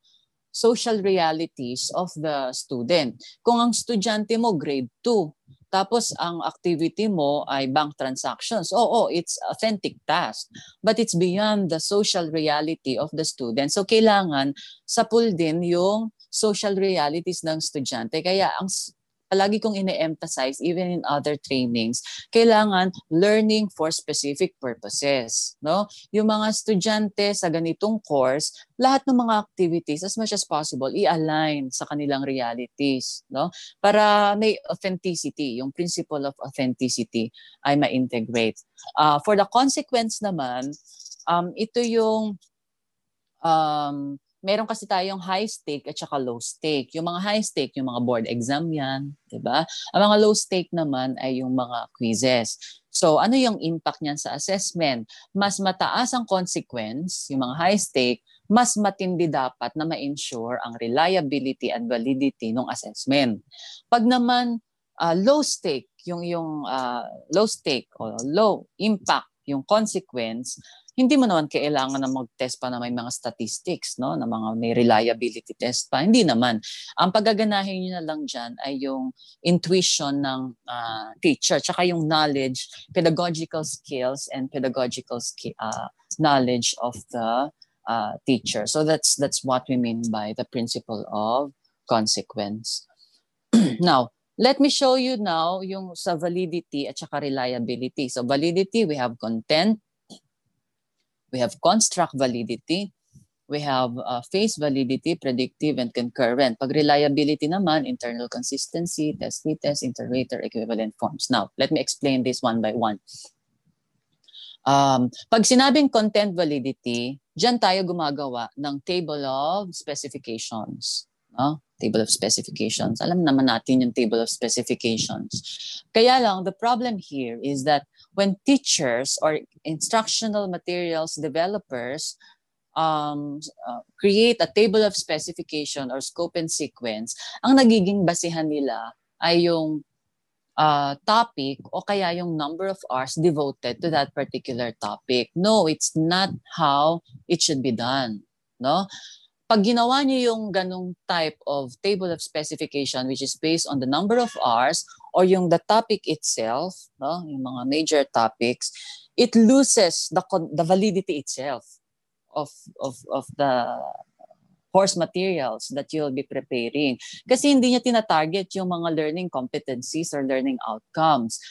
social realities of the student. Kung ang estudyante mo grade 2, tapos ang activity mo ay bank transactions. Oo, it's authentic task. But it's beyond the social reality of the student. So kailangan sa pool din yung social realities ng estudyante. Kaya ang palagi kong ine-emphasize even in other trainings, kailangan learning for specific purposes, no? Yung mga estudyante sa ganitong course, lahat ng mga activities as much as possible i-align sa kanilang realities, no? Para may authenticity, yung principle of authenticity ay ma-integrate. Uh, for the consequence naman, um, ito yung um, meron kasi tayong high stake at saka low stake. Yung mga high stake, yung mga board exam yan, di ba? Ang mga low stake naman ay yung mga quizzes. So ano yung impact niyan sa assessment? Mas mataas ang consequence, yung mga high stake, mas matindi dapat na ma-ensure ang reliability and validity ng assessment. Pag naman uh, low stake, yung yung uh, low stake o low impact yung consequence, hindi mo naman kailangan na mag-test pa na may mga statistics, no? na mga may reliability test pa. Hindi naman. Ang paggaganahin nyo na lang dyan ay yung intuition ng uh, teacher, tsaka yung knowledge, pedagogical skills and pedagogical ski- uh, knowledge of the uh, teacher. So that's that's what we mean by the principle of consequence. now, let me show you now yung sa validity at saka reliability. So validity, we have content, we have construct validity, we have uh, phase validity, predictive, and concurrent. Pag reliability naman, internal consistency, test retest, inter-rater, equivalent forms. Now, let me explain this one by one. Um, pag sinabing content validity, dyan tayo gumagawa ng table of specifications. No? Table of specifications. Alam naman natin yung table of specifications. Kaya lang, the problem here is that when teachers or instructional materials developers um, uh, create a table of specification or scope and sequence, ang nagiging basihan nila ay yung uh, topic o kaya yung number of hours devoted to that particular topic. No, it's not how it should be done. No? Pag ginawa niyo yung ganong type of table of specification which is based on the number of hours or yung the topic itself, no, yung mga major topics, it loses the the validity itself of of of the course materials that you'll be preparing. Kasi hindi niya tina-target yung mga learning competencies or learning outcomes.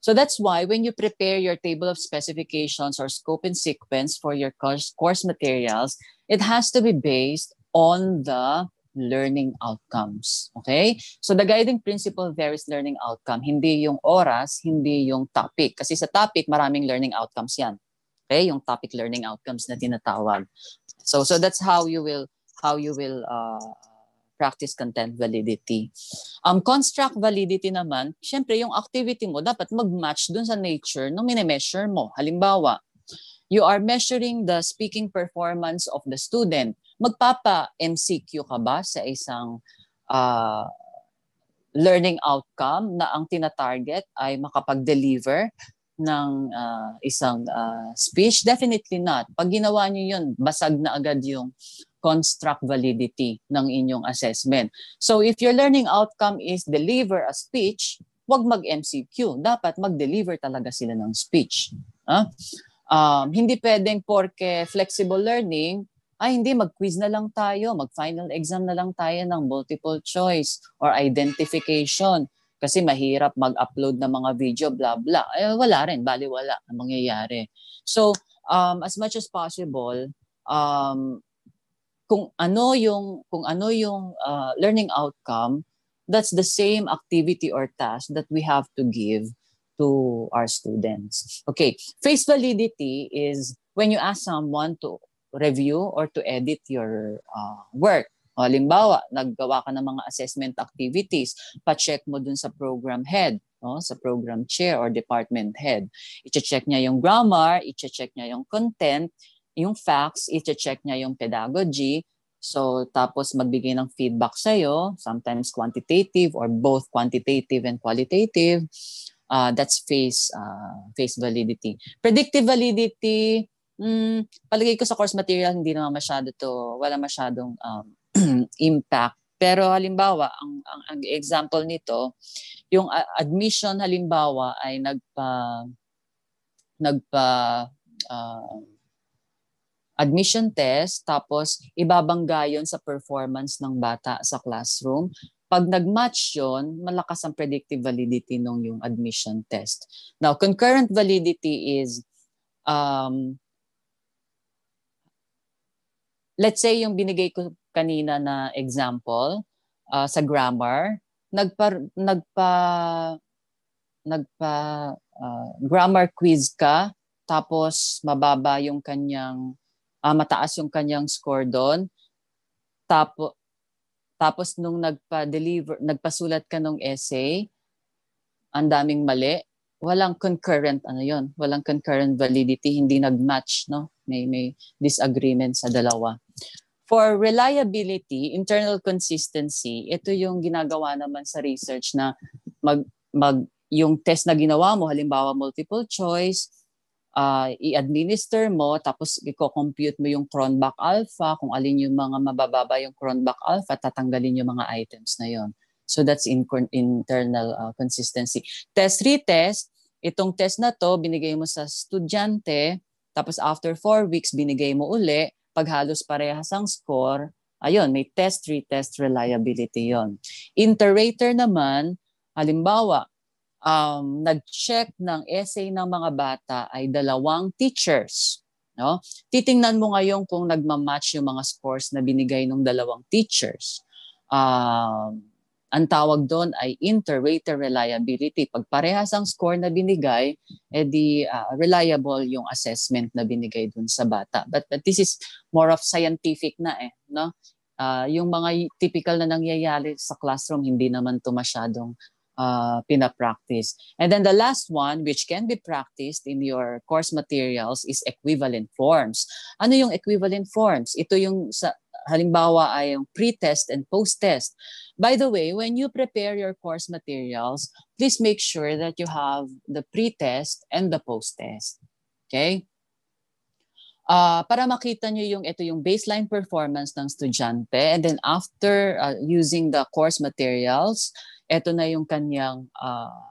So that's why when you prepare your table of specifications or scope and sequence for your course, course materials, it has to be based on the learning outcomes. Okay? So the guiding principle there is learning outcome. Hindi yung oras, hindi yung topic. Kasi sa topic, maraming learning outcomes yan. Okay? Yung topic learning outcomes na tinatawag. So so that's how you will how you will uh, practice content validity. Um, construct validity naman, syempre yung activity mo dapat mag-match dun sa nature ng mini-measure mo. Halimbawa, you are measuring the speaking performance of the student. Magpapa-MCQ ka ba sa isang uh, learning outcome na ang tina-target ay makapag-deliver ng uh, isang uh, speech? Definitely not. Pag ginawa niyo yun, basag na agad yung construct validity ng inyong assessment. So if your learning outcome is deliver a speech, wag mag-MCQ. Dapat mag-deliver talaga sila ng speech. Huh? Um, hindi pwedeng porke flexible learning, ay hindi, mag-quiz na lang tayo, mag-final exam na lang tayo ng multiple choice or identification kasi mahirap mag-upload ng mga video, blah, blah. Eh, wala rin, bali wala ang mangyayari. So, um, as much as possible, um, kung ano yung kung ano yung uh, learning outcome that's the same activity or task that we have to give to our students. Okay face validity is when you ask someone to review or to edit your uh, work. Halimbawa naggawa ka ng mga assessment activities pa-check mo dun sa program head no sa program chair or department head. I-check niya yung grammar i-check niya yung content yung facts, i-check niya yung pedagogy. So, tapos magbigay ng feedback sa'yo, sometimes quantitative or both quantitative and qualitative. Uh, that's face uh, face validity. Predictive validity, mm, palagay ko sa course material, hindi naman masyado to, wala masyadong um, impact. Pero halimbawa, ang, ang, ang example nito, yung uh, admission halimbawa ay nagpa nagpa uh, admission test, tapos ibabangga yon sa performance ng bata sa classroom. Pag nag-match yon, malakas ang predictive validity ng yung admission test. Now, concurrent validity is, um, let's say yung binigay ko kanina na example uh, sa grammar, nagpa, nagpa, nagpa uh, grammar quiz ka, tapos mababa yung kanyang uh, mataas yung kanyang score doon. Tapos tapos nung nagpa-deliver, nagpasulat ka ng essay, ang daming mali, walang concurrent ano yon, walang concurrent validity, hindi nag-match, no? May may disagreement sa dalawa. For reliability, internal consistency, ito yung ginagawa naman sa research na mag mag yung test na ginawa mo, halimbawa multiple choice, uh, i-administer mo, tapos i-compute mo yung Cronbach alpha, kung alin yung mga mabababa yung Cronbach alpha, tatanggalin yung mga items na yon. So that's in internal uh, consistency. Test retest, itong test na to, binigay mo sa estudyante, tapos after four weeks, binigay mo uli, pag halos parehas ang score, ayun, may test retest reliability yon. Inter-rater naman, halimbawa, um, nag-check ng essay ng mga bata ay dalawang teachers. No? Titingnan mo ngayon kung nagmamatch yung mga scores na binigay ng dalawang teachers. Um, ang tawag doon ay inter-rater reliability. Pag parehas ang score na binigay, edi uh, reliable yung assessment na binigay doon sa bata. But, but this is more of scientific na eh. No? Uh, yung mga typical na nangyayari sa classroom, hindi naman to masyadong uh, pinapractice. And then the last one, which can be practiced in your course materials, is equivalent forms. Ano yung equivalent forms? Ito yung sa, halimbawa ay yung pre-test and post-test. By the way, when you prepare your course materials, please make sure that you have the pre-test and the post-test. Okay? Uh, para makita nyo yung ito yung baseline performance ng estudyante and then after uh, using the course materials, ito na yung kanyang uh,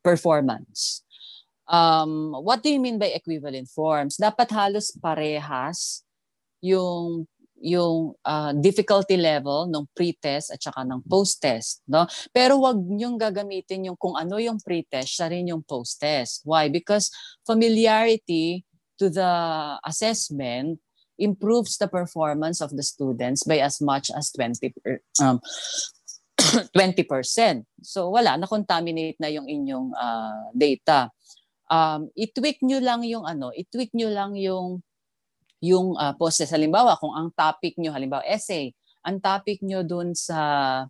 performance. Um, what do you mean by equivalent forms? Dapat halos parehas yung yung uh, difficulty level ng pre-test at saka ng post-test, no? Pero wag niyo gagamitin yung kung ano yung pre-test, siya rin yung post-test. Why? Because familiarity to the assessment improves the performance of the students by as much as 20 um, 20%. So wala, na-contaminate na yung inyong uh, data. Um, i-tweak nyo lang yung ano, i-tweak nyo lang yung yung uh, process. Halimbawa, kung ang topic nyo, halimbawa essay, ang topic nyo dun sa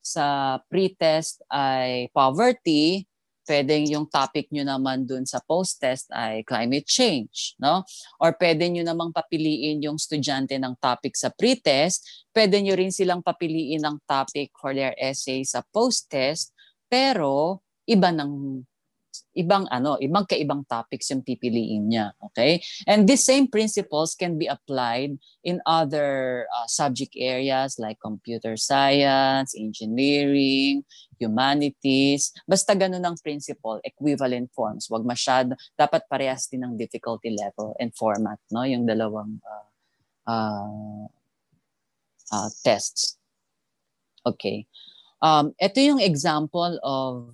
sa pre-test ay poverty, pwedeng yung topic nyo naman dun sa post-test ay climate change, no? Or pwede nyo namang papiliin yung estudyante ng topic sa pre-test, pwede nyo rin silang papiliin ng topic for their essay sa post-test, pero iba ng ibang ano, ibang kaibang topics yung pipiliin niya, okay? And these same principles can be applied in other uh, subject areas like computer science, engineering, humanities. Basta ganun ang principle, equivalent forms. Wag masyado, dapat parehas din ng difficulty level and format, no? Yung dalawang uh, uh, uh, tests. Okay. Um, ito yung example of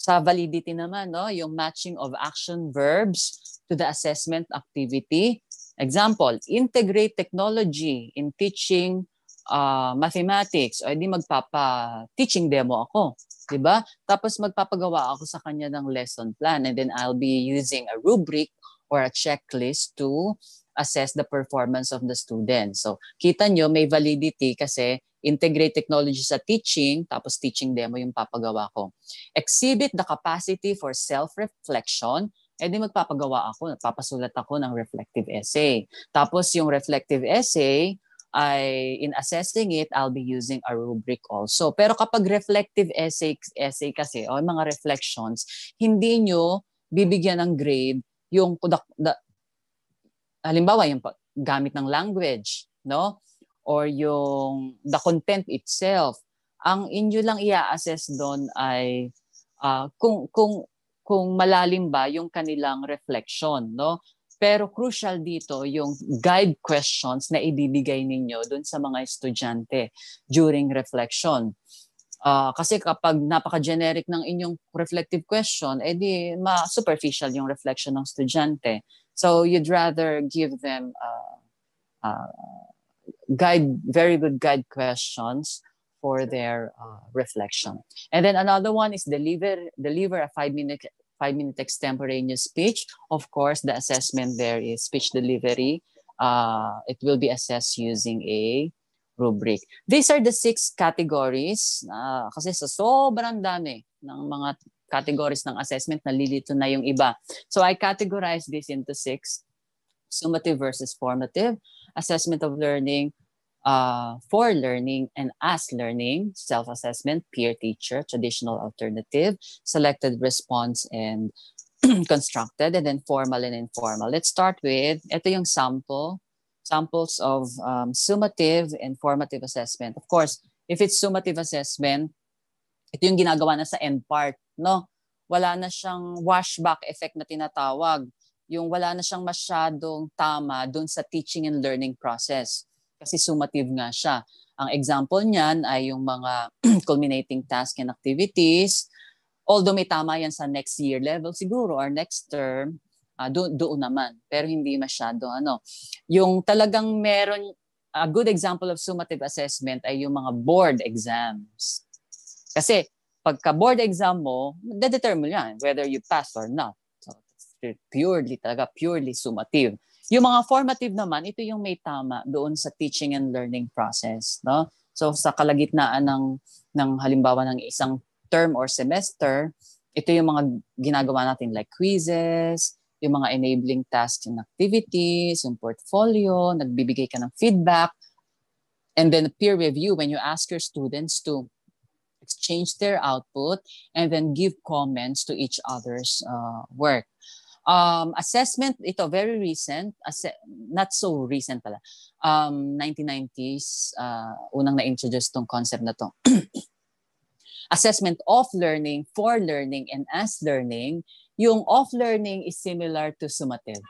sa validity naman, no? yung matching of action verbs to the assessment activity. Example, integrate technology in teaching uh, mathematics. O di magpapa-teaching demo ako. 'di ba? Tapos magpapagawa ako sa kanya ng lesson plan and then I'll be using a rubric or a checklist to assess the performance of the student. So, kita nyo, may validity kasi integrate technology sa teaching, tapos teaching demo yung papagawa ko. Exhibit the capacity for self-reflection, eh magpapagawa ako, papasulat ako ng reflective essay. Tapos yung reflective essay, I in assessing it, I'll be using a rubric also. Pero kapag reflective essay essay kasi o mga reflections, hindi nyo bibigyan ng grade yung the, the, halimbawa yung gamit ng language, no? Or yung the content itself. Ang inyo lang i-assess doon ay uh, kung kung kung malalim ba yung kanilang reflection, no? Pero crucial dito yung guide questions na ibibigay ninyo dun sa mga estudyante during reflection. Uh, kasi kapag napaka-generic ng inyong reflective question, edi ma-superficial yung reflection ng estudyante. So you'd rather give them uh, uh, guide, very good guide questions for their uh, reflection. And then another one is deliver deliver a five minute five minute extemporaneous speech. Of course, the assessment there is speech delivery. Uh, it will be assessed using a rubric. These are the six categories. Uh, kasi sa sobrang dami ng mga categories ng assessment, nalilito na yung iba. So I categorize this into six. Summative versus formative, assessment of learning, uh, for learning and as learning, self-assessment, peer teacher, traditional alternative, selected response, and constructed, and then formal and informal. Let's start with, ito yung sample, samples of um, summative and formative assessment. Of course, if it's summative assessment, ito yung ginagawa na sa end part, no? Wala na siyang washback effect na tinatawag. Yung wala na siyang masyadong tama doon sa teaching and learning process kasi summative nga siya. Ang example niyan ay yung mga culminating task and activities. Although may tama yan sa next year level siguro or next term, uh, do- doon naman. Pero hindi masyado ano. Yung talagang meron, a good example of summative assessment ay yung mga board exams. Kasi pagka board exam mo, de-determine yan whether you pass or not. So, purely talaga, purely summative. Yung mga formative naman, ito yung may tama doon sa teaching and learning process, no? So sa kalagitnaan ng ng halimbawa ng isang term or semester, ito yung mga ginagawa natin like quizzes, yung mga enabling tasks and activities, yung portfolio, nagbibigay ka ng feedback, and then peer review when you ask your students to exchange their output and then give comments to each other's uh, work. Um, assessment, ito, very recent, not so recent pala. Um, 1990s, uh, unang na-introduce tong concept na to. assessment of learning, for learning, and as learning. Yung of learning is similar to summative.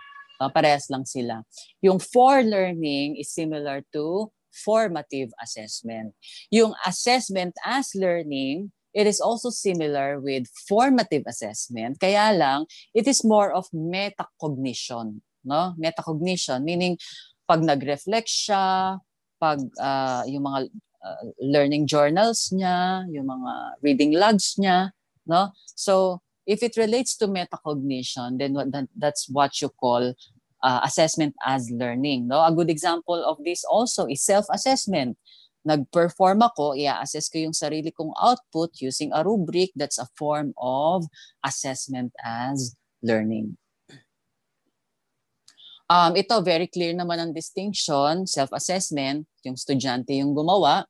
Uh, parehas lang sila. Yung for learning is similar to formative assessment. Yung assessment as learning It is also similar with formative assessment. Kaya lang, it is more of metacognition. No? Metacognition, meaning pag nag-reflect siya, pag uh, yung mga uh, learning journals niya, yung mga reading logs niya, no? So, if it relates to metacognition, then that, that's what you call uh, assessment as learning, no? A good example of this also is self-assessment nag-perform ako, i-assess ko yung sarili kong output using a rubric that's a form of assessment as learning. Um, ito, very clear naman ang distinction, self-assessment, yung estudyante yung gumawa.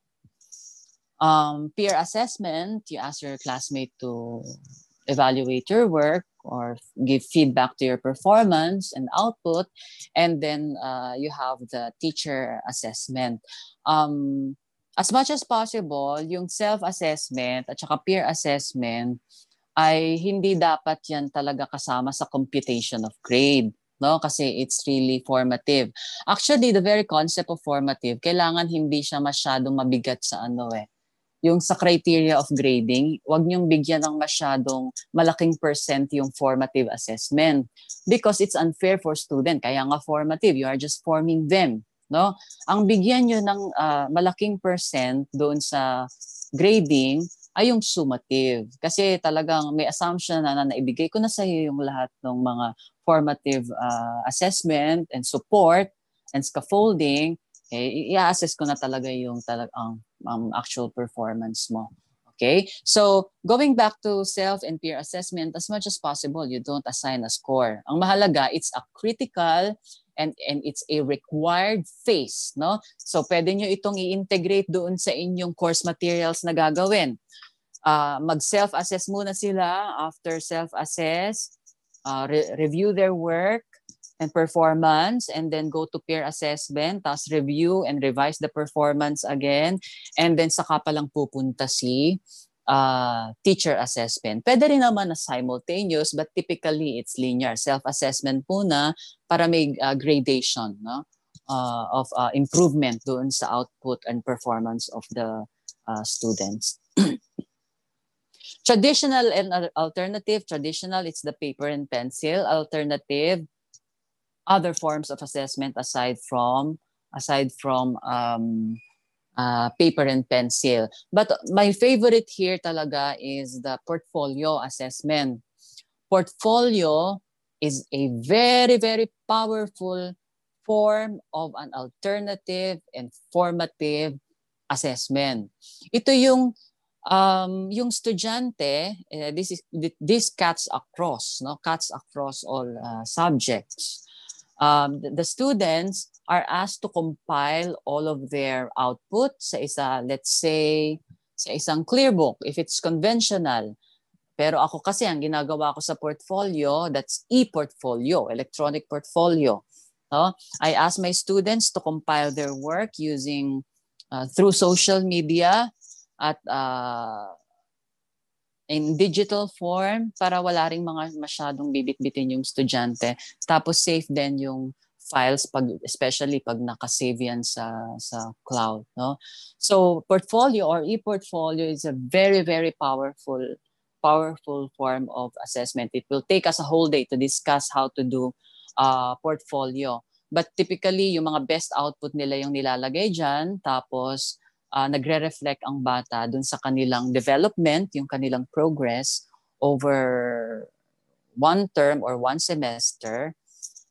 Um, peer assessment, you ask your classmate to evaluate your work or give feedback to your performance and output. And then uh, you have the teacher assessment. Um, as much as possible, yung self-assessment at saka peer assessment ay hindi dapat yan talaga kasama sa computation of grade. no kasi it's really formative actually the very concept of formative kailangan hindi siya masyadong mabigat sa ano eh yung sa criteria of grading wag niyong bigyan ng masyadong malaking percent yung formative assessment because it's unfair for student. Kaya nga formative you are just forming them no? Ang bigyan niyo ng uh, malaking percent doon sa grading ay yung summative. Kasi talagang may assumption na, na naibigay ko na sa iyo yung lahat ng mga formative uh, assessment and support and scaffolding, eh, i-assess ko na talaga yung talagang um, actual performance mo. Okay? So, going back to self and peer assessment, as much as possible, you don't assign a score. Ang mahalaga, it's a critical and and it's a required phase, no? So pwede niyo itong i-integrate doon sa inyong course materials na gagawin. Uh, mag self-assess muna sila after self-assess, uh, re- review their work and performance and then go to peer assessment, tapos review and revise the performance again and then saka pa lang pupunta si uh, teacher assessment. Pwede rin naman na simultaneous but typically it's linear. Self-assessment muna para may uh, gradation no? uh, of uh, improvement doon sa output and performance of the uh, students. traditional and alternative. Traditional, it's the paper and pencil. Alternative, other forms of assessment aside from aside from um, uh, paper and pencil. But my favorite here talaga is the portfolio assessment. Portfolio is a very, very powerful form of an alternative and formative assessment. Ito yung um, yung estudyante, uh, this is this cuts across, no, cuts across all uh, subjects. Um, the, students are asked to compile all of their output sa isa, let's say, sa isang clear book, if it's conventional. Pero ako kasi, ang ginagawa ko sa portfolio, that's e-portfolio, electronic portfolio. No? I ask my students to compile their work using, uh, through social media at uh, in digital form para wala ring mga masyadong bibit-bitin yung estudyante. Tapos safe din yung files pag especially pag naka-save yan sa sa cloud no? So portfolio or e-portfolio is a very very powerful powerful form of assessment. It will take us a whole day to discuss how to do uh, portfolio. But typically yung mga best output nila yung nilalagay diyan tapos uh, nagre-reflect ang bata dun sa kanilang development yung kanilang progress over one term or one semester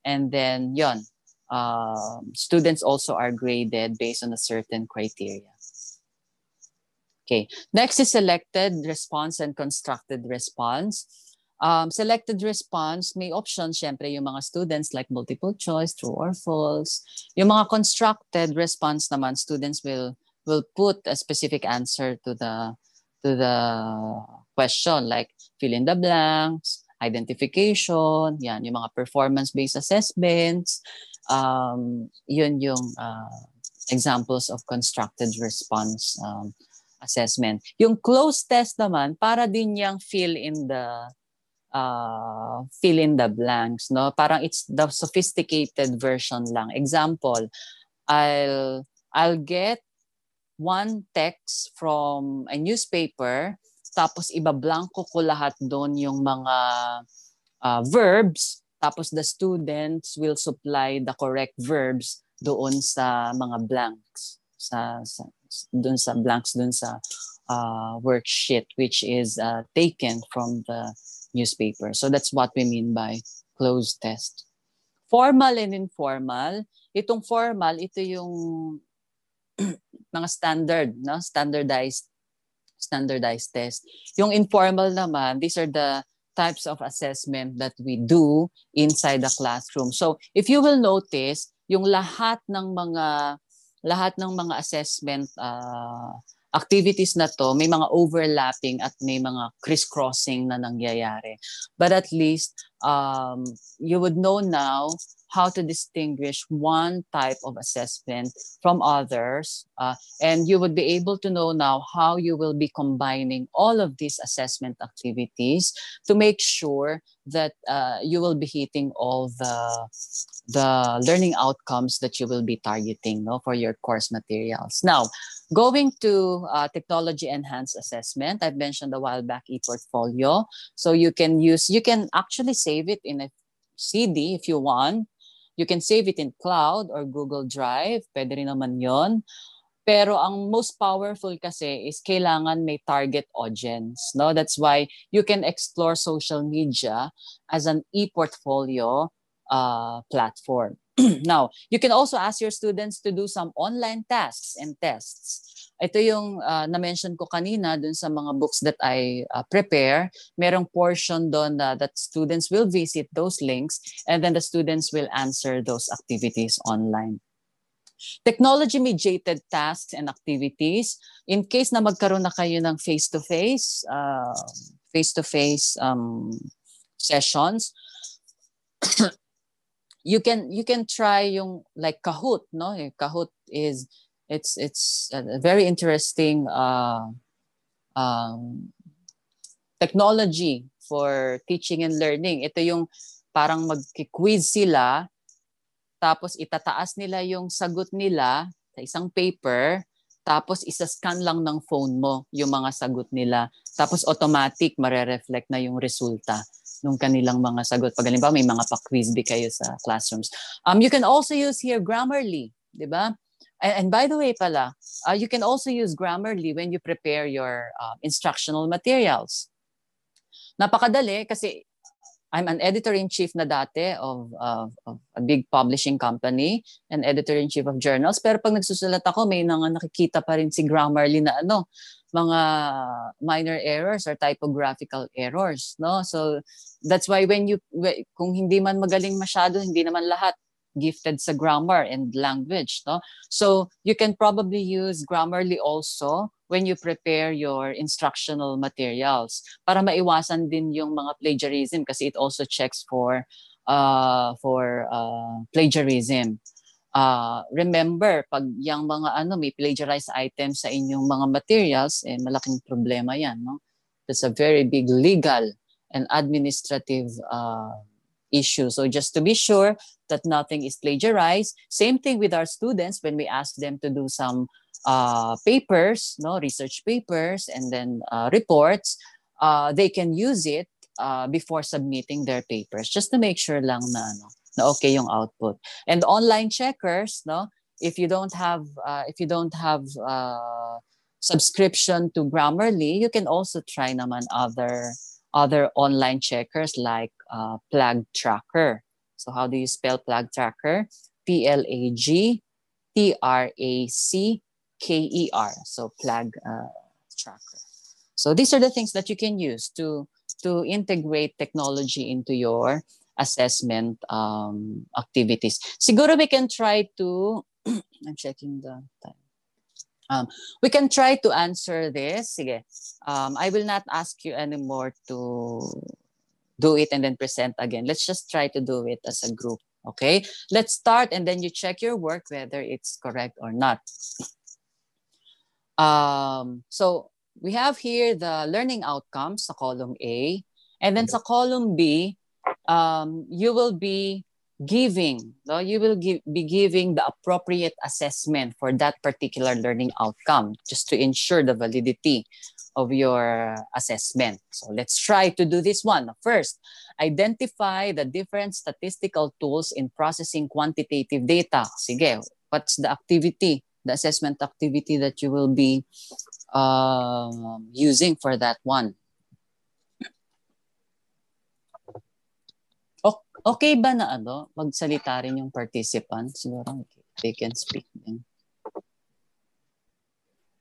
And then, yon, uh, students also are graded based on a certain criteria. Okay, next is selected response and constructed response. Um, selected response, may options, syempre, yung mga students like multiple choice, true or false. Yung mga constructed response naman, students will will put a specific answer to the to the question like fill in the blanks, identification, yan, yung mga performance-based assessments, um, yun yung uh, examples of constructed response um, assessment. Yung closed test naman, para din yung fill in the uh, fill in the blanks, no? Parang it's the sophisticated version lang. Example, I'll I'll get one text from a newspaper tapos iba-blanko ko lahat doon yung mga uh, verbs tapos the students will supply the correct verbs doon sa mga blanks sa, sa doon sa blanks doon sa uh, worksheet which is uh, taken from the newspaper. So that's what we mean by closed test. Formal and informal. Itong formal ito yung mga standard no standardized standardized test. Yung informal naman, these are the types of assessment that we do inside the classroom. So if you will notice, yung lahat ng mga lahat ng mga assessment uh, activities na to, may mga overlapping at may mga crisscrossing na nangyayari. But at least um, you would know now how to distinguish one type of assessment from others. Uh, and you would be able to know now how you will be combining all of these assessment activities to make sure that uh, you will be hitting all the, the learning outcomes that you will be targeting no, for your course materials. Now, going to uh, technology enhanced assessment, I've mentioned a while back e-portfolio. So you can use, you can actually save it in a CD if you want. You can save it in cloud or Google Drive. Pwede rin naman yon. Pero ang most powerful kasi is kailangan may target audience. No? That's why you can explore social media as an e-portfolio uh, platform. now, you can also ask your students to do some online tasks and tests. Ito yung uh, na-mention ko kanina dun sa mga books that I uh, prepare. Merong portion doon uh, that students will visit those links and then the students will answer those activities online. Technology-mediated tasks and activities. In case na magkaroon na kayo ng face-to-face, uh, face-to-face um, sessions, you can you can try yung like Kahoot, no? Kahoot is it's it's a very interesting uh, um, technology for teaching and learning. Ito yung parang mag-quiz sila tapos itataas nila yung sagot nila sa isang paper tapos isa-scan lang ng phone mo yung mga sagot nila. Tapos automatic mare-reflect na yung resulta ng kanilang mga sagot. Pag halimbawa may mga pa-quiz kayo sa classrooms. Um, you can also use here Grammarly, di ba? And, and by the way pala, uh, you can also use Grammarly when you prepare your uh, instructional materials. Napakadali kasi I'm an editor-in-chief na dati of, of, of a big publishing company and editor-in-chief of journals. Pero pag nagsusulat ako, may nang nakikita pa rin si Grammarly na ano, mga minor errors or typographical errors. No? So that's why when you, kung hindi man magaling masyado, hindi naman lahat gifted sa grammar and language. No? So you can probably use Grammarly also when you prepare your instructional materials para maiwasan din yung mga plagiarism kasi it also checks for uh, for uh, plagiarism. Uh, remember, pag yung mga ano, may plagiarized items sa inyong mga materials, eh, malaking problema yan. No? That's a very big legal and administrative uh, issue. So just to be sure that nothing is plagiarized. Same thing with our students when we ask them to do some uh, papers, no research papers, and then uh, reports. Uh, they can use it uh, before submitting their papers, just to make sure lang na, no, na okay yung output. And online checkers, no, if you don't have uh, if you don't have uh, subscription to Grammarly, you can also try naman other other online checkers like uh, Plag Tracker. So how do you spell Plag Tracker? P L A G T R A C K E R. So Plag uh, Tracker. So these are the things that you can use to to integrate technology into your assessment um, activities. Siguro we can try to. I'm checking the time. Um, we can try to answer this. Sige. Um, I will not ask you anymore to do it and then present again. Let's just try to do it as a group. Okay, let's start and then you check your work whether it's correct or not. Um, so we have here the learning outcomes sa column A. And then sa column B, um, you will be giving, no? you will give, be giving the appropriate assessment for that particular learning outcome just to ensure the validity of your assessment. So let's try to do this one. First, identify the different statistical tools in processing quantitative data. Sige, what's the activity, the assessment activity that you will be uh, using for that one? Okay ba na ano, magsalita rin yung participant? Siguro they can speak din.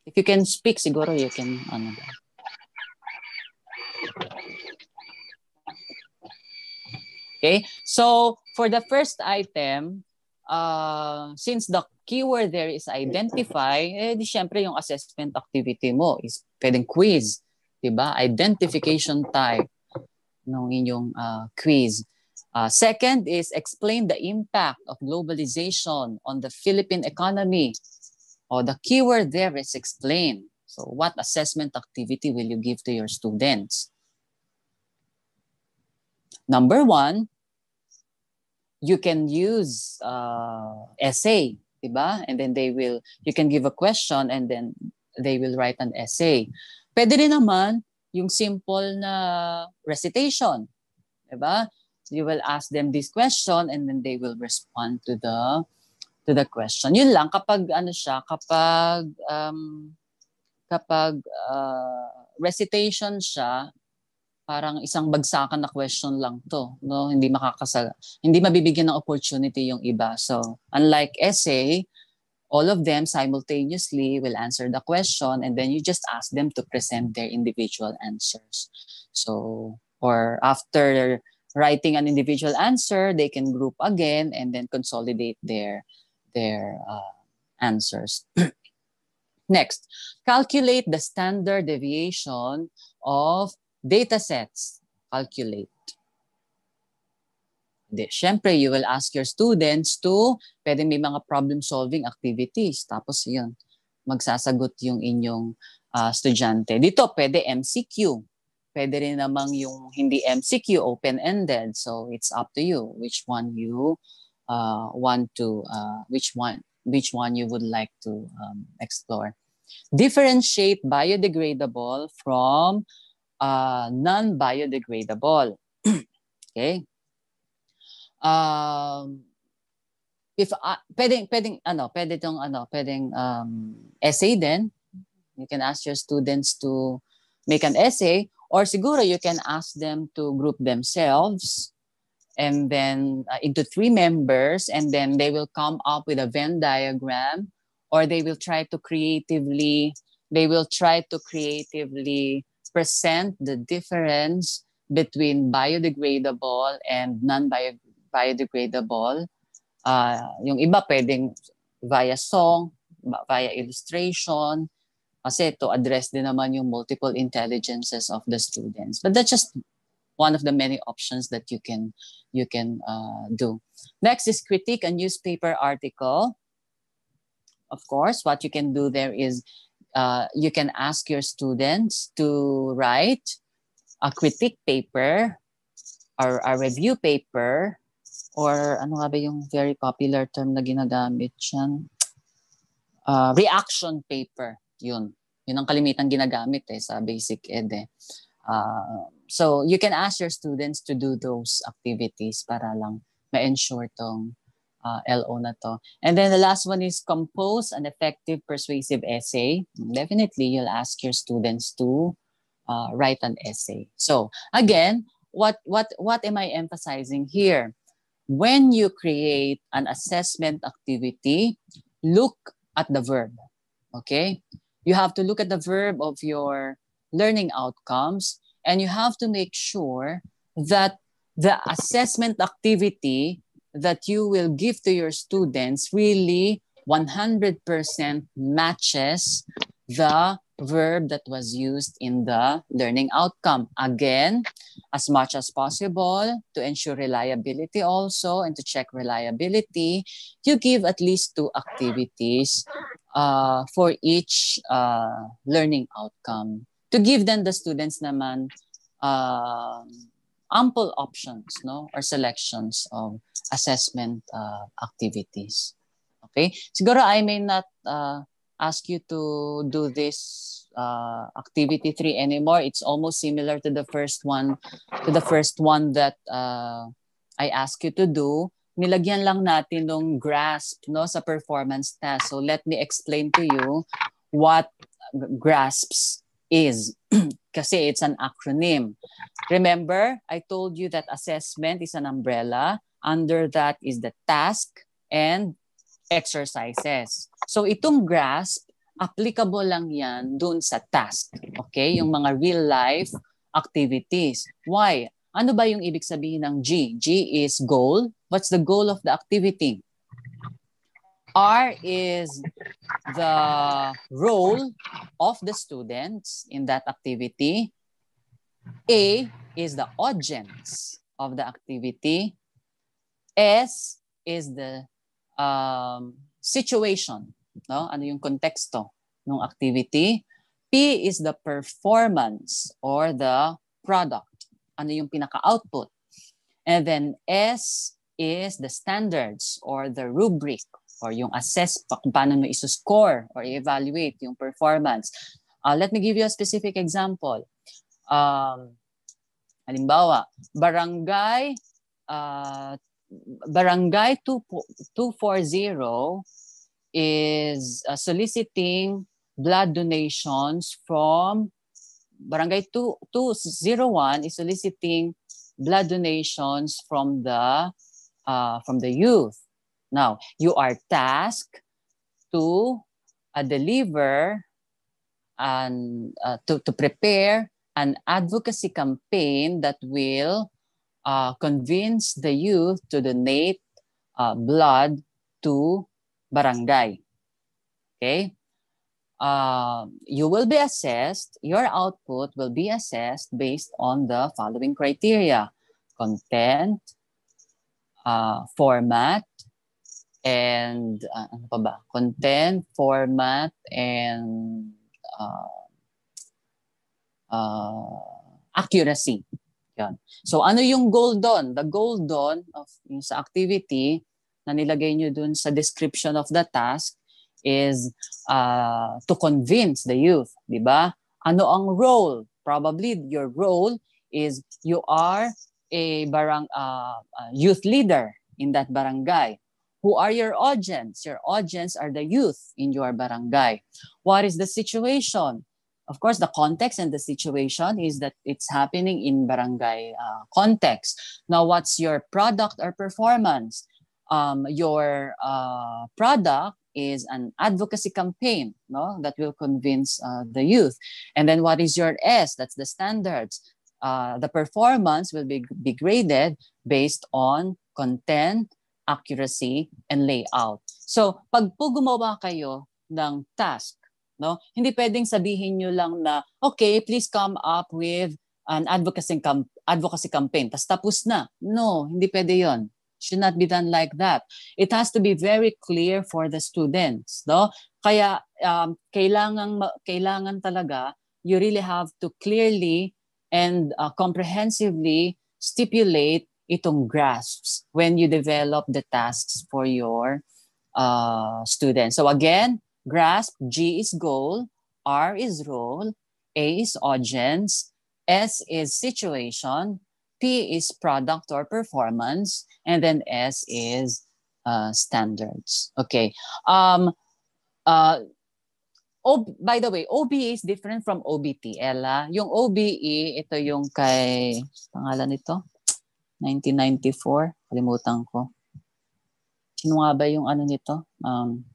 If you can speak, siguro you can, ano ba? Okay, so for the first item, uh, since the keyword there is identify, eh di syempre yung assessment activity mo is pwedeng quiz, 'di ba? Identification type ng inyong uh, quiz. Uh, second is explain the impact of globalization on the Philippine economy. Or the keyword there is explain. So what assessment activity will you give to your students? Number one, you can use uh, essay, diba? And then they will, you can give a question and then they will write an essay. Pwede rin naman yung simple na recitation, diba? You will ask them this question and then they will respond to the to the question. Yun lang kapag ano siya, kapag um, kapag uh, recitation siya, parang isang bagsakan na question lang to, no? Hindi makakasal hindi mabibigyan ng opportunity yung iba. So, unlike essay, all of them simultaneously will answer the question and then you just ask them to present their individual answers. So, or after writing an individual answer, they can group again and then consolidate their their uh, answers. Next, calculate the standard deviation of data sets. Calculate. De, Siyempre, you will ask your students to, pwede may mga problem-solving activities. Tapos yun, magsasagot yung inyong uh, estudyante. Dito, pwede MCQ. Pwede rin namang yung hindi MCQ, open-ended. So it's up to you which one you uh, want to, uh, which one which one you would like to um, explore. Differentiate biodegradable from uh, non-biodegradable. okay? Um, if uh, pwedeng pwedeng ano, pwede tong ano, pwedeng um, essay din. You can ask your students to make an essay or siguro you can ask them to group themselves and then uh, into three members and then they will come up with a Venn diagram or they will try to creatively they will try to creatively present the difference between biodegradable and non-biodegradable. Uh, yung iba pwedeng via song, via illustration, kasi to address din naman yung multiple intelligences of the students. But that's just one of the many options that you can you can uh, do. Next is critique a newspaper article. Of course, what you can do there is uh, you can ask your students to write a critique paper or a review paper or ano nga ba yung very popular term na ginagamit dyan? Uh, reaction paper. Yun. Yun ang kalimitang ginagamit eh sa basic ed eh. Uh, so you can ask your students to do those activities para lang ma-ensure tong uh, LO na to. And then the last one is compose an effective persuasive essay. Definitely you'll ask your students to uh, write an essay. So again, what what what am I emphasizing here? When you create an assessment activity, look at the verb. Okay? You have to look at the verb of your learning outcomes and you have to make sure that the assessment activity that you will give to your students really 100% matches the verb that was used in the learning outcome. Again, as much as possible to ensure reliability also and to check reliability, you give at least two activities uh, for each uh, learning outcome. To give then the students naman uh, ample options no or selections of assessment uh, activities. Okay? Siguro I may not uh, ask you to do this uh, activity three anymore. It's almost similar to the first one, to the first one that uh, I ask you to do. Nilagyan lang natin ng grasp no sa performance test. So let me explain to you what grasps is kasi it's an acronym. Remember, I told you that assessment is an umbrella. Under that is the task and exercises. So itong grasp, applicable lang yan dun sa task. Okay? Yung mga real life activities. Why? Ano ba yung ibig sabihin ng G? G is goal. What's the goal of the activity? R is the role of the students in that activity. A is the audience of the activity. S is the um, situation, no? Ano yung konteksto ng activity? P is the performance or the product. Ano yung pinaka-output? And then S is the standards or the rubric or yung assess pa kung paano mo isuscore or evaluate yung performance. Uh, let me give you a specific example. Um, halimbawa, barangay uh, barangay 2, 240 is uh, soliciting blood donations from barangay 2, 201 is soliciting blood donations from the uh, from the youth now you are tasked to uh, deliver and uh, to, to prepare an advocacy campaign that will uh, convince the youth to donate uh, blood to barangay. Okay? Uh, you will be assessed, your output will be assessed based on the following criteria content, uh, format, and uh, ano pa ba? Content, format, and uh, uh, accuracy. Yan. So ano yung goal doon? The goal doon of yung sa activity na nilagay nyo dun sa description of the task is uh, to convince the youth, di ba? Ano ang role? Probably your role is you are a barang uh, uh, youth leader in that barangay. Who are your audience? Your audience are the youth in your barangay. What is the situation? Of course, the context and the situation is that it's happening in barangay uh, context. Now, what's your product or performance? Um, your uh, product is an advocacy campaign no, that will convince uh, the youth. And then what is your S? That's the standards. Uh, the performance will be, be graded based on content, accuracy, and layout. So, pag po gumawa kayo ng task, no, hindi pwedeng sabihin nyo lang na, okay, please come up with an advocacy, cam- advocacy campaign, tas tapos na. No, hindi pwede yon should not be done like that. It has to be very clear for the students, no? Kaya um, kailangan kailangan talaga you really have to clearly and uh, comprehensively stipulate itong grasps when you develop the tasks for your uh, students. So again, grasp, G is goal, R is role, A is audience, S is situation, P is product or performance, and then S is uh, standards. Okay. Um, uh, O, by the way, OBE is different from OBTL. Ah. Yung OBE, ito yung kay, pangalan nito? 1994. Kalimutan ko. Sino nga ba yung ano nito? Um,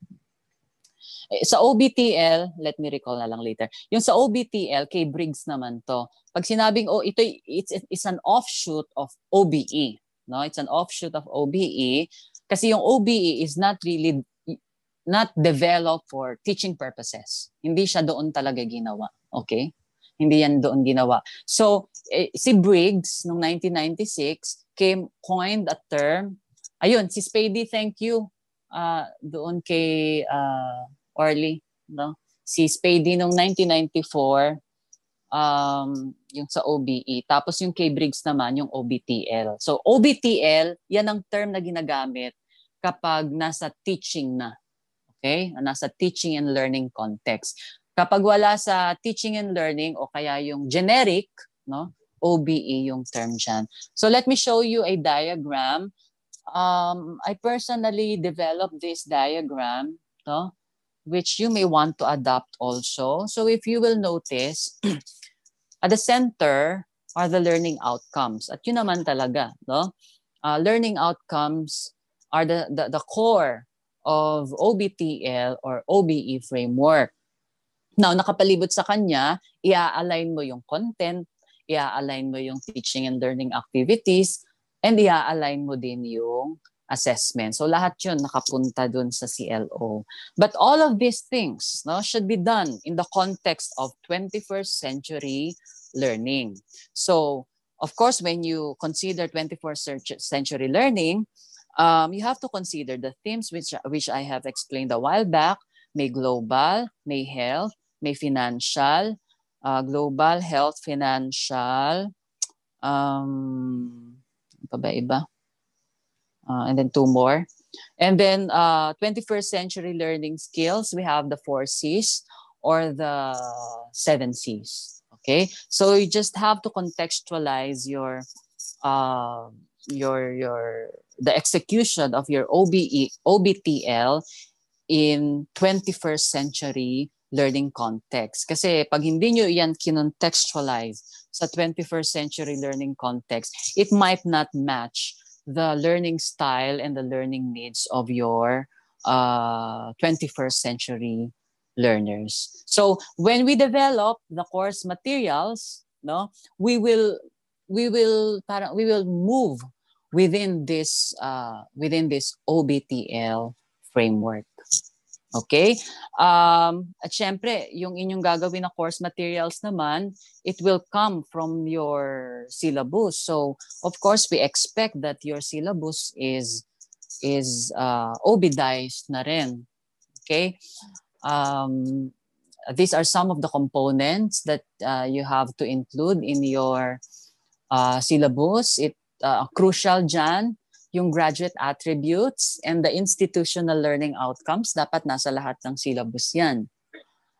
sa OBTL, let me recall na lang later. Yung sa OBTL, kay Briggs naman to. Pag sinabing, oh, ito, it's, it's an offshoot of OBE. No? It's an offshoot of OBE. Kasi yung OBE is not really not developed for teaching purposes. Hindi siya doon talaga ginawa. Okay? Hindi yan doon ginawa. So, eh, si Briggs, noong 1996, came, coined a term. Ayun, si Spady, thank you. Uh, doon kay uh, Orly. No? Si Spady noong 1994, um, yung sa OBE. Tapos yung kay Briggs naman, yung OBTL. So, OBTL, yan ang term na ginagamit kapag nasa teaching na Okay? Nasa teaching and learning context. Kapag wala sa teaching and learning o kaya yung generic, no? OBE yung term dyan. So let me show you a diagram. Um, I personally developed this diagram, no? Which you may want to adopt also. So if you will notice, at the center are the learning outcomes. At yun naman talaga, no? Uh, learning outcomes are the, the, the core of OBTL or OBE framework. Now, nakapalibot sa kanya, i-align mo yung content, i-align mo yung teaching and learning activities, and i-align mo din yung assessment. So lahat yun nakapunta dun sa CLO. But all of these things no, should be done in the context of 21st century learning. So, of course, when you consider 21st century learning, um, you have to consider the themes which, which I have explained a while back. May global, may health, may financial, uh, global, health, financial, um, ano pa ba iba? Uh, and then two more. And then uh, 21st century learning skills, we have the four C's or the seven C's. Okay, so you just have to contextualize your uh, your your the execution of your OBE OBTL in 21st century learning context. Kasi pag hindi nyo yan kinontextualize sa 21st century learning context, it might not match the learning style and the learning needs of your uh, 21st century learners. So when we develop the course materials, no, we will we will we will move within this uh, within this OBTL framework. Okay? Um, at syempre, yung inyong gagawin na course materials naman, it will come from your syllabus. So, of course, we expect that your syllabus is is uh, obidized na rin. Okay? Um, these are some of the components that uh, you have to include in your uh, syllabus. It uh, crucial dyan yung graduate attributes and the institutional learning outcomes, dapat nasa lahat ng syllabus yan.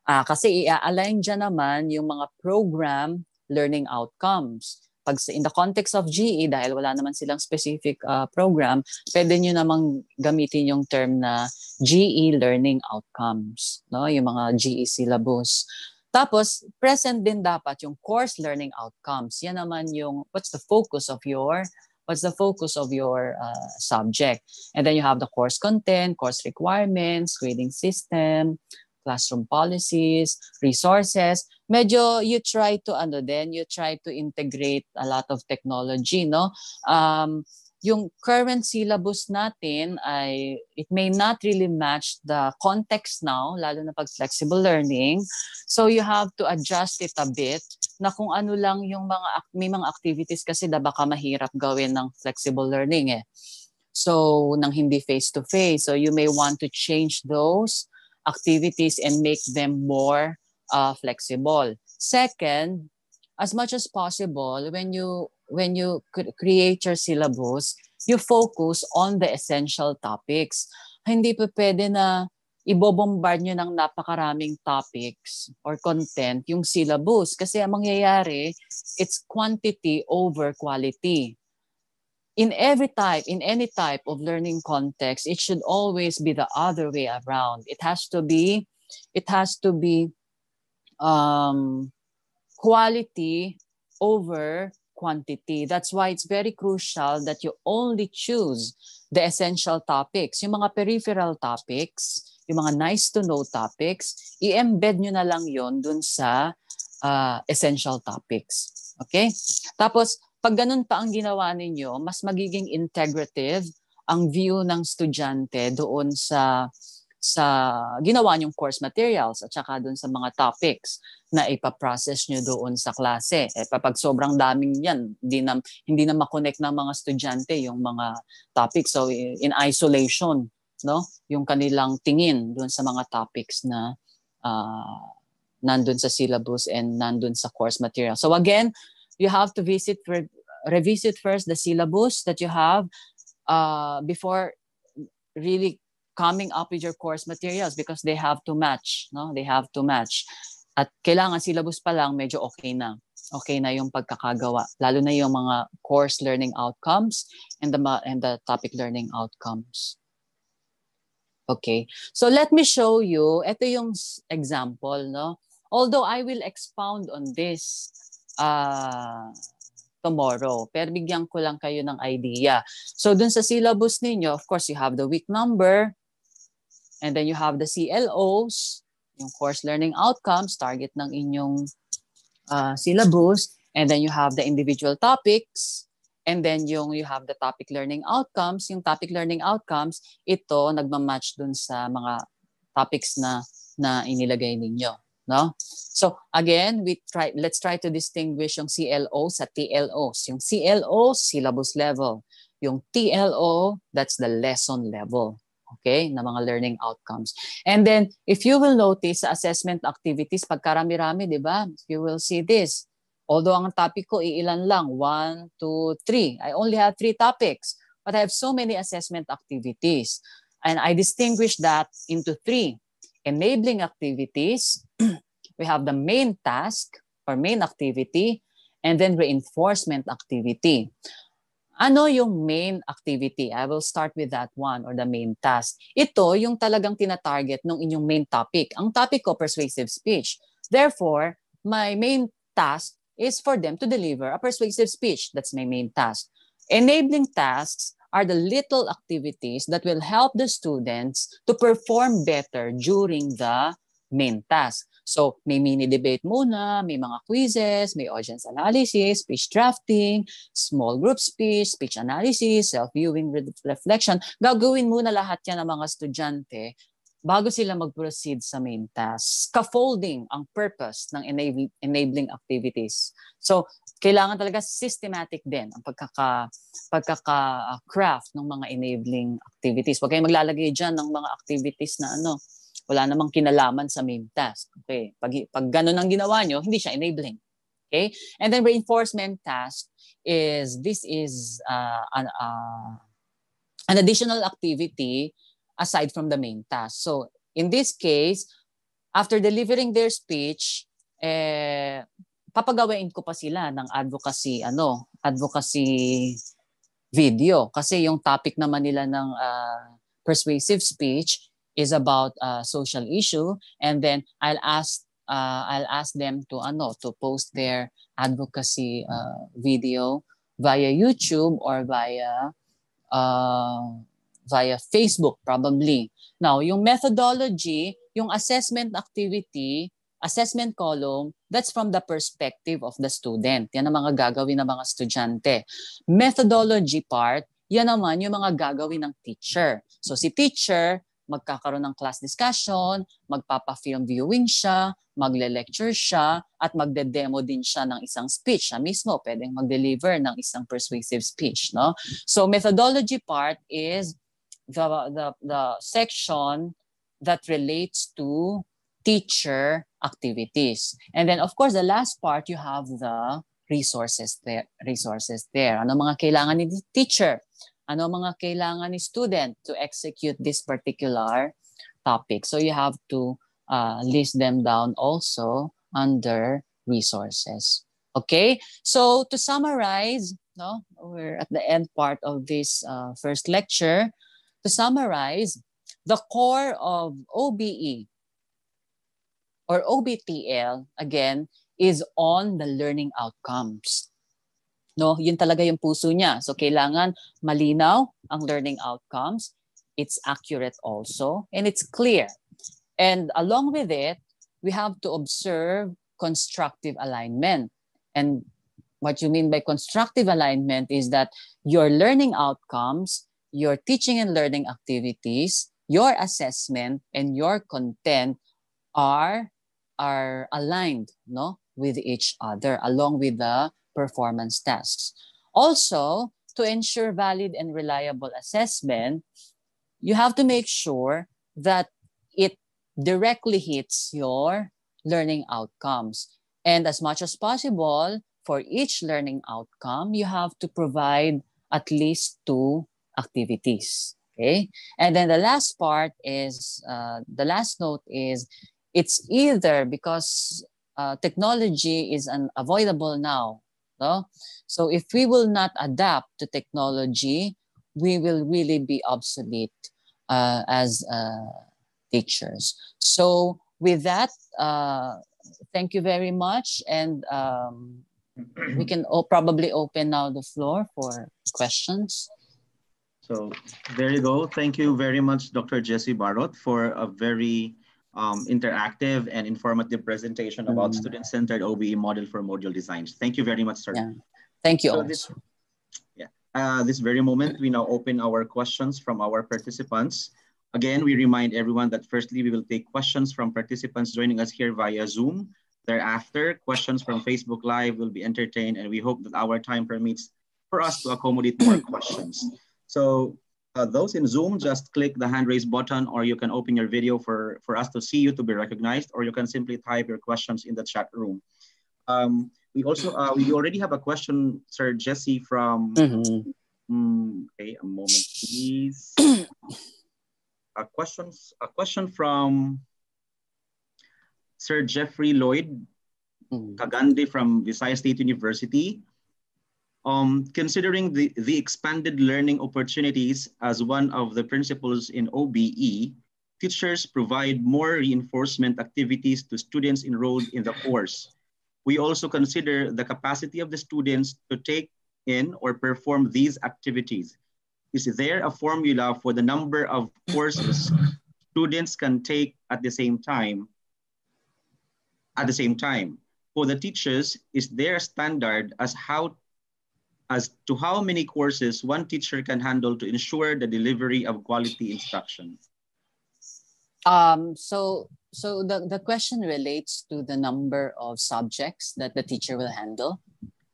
Uh, kasi i-align dyan naman yung mga program learning outcomes. Pag in the context of GE, dahil wala naman silang specific uh, program, pwede nyo namang gamitin yung term na GE learning outcomes, no? yung mga GE syllabus. Tapos, present din dapat yung course learning outcomes. Yan naman yung, what's the focus of your what's the focus of your uh, subject. And then you have the course content, course requirements, grading system, classroom policies, resources. Medyo you try to ano then you try to integrate a lot of technology, no? Um, yung current syllabus natin ay it may not really match the context now, lalo na pag flexible learning. So you have to adjust it a bit na kung ano lang yung mga may mga activities kasi da baka mahirap gawin ng flexible learning eh. So nang hindi face to face. So you may want to change those activities and make them more uh, flexible. Second, as much as possible when you when you create your syllabus, you focus on the essential topics. Hindi pa pwede na ibobombard nyo ng napakaraming topics or content yung syllabus. Kasi ang mangyayari, it's quantity over quality. In every type, in any type of learning context, it should always be the other way around. It has to be, it has to be um, quality over quantity. That's why it's very crucial that you only choose the essential topics. Yung mga peripheral topics, yung mga nice to know topics, i-embed nyo na lang yon dun sa uh, essential topics. Okay? Tapos, pag ganun pa ang ginawa ninyo, mas magiging integrative ang view ng estudyante doon sa sa ginawa niyong course materials at saka doon sa mga topics na ipaprocess nyo doon sa klase. Eh, pag sobrang daming yan, hindi na, hindi na makonect ng mga estudyante yung mga topics. So in isolation, no? yung kanilang tingin doon sa mga topics na uh, nandun sa syllabus and nandun sa course material. So again, you have to visit, re- revisit first the syllabus that you have uh, before really coming up with your course materials because they have to match, no? They have to match. At kailangan syllabus pa lang medyo okay na. Okay na yung pagkakagawa. Lalo na yung mga course learning outcomes and the and the topic learning outcomes. Okay. So let me show you ito yung example, no? Although I will expound on this uh tomorrow. Pero bigyan ko lang kayo ng idea. So dun sa syllabus ninyo, of course, you have the week number, And then you have the CLOs, yung course learning outcomes, target ng inyong uh, syllabus. And then you have the individual topics. And then yung you have the topic learning outcomes. Yung topic learning outcomes, ito nagmamatch dun sa mga topics na na inilagay ninyo. No? So again, we try let's try to distinguish yung CLO sa TLOs. Yung CLO, syllabus level. Yung TLO, that's the lesson level. Okay, na mga learning outcomes. And then, if you will notice assessment activities, pagkarami-rami, di ba? You will see this. Although ang topic ko, iilan lang. One, two, three. I only have three topics. But I have so many assessment activities. And I distinguish that into three. Enabling activities. we have the main task or main activity. And then reinforcement activity. Ano yung main activity? I will start with that one or the main task. Ito yung talagang tinatarget ng inyong main topic. Ang topic ko, persuasive speech. Therefore, my main task is for them to deliver a persuasive speech. That's my main task. Enabling tasks are the little activities that will help the students to perform better during the main task. So, may mini-debate muna, may mga quizzes, may audience analysis, speech drafting, small group speech, speech analysis, self-viewing re- reflection. Gagawin muna lahat yan ng mga estudyante bago sila mag-proceed sa main task. Scaffolding ang purpose ng enabling, enabling activities. So, kailangan talaga systematic din ang pagkaka, pagkaka-craft ng mga enabling activities. Huwag kayong maglalagay dyan ng mga activities na ano, wala namang kinalaman sa main task. Okay? Pag, pag ganun ang ginawa nyo, hindi siya enabling. Okay? And then reinforcement task is, this is uh, an, uh, an additional activity aside from the main task. So in this case, after delivering their speech, eh, papagawain ko pa sila ng advocacy, ano, advocacy video. Kasi yung topic naman nila ng uh, persuasive speech is about a social issue and then I'll ask uh, I'll ask them to ano to post their advocacy uh, video via YouTube or via uh, via Facebook probably. Now, yung methodology, yung assessment activity, assessment column, that's from the perspective of the student. Yan ang mga gagawin ng mga estudyante. Methodology part, yan naman yung mga gagawin ng teacher. So si teacher, magkakaroon ng class discussion, magpapa-film viewing siya, magle-lecture siya, at magde-demo din siya ng isang speech. Siya mismo pwedeng mag-deliver ng isang persuasive speech. No? So methodology part is the, the, the section that relates to teacher activities. And then of course, the last part, you have the resources there. Resources there. Ano mga kailangan ni teacher? ano mga kailangan ni student to execute this particular topic. So you have to uh, list them down also under resources. Okay, so to summarize, no, we're at the end part of this uh, first lecture. To summarize, the core of OBE or OBTL, again, is on the learning outcomes. No, yun talaga yung puso niya. So kailangan malinaw ang learning outcomes. It's accurate also and it's clear. And along with it, we have to observe constructive alignment. And what you mean by constructive alignment is that your learning outcomes, your teaching and learning activities, your assessment and your content are are aligned no with each other along with the performance tasks. Also, to ensure valid and reliable assessment, you have to make sure that it directly hits your learning outcomes. And as much as possible, for each learning outcome, you have to provide at least two activities. Okay. And then the last part is uh, the last note is it's either because uh, technology is unavoidable now no? So if we will not adapt to technology, we will really be obsolete uh, as uh, teachers. So with that, uh, thank you very much. And um, we can probably open now the floor for questions. So there you go. Thank you very much, Dr. Jesse Barot, for a very um, interactive and informative presentation about Mm. student-centered OBE model for module designs. Thank you very much, sir. Yeah. Thank you. So this, yeah, uh, this very moment, we now open our questions from our participants. Again, we remind everyone that firstly, we will take questions from participants joining us here via Zoom. Thereafter, questions from Facebook Live will be entertained and we hope that our time permits for us to accommodate more questions. So uh, those in Zoom, just click the hand raise button or you can open your video for, for us to see you to be recognized or you can simply type your questions in the chat room. Um, we also, uh, we already have a question, Sir Jesse from, Mhm. Mm, okay, a moment please. a, questions, a question from Sir Jeffrey Lloyd Kagande from Visayas State University. Um, considering the, the expanded learning opportunities as one of the principles in OBE, teachers provide more reinforcement activities to students enrolled in the course. We also consider the capacity of the students to take in or perform these activities. Is there a formula for the number of courses students can take at the same time? At the same time, for the teachers, is there a standard as how as to how many courses one teacher can handle to ensure the delivery of quality instruction? Um, so so the, the question relates to the number of subjects that the teacher will handle.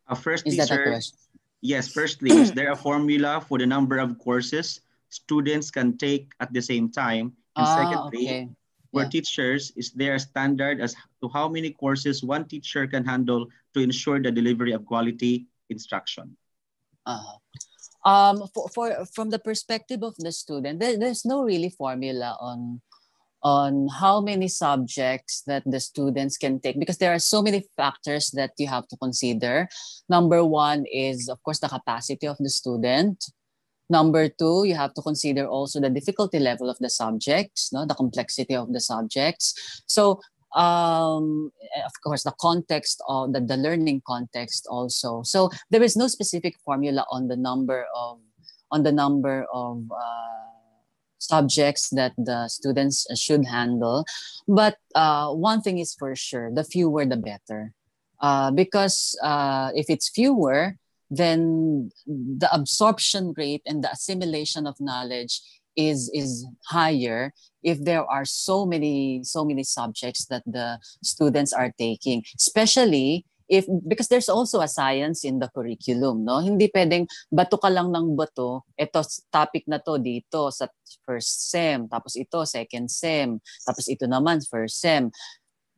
Uh, firstly, Is that the question? yes, firstly, is there a formula for the number of courses students can take at the same time? And Ah, secondly, okay. for teachers, is there a standard as to how many courses one teacher can handle to ensure the delivery of quality instruction? Uh, um, for, for from the perspective of the student, there, there's no really formula on on how many subjects that the students can take because there are so many factors that you have to consider. Number one is, of course, the capacity of the student. Number two, you have to consider also the difficulty level of the subjects, no, the complexity of the subjects. So, um, of course, the context of the, the learning context also. So there is no specific formula on the number of on the number of uh, subjects that the students should handle. But uh, one thing is for sure, the fewer the better. Uh, because uh, if it's fewer, then the absorption rate and the assimilation of knowledge is is higher if there are so many so many subjects that the students are taking especially if because there's also a science in the curriculum no hindi pwedeng bato ka lang ng bato ito topic na to dito sa first sem tapos ito second sem tapos ito naman first sem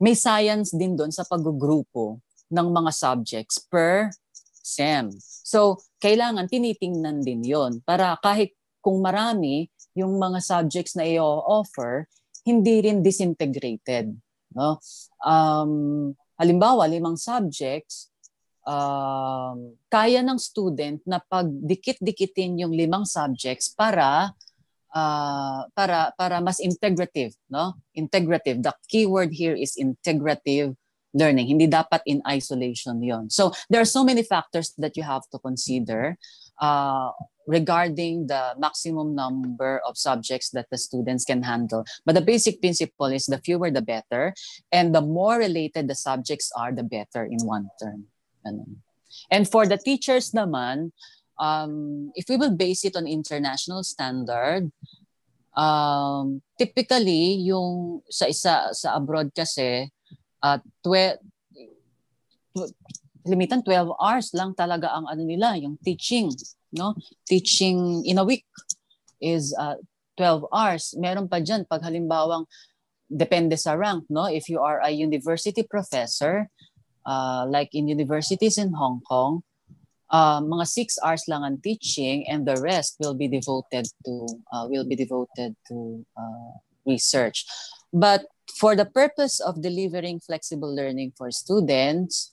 may science din doon sa paggrupo ng mga subjects per SEM. So, kailangan tinitingnan din yon para kahit kung marami yung mga subjects na i-offer, hindi rin disintegrated. No? Um, halimbawa, limang subjects, um, kaya ng student na pagdikit-dikitin yung limang subjects para uh, para para mas integrative, no? Integrative. The keyword here is integrative learning. Hindi dapat in isolation yon. So there are so many factors that you have to consider uh, regarding the maximum number of subjects that the students can handle. But the basic principle is the fewer the better, and the more related the subjects are, the better in one term. And for the teachers naman, um, if we will base it on international standard, um, typically yung sa isa sa abroad kasi uh, 12 limitan 12 hours lang talaga ang ano nila yung teaching no? Teaching in a week is uh, 12 hours. Meron pa diyan pag halimbawang depende sa rank no? If you are a university professor uh, like in universities in Hong Kong uh, mga 6 hours lang ang teaching and the rest will be devoted to uh, will be devoted to uh, research. But for the purpose of delivering flexible learning for students,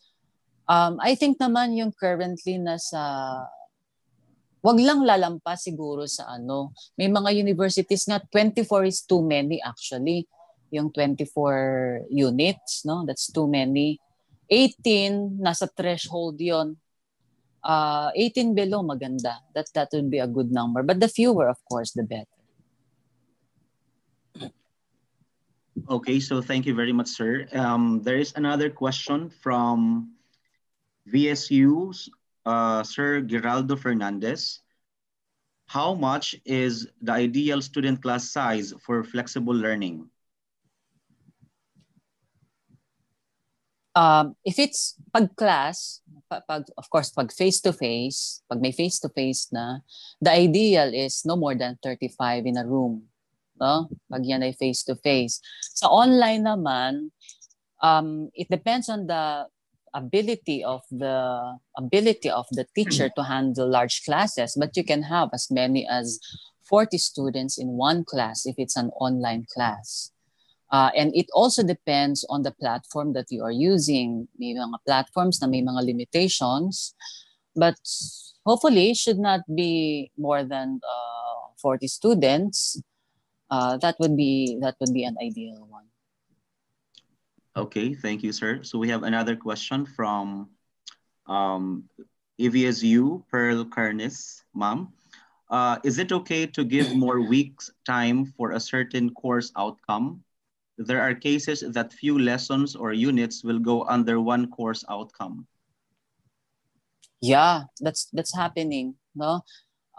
um, I think naman yung currently nasa wag lang lalampas siguro sa ano. May mga universities nga 24 is too many actually. Yung 24 units, no? That's too many. 18 nasa threshold 'yon. Uh, 18 below maganda. That that would be a good number. But the fewer of course the better. Okay, so thank you very much, sir. Um, there is another question from VSU, uh, Sir Geraldo Fernandez. How much is the ideal student class size for flexible learning? Um, if it's pag class, pag, of course, pag face-to-face, pag may face-to-face na, the ideal is no more than 35 in a room. No? Pag yan ay face-to-face. Sa online naman, um, it depends on the ability of the ability of the teacher to handle large classes but you can have as many as 40 students in one class if it's an online class. Uh, and it also depends on the platform that you are using. May mga platforms na may mga limitations but hopefully it should not be more than uh, 40 students. Uh, that would be that would be an ideal one Okay, thank you, sir. So we have another question from um, EVSU, Pearl Carnis, ma'am. Uh, is it okay to give more weeks time for a certain course outcome? There are cases that few lessons or units will go under one course outcome. Yeah, that's that's happening, no?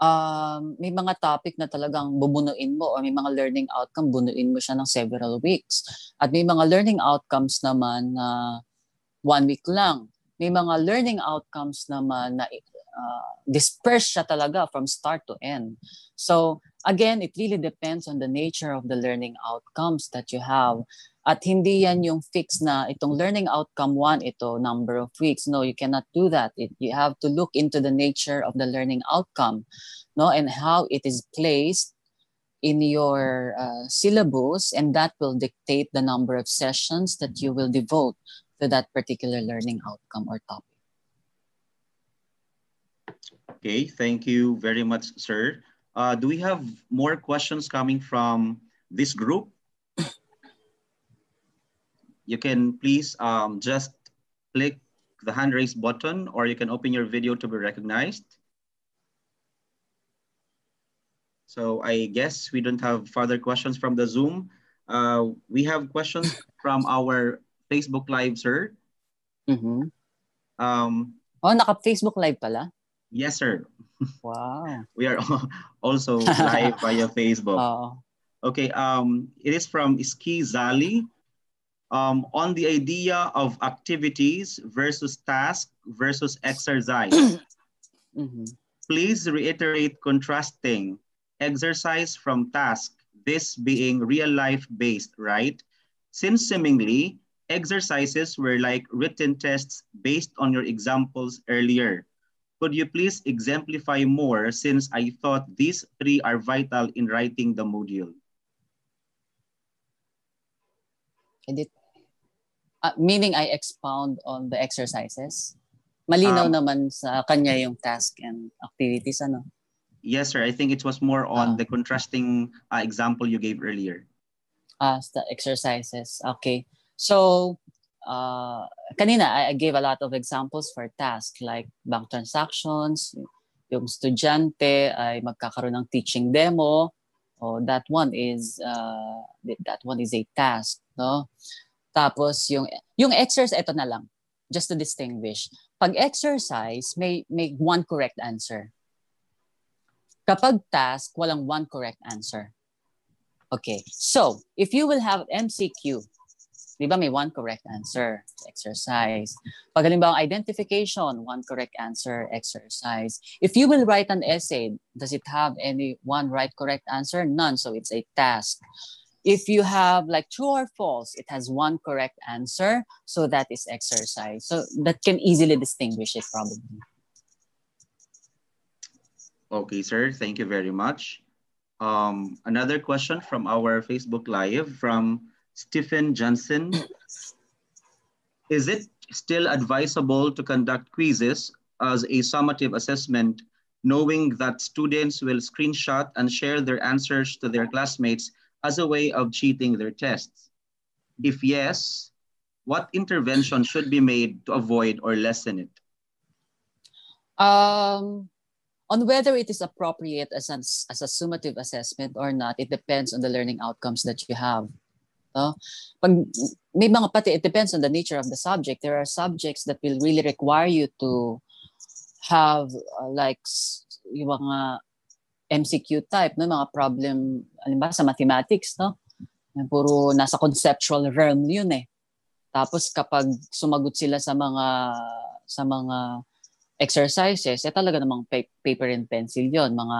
Um, may mga topic na talagang bubunuin mo or may mga learning outcome bunuin mo siya ng several weeks. At may mga learning outcomes naman na one week lang. May mga learning outcomes naman na uh, dispersed siya talaga from start to end. So again, it really depends on the nature of the learning outcomes that you have. At hindi yan yung fix na itong learning outcome one, ito number of weeks. No, you cannot do that. It, you have to look into the nature of the learning outcome no, and how it is placed in your uh, syllabus and that will dictate the number of sessions that you will devote to that particular learning outcome or topic. Okay, thank you very much, sir. Uh, do we have more questions coming from this group? you can please um, just click the hand raise button or you can open your video to be recognized. So I guess we don't have further questions from the Zoom. Uh, we have questions from our Facebook Live, sir. Mm-hmm. Um, oh, naka-Facebook Live pala? Yes, sir. Wow. we are also live via Facebook. Oh. Okay, um, it is from Iski Zali um, on the idea of activities versus task versus exercise. mm-hmm. Please reiterate contrasting exercise from task, this being real life based, right? Since seemingly exercises were like written tests based on your examples earlier. Could you please exemplify more since I thought these three are vital in writing the module? Edit. Uh, meaning I expound on the exercises? Malinaw Um, naman sa kanya yung task and activities, ano? Yes, sir. I think it was more on the contrasting uh, example you gave earlier. Ah, the exercises. Okay. So, uh, kanina, I, I gave a lot of examples for task like bank transactions, yung estudyante ay magkakaroon ng teaching demo, oh, that one is uh, that one is a task, no? Tapos yung yung exercise ito na lang just to distinguish. Pag exercise may may one correct answer. Kapag task, walang one correct answer. Okay. So, if you will have MCQ, di ba may one correct answer, exercise. Pag halimbawa identification, one correct answer, exercise. If you will write an essay, does it have any one right correct answer? None, so it's a task. If you have like true or false, it has one correct answer, so that is exercise. So that can easily distinguish it probably. Okay, sir. Thank you very much. Um, another question from our Facebook Live from Stephen Johnson. Is it still advisable to conduct quizzes as a summative assessment, knowing that students will screenshot and share their answers to their classmates as a way of cheating their tests? If yes, what intervention should be made to avoid or lessen it? Um, on whether it is appropriate as, as a summative assessment or not, it depends on the learning outcomes that you have. No? Pag, may mga pati, it depends on the nature of the subject. There are subjects that will really require you to have uh, like yung mga MCQ type, no? mga problem, alimbawa sa mathematics, no? Puro nasa conceptual realm yun eh. Tapos kapag sumagot sila sa mga sa mga exercises, eh talaga namang pa- paper and pencil 'yon, mga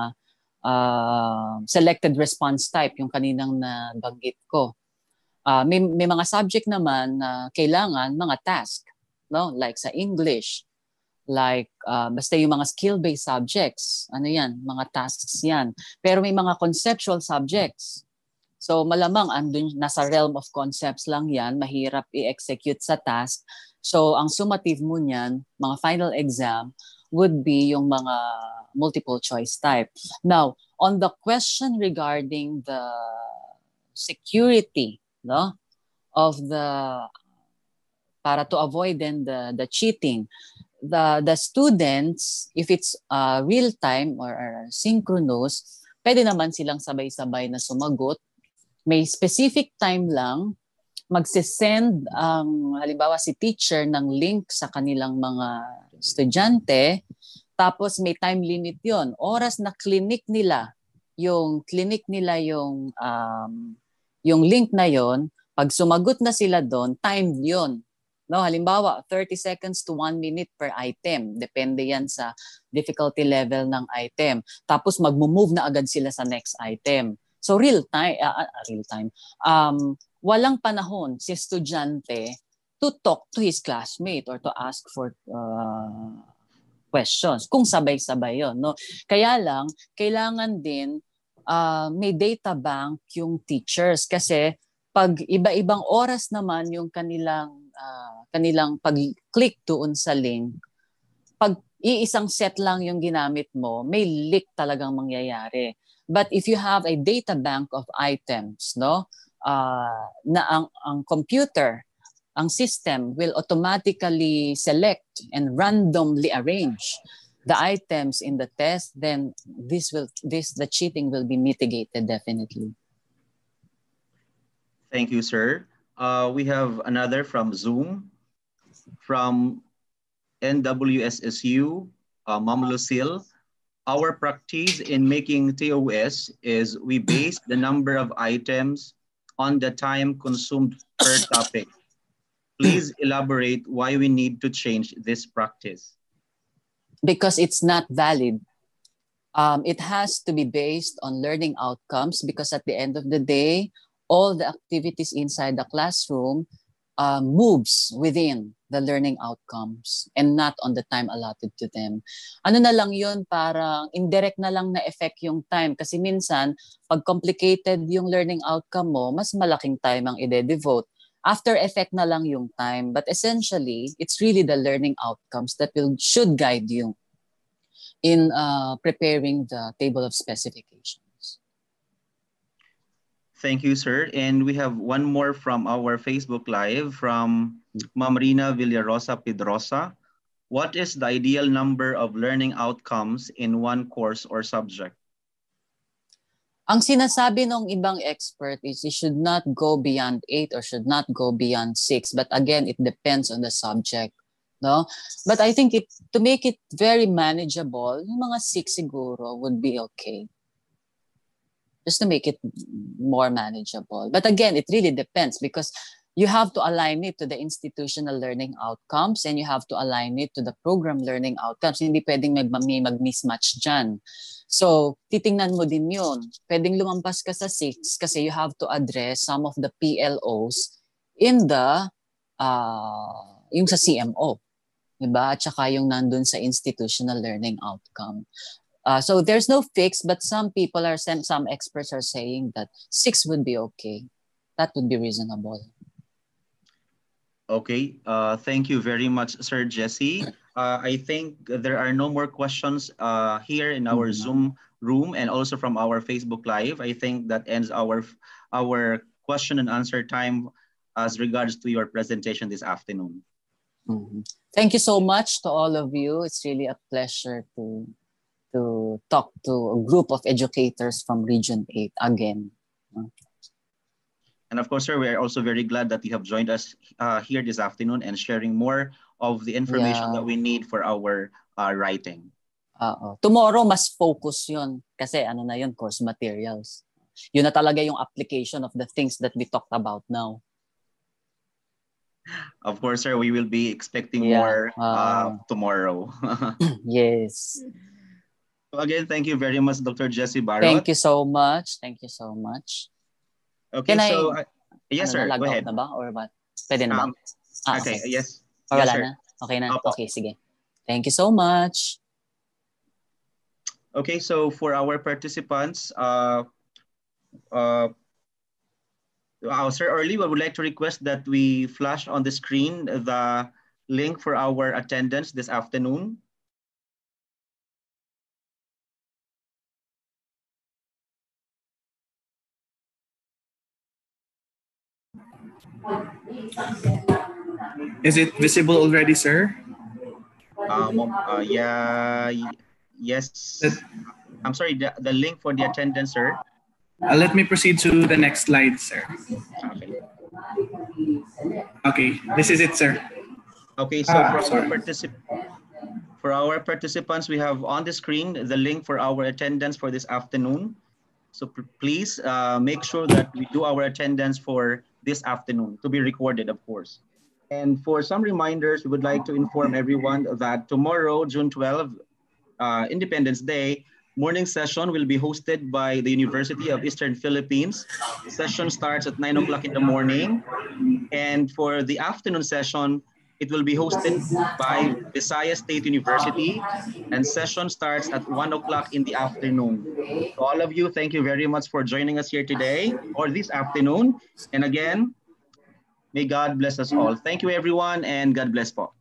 uh, selected response type yung kaninang nabanggit ko. Uh, may, may mga subject naman na kailangan mga task, no? Like sa English, like uh, basta yung mga skill-based subjects, ano yan, mga tasks yan. Pero may mga conceptual subjects. So malamang andun nasa realm of concepts lang yan, mahirap i-execute sa task. So ang summative mo niyan, mga final exam would be yung mga multiple choice type. Now, on the question regarding the security no of the para to avoid then the the cheating the the students if it's uh, real time or, or synchronous pwede naman silang sabay-sabay na sumagot. May specific time lang magse-send ang halimbawa si teacher ng link sa kanilang mga estudyante tapos may time limit yon oras na clinic nila yung clinic nila yung um, yung link na yon, pag sumagot na sila doon, timed yon. No, halimbawa, 30 seconds to 1 minute per item. Depende yan sa difficulty level ng item. Tapos magmo-move na agad sila sa next item. So real time, uh, real time. Um, walang panahon si estudyante to talk to his classmate or to ask for uh, questions kung sabay-sabay yon no kaya lang kailangan din uh, may data bank yung teachers kasi pag iba-ibang oras naman yung kanilang uh, kanilang pag-click doon sa link, pag iisang set lang yung ginamit mo, may leak talagang mangyayari. But if you have a data bank of items, no, uh, na ang, ang computer, ang system will automatically select and randomly arrange the items in the test, then this will this the cheating will be mitigated definitely. Thank you, sir. Uh, we have another from Zoom, from NWSSU, uh, Mom Lucille. Our practice in making TOS is we base the number of items on the time consumed per topic. Please elaborate why we need to change this practice because it's not valid. Um, it has to be based on learning outcomes because at the end of the day, all the activities inside the classroom uh, moves within the learning outcomes and not on the time allotted to them. Ano na lang yun, parang indirect na lang na effect yung time. Kasi minsan, pag complicated yung learning outcome mo, mas malaking time ang ide-devote. After effect na lang yung time. But essentially, it's really the learning outcomes that will should guide you in uh, preparing the table of specifications. Thank you, sir. And we have one more from our Facebook Live from Mamrina Villarosa Pedrosa. What is the ideal number of learning outcomes in one course or subject? Ang sinasabi ng ibang expert is it should not go beyond 8 or should not go beyond 6. But again, it depends on the subject. No? But I think it to make it very manageable, yung mga 6 siguro would be okay. Just to make it more manageable. But again, it really depends because you have to align it to the institutional learning outcomes and you have to align it to the program learning outcomes. Hindi pwedeng mag, may mag-mismatch dyan. So, titingnan mo din yun. Pwedeng lumampas ka sa 6 kasi you have to address some of the PLOs in the, uh, yung sa CMO. Diba? At saka yung nandun sa institutional learning outcome. Uh, so there's no fix, but some people are, some experts are saying that 6 would be okay. That would be reasonable. Okay, uh, thank you very much, Sir Jesse. Uh, I think there are no more questions uh, here in our mm -hmm. Zoom room and also from our Facebook Live. I think that ends our, our question and answer time as regards to your presentation this afternoon. Mm -hmm. Thank you so much to all of you. It's really a pleasure to, to talk to a group of educators from Region 8 again. And of course, sir, we are also very glad that you have joined us uh, here this afternoon and sharing more of the information yeah. that we need for our uh, writing. Uh, Tomorrow, mas focus yun. Kasi ano na yun, course materials. Yun na talaga yung application of the things that we talked about now. Of course, sir, we will be expecting Yeah, more uh, uh, tomorrow. yes. So again, thank you very much, Dr. Jesse Barrett. Thank you so much. Thank you so much. Okay, Can I- so uh, yes, ano sir. Go ahead. na ba? Or what? Pwede na ba? Um, okay, yes. Or Yes, wala sir. na? Okay na? Opo. Okay, sige. Thank you so much. Okay, so for our participants, uh, uh, uh, Sir Early, we would like to request that we flash on the screen the link for our attendance this afternoon. Is it visible already, sir? Um, uh, yeah, yes. I'm sorry, the, the link for the attendance, sir. Uh, let me proceed to the next slide, sir. Okay. Okay, this is it, sir. Okay, so Ah, for, our for our participants, we have on the screen the link for our attendance for this afternoon. So please uh, make sure that we do our attendance for this afternoon to be recorded, of course. And for some reminders, we would like to inform everyone that tomorrow, June 12, uh, Independence Day, morning session will be hosted by the University of Eastern Philippines. The session starts at 9 o'clock in the morning. And for the afternoon session, it will be hosted by Visayas State University and session starts at 1 o'clock in the afternoon. To all of you, thank you very much for joining us here today or this afternoon. And again, may God bless us all. Thank you everyone and God bless po.